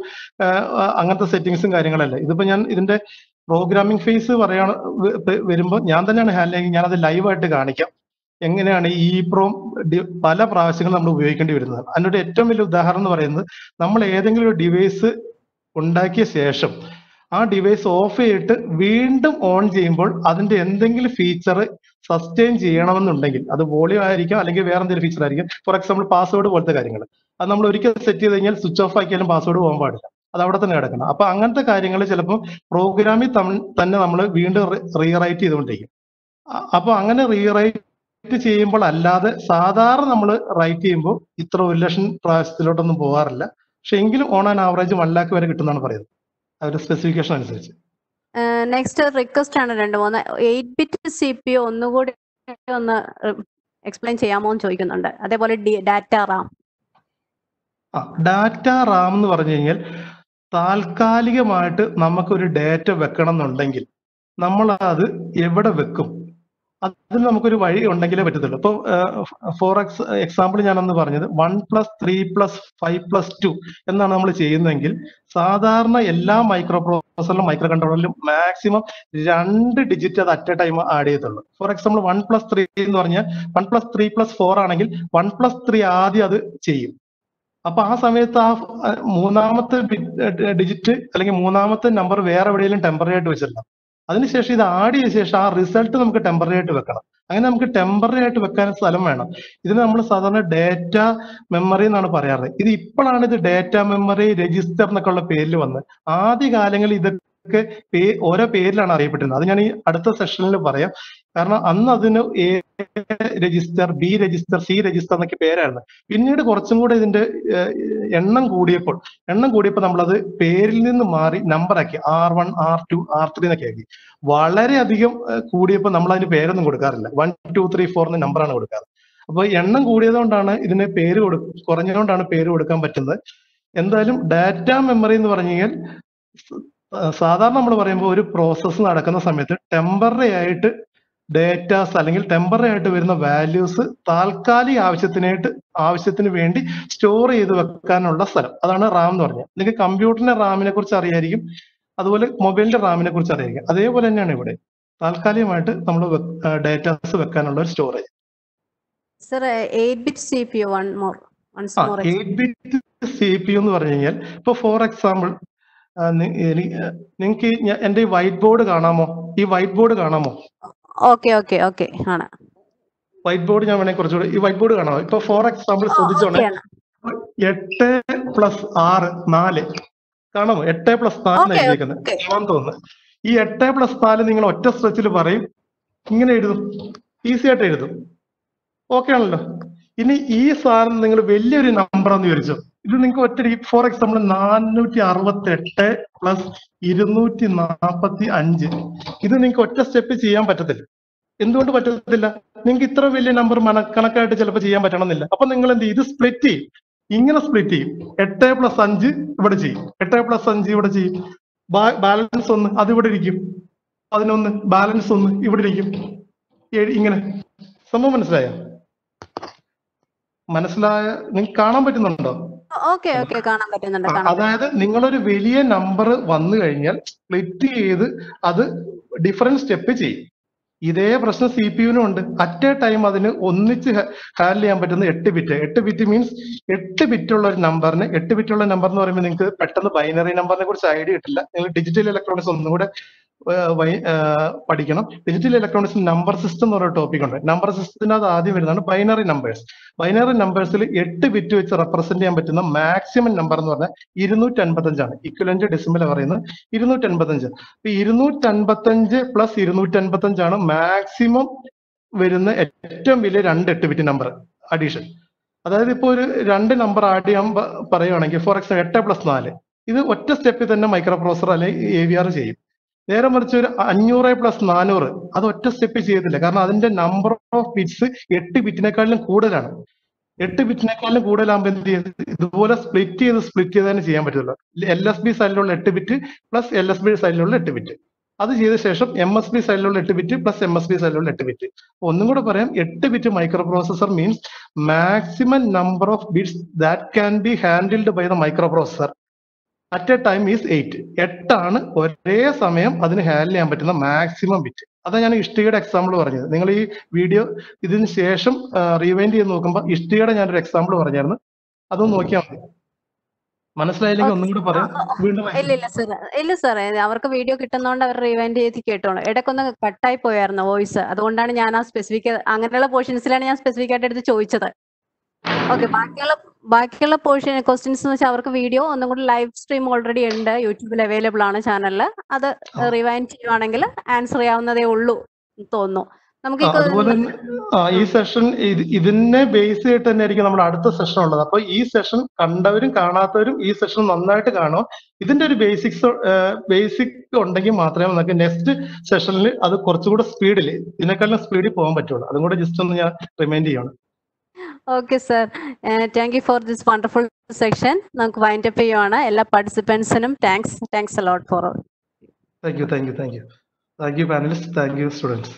അങ്ങനത്തെ സെറ്റിങ്സും കാര്യങ്ങളല്ല. ഇതിപ്പോ ഞാൻ ഇതിന്റെ പ്രോഗ്രാമിംഗ് ഫേസ് പറയാൻ വരുമ്പോൾ ഞാൻ തന്നെയാണ് ഹാൻഡിലിങ് ഞാനത് ലൈവായിട്ട് കാണിക്കാം. എങ്ങനെയാണ് ഈ പ്രോം പല പ്രാവശ്യങ്ങളും നമ്മൾ ഉപയോഗിക്കേണ്ടി വരുന്നത്. അതിനൊരു ഏറ്റവും വലിയ ഉദാഹരണം എന്ന് പറയുന്നത് നമ്മൾ ഏതെങ്കിലും ഒരു ഡിവൈസ് ഉണ്ടാക്കിയ ശേഷം ആ ഡിവൈസ് ഓഫ് ചെയ്തിട്ട് വീണ്ടും ഓൺ ചെയ്യുമ്പോൾ അതിന്റെ എന്തെങ്കിലും ഫീച്ചർ സസ്റ്റെയിൻ ചെയ്യണമെന്നുണ്ടെങ്കിൽ അത് വോളിയം ആയിരിക്കും അല്ലെങ്കിൽ വേറെ എന്തെങ്കിലും ഫീച്ചർ ആയിരിക്കും. ഫോർ എക്സാമ്പിൾ പാസ്വേഡ് പോലത്തെ കാര്യങ്ങൾ. അത് നമ്മൾ ഒരിക്കൽ സെറ്റ് ചെയ്ത് കഴിഞ്ഞാൽ സ്വിച്ച് ഓഫ് ആക്കിയാലും പാസ്വേഡ് പോകാൻ പാടില്ല. അത് അവിടെ തന്നെ കിടക്കണം. അപ്പൊ അങ്ങനത്തെ കാര്യങ്ങൾ ചിലപ്പോൾ പ്രോഗ്രാമിൽ തന്നെ നമ്മൾ വീണ്ടും റീറൈറ്റ് ചെയ്തുകൊണ്ടിരിക്കും. അപ്പൊ അങ്ങനെ റീറൈറ്റ് ചെയ്യുമ്പോൾ അല്ലാതെ സാധാരണ നമ്മൾ റൈറ്റ് ചെയ്യുമ്പോൾ ഇത്ര ഒരു ലക്ഷം പ്രാവശ്യത്തിലോട്ടൊന്നും പോകാറില്ല. പക്ഷെ എങ്കിലും on and average one lakh വരെ കിട്ടുന്നതാണ് പറയുന്നത്. അവരുടെ സ്പെസിഫിക്കേഷൻ അനുസരിച്ച്. നെക്സ്റ്റ് റിക്വസ്റ്റ് ആണ് രണ്ട് മൂന്ന്. എയ്റ്റ് ബിറ്റ് സി പി ഒന്നുകൂടി ഒന്ന് എക്സ്പ്ലെയിൻ ചെയ്യാമോ എന്ന് ചോദിക്കുന്നുണ്ട്. അതേപോലെ ഡാറ്റ റാം. ഡാറ്റ റാം എന്ന് പറഞ്ഞു കഴിഞ്ഞാൽ താൽക്കാലികമായിട്ട് നമുക്കൊരു ഡാറ്റ വെക്കണം എന്നുണ്ടെങ്കിൽ നമ്മൾ അത് എവിടെ വെക്കും? അതിന് നമുക്കൊരു വഴി ഉണ്ടെങ്കിലേ പറ്റത്തുള്ളൂ. ഇപ്പോൾ ഫോർ എക്സ് എക്സാമ്പിൾ ഞാനന്ന് പറഞ്ഞത് one plus three plus five plus two എന്നാണ് നമ്മൾ ചെയ്യുന്നതെങ്കിൽ സാധാരണ എല്ലാ മൈക്രോ പ്രോസസറിലും മൈക്രോ കൺട്രോളറിലും മാക്സിമം രണ്ട് ഡിജിറ്റ് അത് അറ്റ് എ ടൈം ആഡ് ചെയ്യത്തുള്ളൂ. For example one plus three എന്ന് പറഞ്ഞാൽ one plus three plus four ആണെങ്കിൽ വൺ പ്ലസ് ത്രീ ആദ്യം അത് ചെയ്യും. അപ്പൊ ആ സമയത്ത് ആ മൂന്നാമത്തെ ഡിജിറ്റ് അല്ലെങ്കിൽ മൂന്നാമത്തെ നമ്പർ വേറെ എവിടെയെങ്കിലും ടെമ്പററി ആയിട്ട് വെച്ചിട്ടുണ്ടാവും അതിനുശേഷം ഇത് ആഡ് ചെയ്ത ശേഷം ആ റിസൾട്ട് നമുക്ക് ടെമ്പററി ആയിട്ട് വെക്കണം. അങ്ങനെ നമുക്ക് ടെമ്പററി ആയിട്ട് വെക്കാൻ സ്ഥലം വേണം. ഇതിന് നമ്മൾ സാധാരണ ഡേറ്റ മെമ്മറി എന്നാണ് പറയാറ്. ഇത് ഇപ്പോഴാണ് ഇത് ഡേറ്റ മെമ്മറി രജിസ്റ്റർ എന്നൊക്കെ ഉള്ള പേരിൽ വന്നത് ആദ്യ കാലങ്ങളിൽ ഇതൊക്കെ ഓരോ പേരിലാണ് അറിയപ്പെട്ടിരുന്നത്. അത് ഞാൻ ഈ അടുത്ത സെഷനിൽ പറയാം. കാരണം അന്ന് അതിന് A register B register C register എന്നൊക്കെ പേരായിരുന്നു. പിന്നീട് കുറച്ചും കൂടെ ഇതിന്റെ എണ്ണം കൂടിയപ്പോൾ എണ്ണം കൂടിയപ്പോൾ നമ്മളത് പേരിൽ നിന്ന് മാറി നമ്പർ ആക്കി. R one R two R three എന്നൊക്കെ ആക്കി. വളരെയധികം കൂടിയപ്പോൾ നമ്മൾ അതിന് പേരൊന്നും കൊടുക്കാറില്ല. വൺ ടു ത്രീ ഫോർ എന്ന നമ്പറാണ് കൊടുക്കാറ്. അപ്പൊ എണ്ണം കൂടിയതുകൊണ്ടാണ് ഇതിന് പേര് കൊടു കുറഞ്ഞതുകൊണ്ടാണ് പേര് കൊടുക്കാൻ പറ്റുന്നത്. എന്തായാലും ഡാറ്റ മെമ്മറി എന്ന് പറഞ്ഞു കഴിഞ്ഞാൽ സാധാരണ നമ്മൾ പറയുമ്പോൾ ഒരു പ്രോസസ്സ് നടക്കുന്ന സമയത്ത് ടെമ്പററി ആയിട്ട് ഡേറ്റാസ് അല്ലെങ്കിൽ ടെമ്പററി ആയിട്ട് വരുന്ന വാല്യൂസ് താൽക്കാലിക ആവശ്യത്തിനായിട്ട് ആവശ്യത്തിന് വേണ്ടി സ്റ്റോർ ചെയ്ത് വെക്കാനുള്ള സ്ഥലം. അതാണ് റാം എന്ന് പറഞ്ഞത്. നിങ്ങൾക്ക് കമ്പ്യൂട്ടറിന്റെ റാമിനെ കുറിച്ച് അറിയായിരിക്കും. അതുപോലെ മൊബൈലിന്റെ റാമിനെ കുറിച്ച് അറിയായിരിക്കും. അതേപോലെ തന്നെയാണ് ഇവിടെ. താൽക്കാലികമായിട്ട് നമ്മൾ ഡേറ്റാസ് വെക്കാനുള്ള ഒരു storage sir eight bit C P one more eight bit C P എന്ന് പറഞ്ഞു കഴിഞ്ഞാൽ ഇപ്പൊ ഫോർ എക്സാമ്പിൾ നിങ്ങൾക്ക് എന്റെ ഈ വൈറ്റ് ബോർഡ് കാണാമോ? ഈ white board കാണാമോ? Okay okay okay. ആണ്. വൈറ്റ് ബോർഡ് ഞാൻ വേണേ കുറച്ചുകൂടി ഈ വൈറ്റ് ബോർഡ് കാണാം ഇപ്പൊ ഫോർ എക്സാമ്പിൾ ശ്രദ്ധിച്ചോണേ. എട്ട് പ്ലസ് ആറ് നാല്. കാണാമോ? എട്ട് പ്ലസ് നാല് എഴുതിയിരിക്കുന്നത് തോന്നുന്നു. ഈ എട്ട് പ്ലസ് നാല് നിങ്ങൾ ഒറ്റ സ്ട്രെച്ചിൽ പറയും. ഇങ്ങനെ എഴുതും. ഈസി ആയിട്ട് എഴുതും. ഓക്കെ ആണല്ലോ. ഇനി ഈ സാധനം നിങ്ങൾ വലിയൊരു നമ്പർ എന്ന് വിചാരിച്ചു ഇത് നിങ്ങൾക്ക് ഒറ്റ ഫോർ എക്സാമ്പിൾ നാനൂറ്റി അറുപത്തി എട്ട് പ്ലസ് ഇരുന്നൂറ്റി നാപ്പത്തി അഞ്ച് ഇത് നിങ്ങൾക്ക് ഒറ്റ സ്റ്റെപ്പ് ചെയ്യാൻ പറ്റത്തില്ല. എന്തുകൊണ്ട് പറ്റത്തില്ല? നിങ്ങൾക്ക് ഇത്ര വലിയ നമ്പർ കണക്കായിട്ട് ചിലപ്പോൾ ചെയ്യാൻ പറ്റണമെന്നില്ല. അപ്പൊ നിങ്ങൾ എന്ത് ചെയ്യും? ഇത് സ്പ്ലിറ്റ് ചെയ്യും. ഇങ്ങനെ സ്പ്ലിറ്റ് ചെയ്യും. എട്ട് പ്ലസ് അഞ്ച് ഇവിടെ ചെയ്യും. എട്ട് പ്ലസ് അഞ്ച് ഇവിടെ ചെയ്യും. ബാലൻസ് ഒന്ന് അത് ഇവിടെ ഇരിക്കും. പതിനൊന്ന് ബാലൻസ് ഒന്ന് ഇവിടെ ഇരിക്കും. ഇങ്ങനെ. സംഭവം മനസ്സിലായോ? മനസ്സിലായ നിങ്ങൾക്ക് കാണാൻ പറ്റുന്നുണ്ട്? അതായത് നിങ്ങളൊരു വലിയ നമ്പർ വന്നു കഴിഞ്ഞാൽ സ്പ്ലിറ്റ് ചെയ്ത് അത് ഡിഫറെന്റ് സ്റ്റെപ്പ് ചെയ്യും. ഇതേ പ്രശ്നം സി പി യുവിനും ഉണ്ട്. അറ്റ് എ ടൈം അതിന് ഒന്നിച്ച് ഹാൻഡിൽ ചെയ്യാൻ പറ്റുന്ന എട്ട് ബിറ്റ് എട്ട് ബിറ്റ് മീൻസ് എട്ട് ബിറ്റ് ഉള്ള ഒരു നമ്പറിന് എട്ട് ബിറ്റ് ഉള്ള നമ്പർ എന്ന് പറയുമ്പോൾ നിങ്ങൾക്ക് പെട്ടെന്ന് ബൈനറി നമ്പറിനെ കുറിച്ച് ഐഡിയ കിട്ടില്ല. നിങ്ങൾ ഡിജിറ്റൽ ഇലക്ട്രോണിക്സ് ഒന്നും കൂടെ പഠിക്കണം. ഡിജിറ്റൽ ഇലക്ട്രോണിക്സിൽ നമ്പർ സിസ്റ്റം എന്ന് പറയുന്ന ടോപ്പിക് ഉണ്ട്. നമ്പർ സിസ്റ്റത്തിനകത്ത് ആദ്യം വരുന്നതാണ് ബൈനറി നമ്പേഴ്സ് ബൈനറി നമ്പേഴ്സിൽ എട്ട് ബിറ്റ് വെച്ച് റെപ്രസെന്റ് ചെയ്യാൻ പറ്റുന്ന മാക്സിമം നമ്പർ എന്ന് പറഞ്ഞാൽ ഇരുന്നൂറ്റി അൻപത്തഞ്ചാണ് ഇക്വലഞ്ച് ഡെസിമൽ പറയുന്നത്. ഇരുന്നൂറ്റി അൻപത്തഞ്ച് അപ്പൊ ഇരുന്നൂറ്റി അൻപത്തഞ്ച് പ്ലസ് ഇരുന്നൂറ്റി അൻപത്തഞ്ചാണ് മാക്സിമം വരുന്ന ഏറ്റവും വലിയ രണ്ട് എട്ട് ബിറ്റ് നമ്പർ അഡീഷൻ അതായത് ഇപ്പോൾ ഒരു രണ്ട് നമ്പർ ആഡ് ചെയ്യാൻ പറയുകയാണെങ്കിൽ ഫോർ എക്സാമ്പിൾ എട്ട് പ്ലസ് നാല്. ഇത് ഒറ്റ സ്റ്റെപ്പിൽ തന്നെ മൈക്രോ പ്രോസസർ അല്ലെങ്കിൽ എ വി ആർ ചെയ്യും. നേരെ മറിച്ച് ഒരു അഞ്ഞൂറ് പ്ലസ് നാനൂറ്. അത് ഒറ്റ സ്റ്റെപ്പ് ചെയ്യത്തില്ല കാരണം അതിന്റെ നമ്പർ ഓഫ് ബിറ്റ്സ് എട്ട് ബിറ്റിനെക്കാളും കൂടുതലാണ്. എട്ട് ബിറ്റിനെക്കാളും കൂടുതലാകുമ്പോൾ എന്ത് ചെയ്ത്? ഇതുപോലെ സ്പ്ലിറ്റ് ചെയ്ത് സ്പ്ലിറ്റ് ചെയ്ത് തന്നെ ചെയ്യാൻ പറ്റുള്ളൂ എൽ എസ് ബി സൈഡിലുള്ള എട്ട് bit plus L S B സൈഡിലുള്ള എട്ട് ബിറ്റ് അത് ചെയ്ത ശേഷം എം എസ് ബി സൈഡിലുള്ള എട്ട് bit plus M S B സൈഡിലുള്ള എട്ട് ബിറ്റ് ഒന്നും കൂടെ പറയാം എട്ട് bit micro processor means maximum number of bits that can be handled by the micro processor at a time is eight എട്ടാണ് ഒരേ സമയം അതിന് ഹാൻഡിൽ ചെയ്യാൻ പറ്റുന്ന മാക്സിമം ബിറ്റ് അതാ ഞാൻ ഇഷ്ടികയുടെ എക്സാമ്പിൾ പറഞ്ഞത്. നിങ്ങൾ ഈ വീഡിയോ ഇതിന് ശേഷം റീവൈൻഡ് ചെയ്ത് നോക്കുമ്പോൾ ഇഷ്ടികയുടെ ഞാനൊരു എക്സാമ്പിൾ പറഞ്ഞായിരുന്നു. അതൊന്ന് നോക്കിയാൽ മതി. മനസ്സിലായില്ലെങ്കിൽ ഒന്നും കൂടി പറയാം. വീണ്ടും ഇല്ല ഇല്ല സാർ ഇല്ല സാർ അവർക്ക് വീഡിയോ കിട്ടുന്നതുകൊണ്ട് അവർ റിവൈൻഡ് ചെയ്ത് കേട്ടോളൂ. ഇടയ്ക്കൊന്ന് കട്ടായി പോയായിരുന്നു വോയിസ് അതുകൊണ്ടാണ് ഞാൻ ആ സ്പെസിഫിക് അങ്ങനെയുള്ള പോർഷൻസിലാണ് ഞാൻ സ്പെസിഫിക് ആയിട്ട് എടുത്ത് ചോദിച്ചത്. ഓക്കെ ബാക്കിയുള്ള ബാക്കിയുള്ള പോർഷൻ ക്വസ്റ്റ്യൻസ് എന്ന് വെച്ചാൽ അവർക്ക് വീഡിയോ ഒന്നും കൂടി ലൈവ് സ്ട്രീം ഓൾറെഡി ഉണ്ട്. യൂട്യൂബിൽ അവൈലബിൾ ആണ് ചാനലിൽ അത് റിവൈൻഡ് ചെയ്യുവാണെങ്കിൽ ആൻസർ ചെയ്യാവുന്നതേ ഉള്ളൂ എന്ന് തോന്നുന്നു. നമുക്ക് അതുപോലെ ഈ സെഷൻ ഇതിനെ ബേസ് ചെയ്തിട്ട് തന്നെ ആയിരിക്കും നമ്മുടെ അടുത്ത സെഷൻ ഉള്ളത്. അപ്പൊ ഈ സെഷൻ കണ്ടവരും കാണാത്തവരും ഈ സെഷൻ നന്നായിട്ട് കാണും. ഇതിന്റെ ഒരു ബേസിക്സ് ബേസിക് ഉണ്ടെങ്കിൽ മാത്രമേ നമുക്ക് നെക്സ്റ്റ് സെഷനിൽ അത് കുറച്ചുകൂടെ സ്പീഡിൽ ഇതിനേക്കാളും സ്പീഡിൽ പോകാൻ പറ്റുള്ളൂ. അതും കൂടെ ജസ്റ്റ് ഒന്ന് ഞാൻ റിമൈൻഡ് ചെയ്യണം okay sir thank you for this wonderful section നമുക്ക് വൈൻഡ് അപ്പ് ചെയ്യുവാണ്. എല്ലാ പാർട്ടിസിപ്പൻസിനും thanks thanks a lot for thank you thank you thank you thank you panelist thank you students